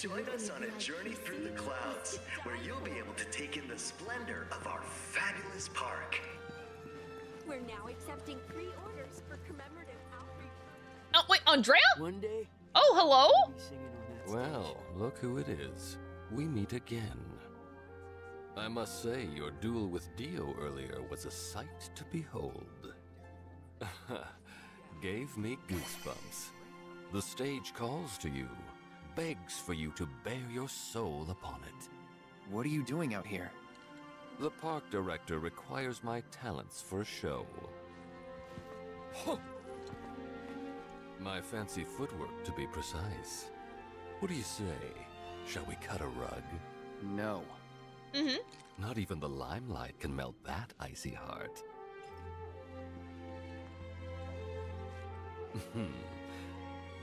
Join us on a journey through the clouds, where you'll be able to take in the splendor of our fabulous park.
We're now accepting pre-orders for commemorative outreach.
Oh wait, Andrea?
One day.
Oh, hello.
Well, look who it is. We meet again. I must say, your duel with Dio earlier was a sight to behold. Gave me goosebumps. The stage calls to you, begs for you to bear your soul upon it.
What are you doing out here?
The park director requires my talents for a show. My fancy footwork, to be precise. What do you say? Shall we cut a rug?
No.
Mm-hmm.
Not even the limelight can melt that icy heart.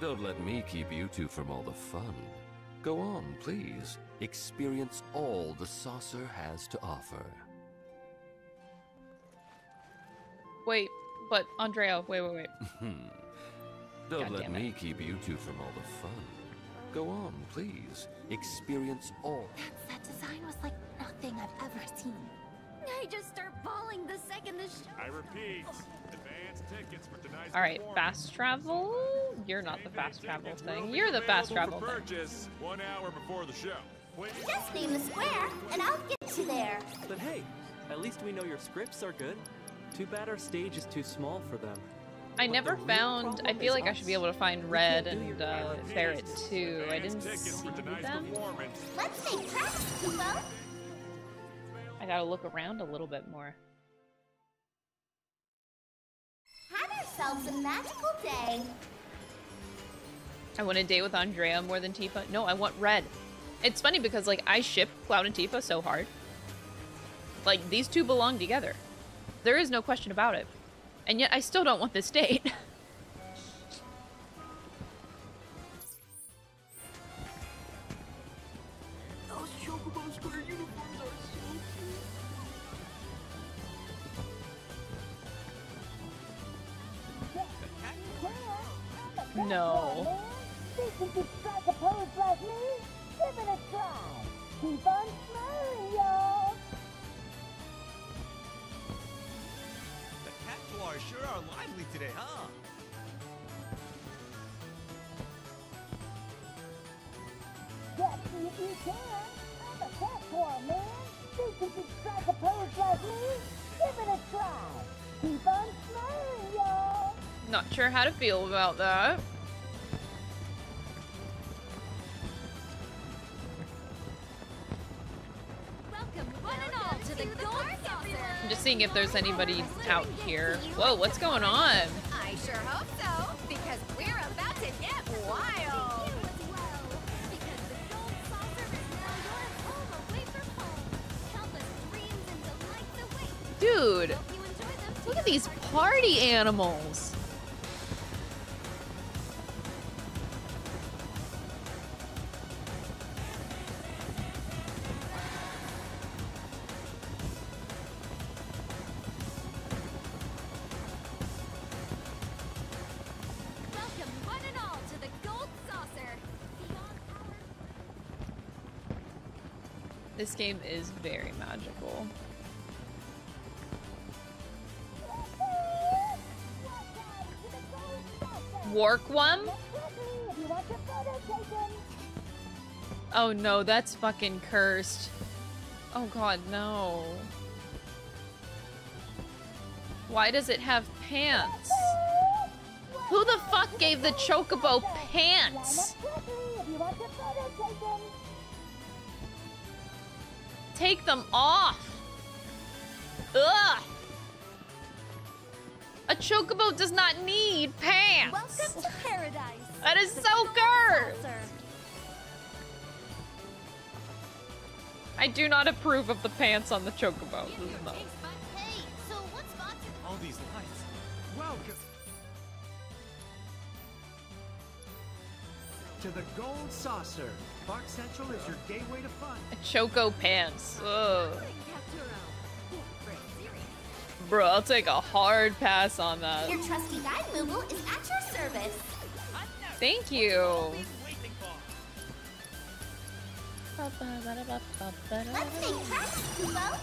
Don't let me keep you two from all the fun. Go on, please. Experience all the saucer has to offer.
Wait, but Andrea, wait, wait, wait. Hmm.
Don't
God
let me keep you two from all the fun. Go on, please. Experience all.
That design was like nothing I've ever seen. I just start bawling the second the show.
I repeat, advance tickets for tonight's
All right, fast travel. You're not the fast travel thing. You're the fast travel thing.
purchase one hour before the show. Please.
Just name the square, and I'll get you there.
But hey, at least we know your scripts are good. Too bad our stage is too small for them.
I never found. I feel like I should be able to find Red and uh, Barret too. I didn't see them.
Let's make tracks, kupo.
I gotta look around a little bit more.
Have yourselves a magical day.
I want a date with Andrea more than Tifa. No, I want Red. It's funny because like I ship Cloud and Tifa so hard. Like these two belong together. There is no question about it. And yet I still don't want this date. no.
Think you strike a pose like me? Give it a try. Keep on smiling, y'all.
The Cactuars sure are lively today, huh?
Just see if you can. I'm a cactuar, man. Think you could strike a pose like me? Give it a try. Keep on smiling, y'all.
Not sure how to feel about that. I'm just seeing if there's anybody out here. Whoa, what's going on?
I sure hope so, because we're about to get wild.
Dude, look at these party animals. This game is very magical. Warquum? Oh no, that's fucking cursed. Oh god, no. Why does it have pants? Who the fuck gave the chocobo pants? Take them off! Ugh! A A chocobo does not need pants.
Welcome to paradise.
That is so cursed. I do not approve of the pants on the chocobo. No.
Hey, so?
All these lights. Welcome to the Gold Saucer. Park Central is your gateway to fun.
Choco pants. Ugh. Bro, I'll take a hard pass on that.
Your trusty guide Moogle is at your service.
Thank you.
Let's make practice, kupo.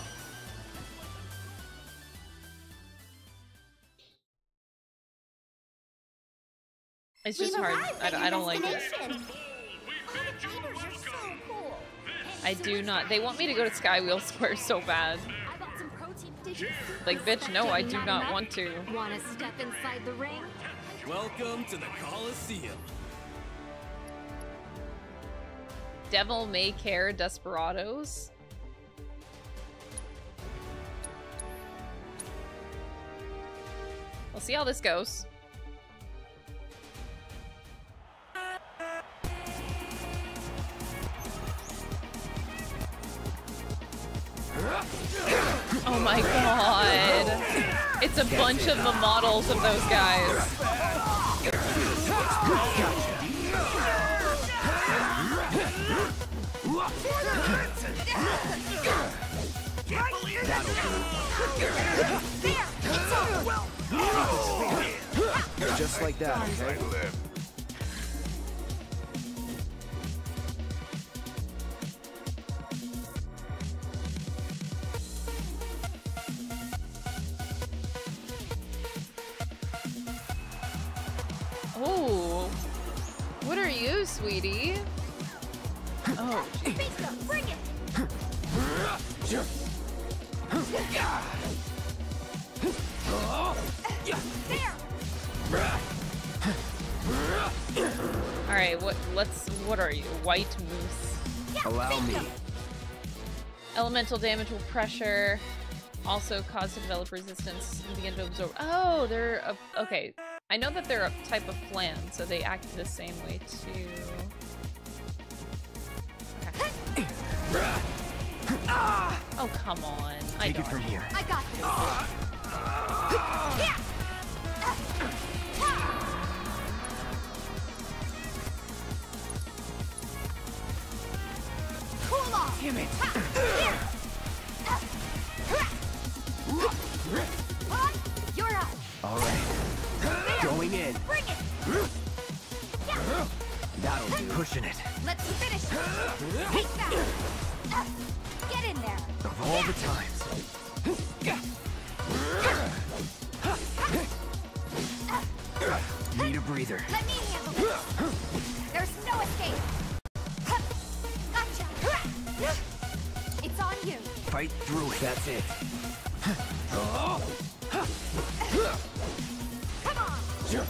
It's just
We've
hard. I, don't- I don't like it. I do not. They want me to go to Skywheel Square so bad.
I got some protein. Did you see
Like, bitch, no, I do not want to.
Want to step inside the ring?
Welcome to the Coliseum.
Devil May Care Desperados. We'll see how this goes. Oh my god. It's a bunch of the models of those guys.
Just like that, okay?
You, sweetie? Oh,
Pizza, bring it.
All right, what let's what are you? White moose.
Allow me.
Elemental damage will pressure also cause to develop resistance and begin to absorb. Oh, they're a, okay. I know that they're a type of plant, so they act the same way too. Okay. Oh come on! I
Take it
don't.
from here.
I got this. Yeah. Cool off.
Damn it.
You're up.
All right. Going in.
Bring it.
That'll do. Pushing it.
Let's finish. Take that. Get in there.
Of all the times. Need a breather.
Let me handle this. There's no escape. Gotcha. It's on you.
Fight through it. That's it.
Come on.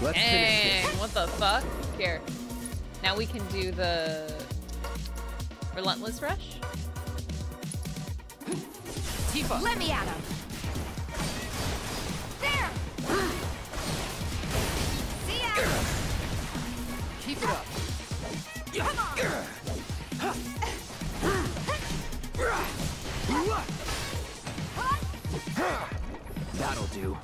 Let's finish
Dang,
this.
what the fuck? Here. Now we can do the relentless rush.
Tifa. Let me at him. There. See ya.
Keep it up.
Come on.
That'll do.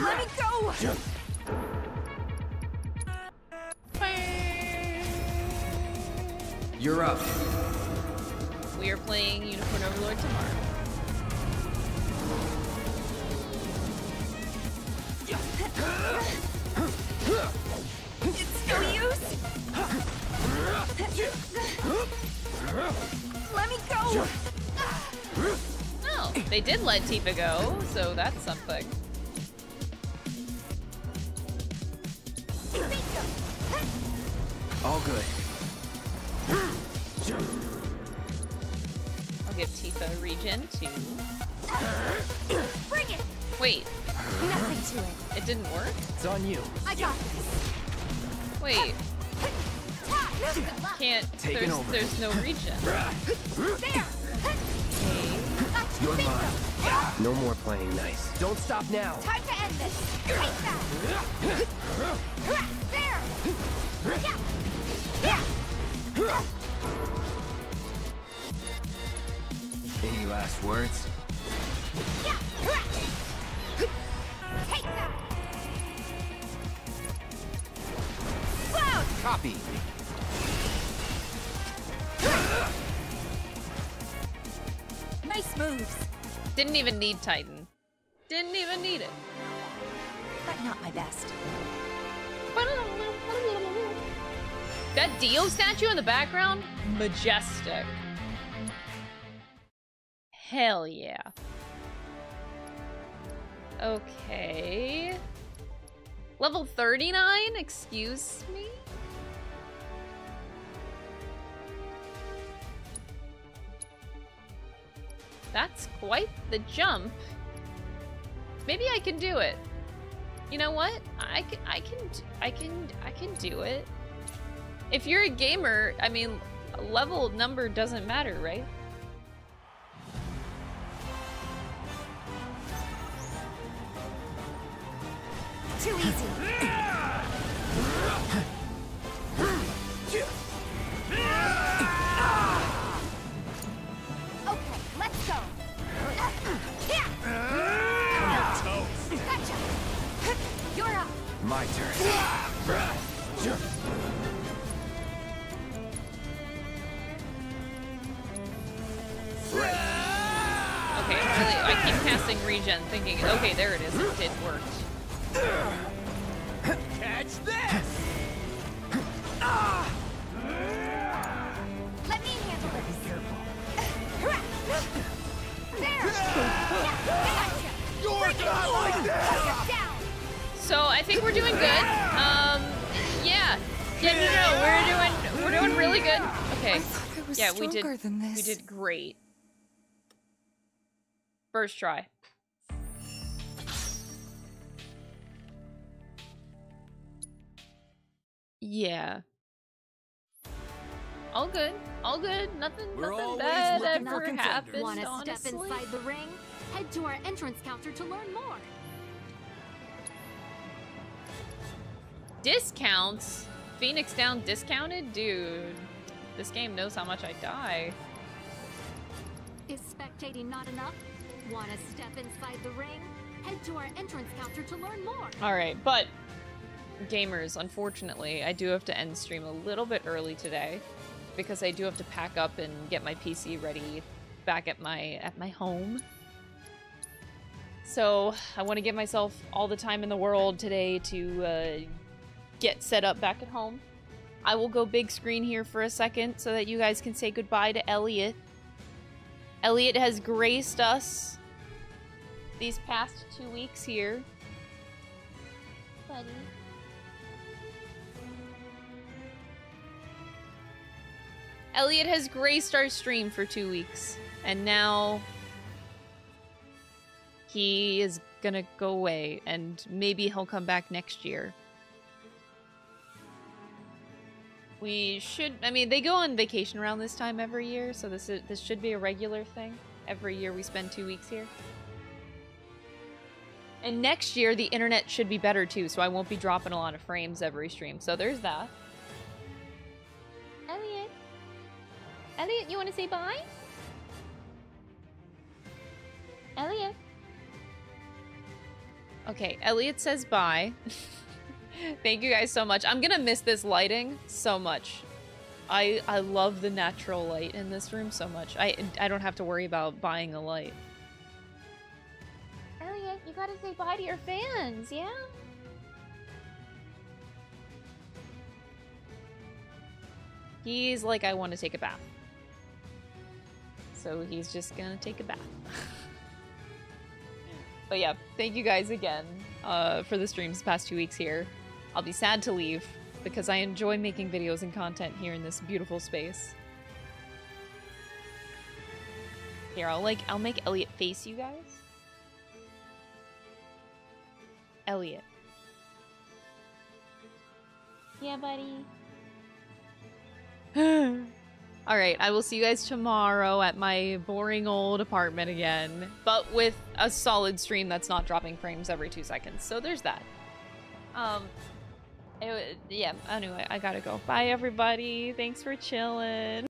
Let me go.
You're up.
We are playing Unicorn Overlord tomorrow.
It's no use. Let me go.
Oh, they did let Tifa go, so that's something.
All good.
I'll give Tifa a regen too.
Bring it.
Wait,
Nothing to it.
it didn't work?
It's on you.
I got this.
Wait,
Good luck.
Can't.
Taking
there's, there's no regen.
You're mine. No more playing nice. Don't stop now.
Time to end this. Take that. There.
Any last words?
Take that.
Copy.
Nice moves.
Didn't even need Titan. Didn't even need it.
But not my best.
That Dio statue in the background? Majestic. Hell yeah. Okay. Level 39? Excuse me? That's quite the jump. Maybe I can do it. You know what? I can, I can, I can, I can do it. If you're a gamer, I mean, level number doesn't matter, right?
Too easy.
My turn.
Okay, really, I keep casting regen, thinking, okay, there it is. It did work.
Catch this!
Let me handle this. There. Gotcha.
You're not like that!
Down.
So I think we're doing good. Um, yeah, yeah, no, no, we're doing, we're doing really good. Okay,
was
yeah, we did,
stronger than
we did great. First try. Yeah. All good. All good. Nothing.
We're
nothing bad ever
contenders.
happened.
Want to
honestly.
step inside the ring? Head to our entrance counter to learn more.
Discounts? Phoenix down discounted? Dude, this game knows how much I die.
Is spectating not enough? Want to step inside the ring? Head to our entrance counter to learn more.
All right, but gamers, unfortunately, I do have to end stream a little bit early today because I do have to pack up and get my PC ready back at my at my home. So I want to give myself all the time in the world today to uh, get set up back at home. I will go big screen here for a second so that you guys can say goodbye to Elliot. Elliot has graced us these past two weeks here. Buddy. Elliot has graced our stream for two weeks, and now he is gonna go away, and maybe he'll come back next year. We should. I mean, they go on vacation around this time every year, so this is this should be a regular thing. Every year we spend two weeks here. And next year the internet should be better too, so I won't be dropping a lot of frames every stream. So there's that. Elliot. Elliot, you want to say bye? Elliot. Okay, Elliot says bye. Thank you guys so much. I'm gonna miss this lighting so much. I I love the natural light in this room so much. I I don't have to worry about buying a light. Elliot, you gotta say bye to your fans, yeah? He's like, I want to take a bath. So he's just gonna take a bath. but yeah, thank you guys again uh, for the streams the past two weeks here. I'll be sad to leave because I enjoy making videos and content here in this beautiful space. Here, I'll like I'll make Elliot face you guys. Elliot. Yeah, buddy. All right, I will see you guys tomorrow at my boring old apartment again, but with a solid stream that's not dropping frames every two seconds. So there's that. Um, it, yeah, anyway, I gotta go. Bye, everybody. Thanks for chilling.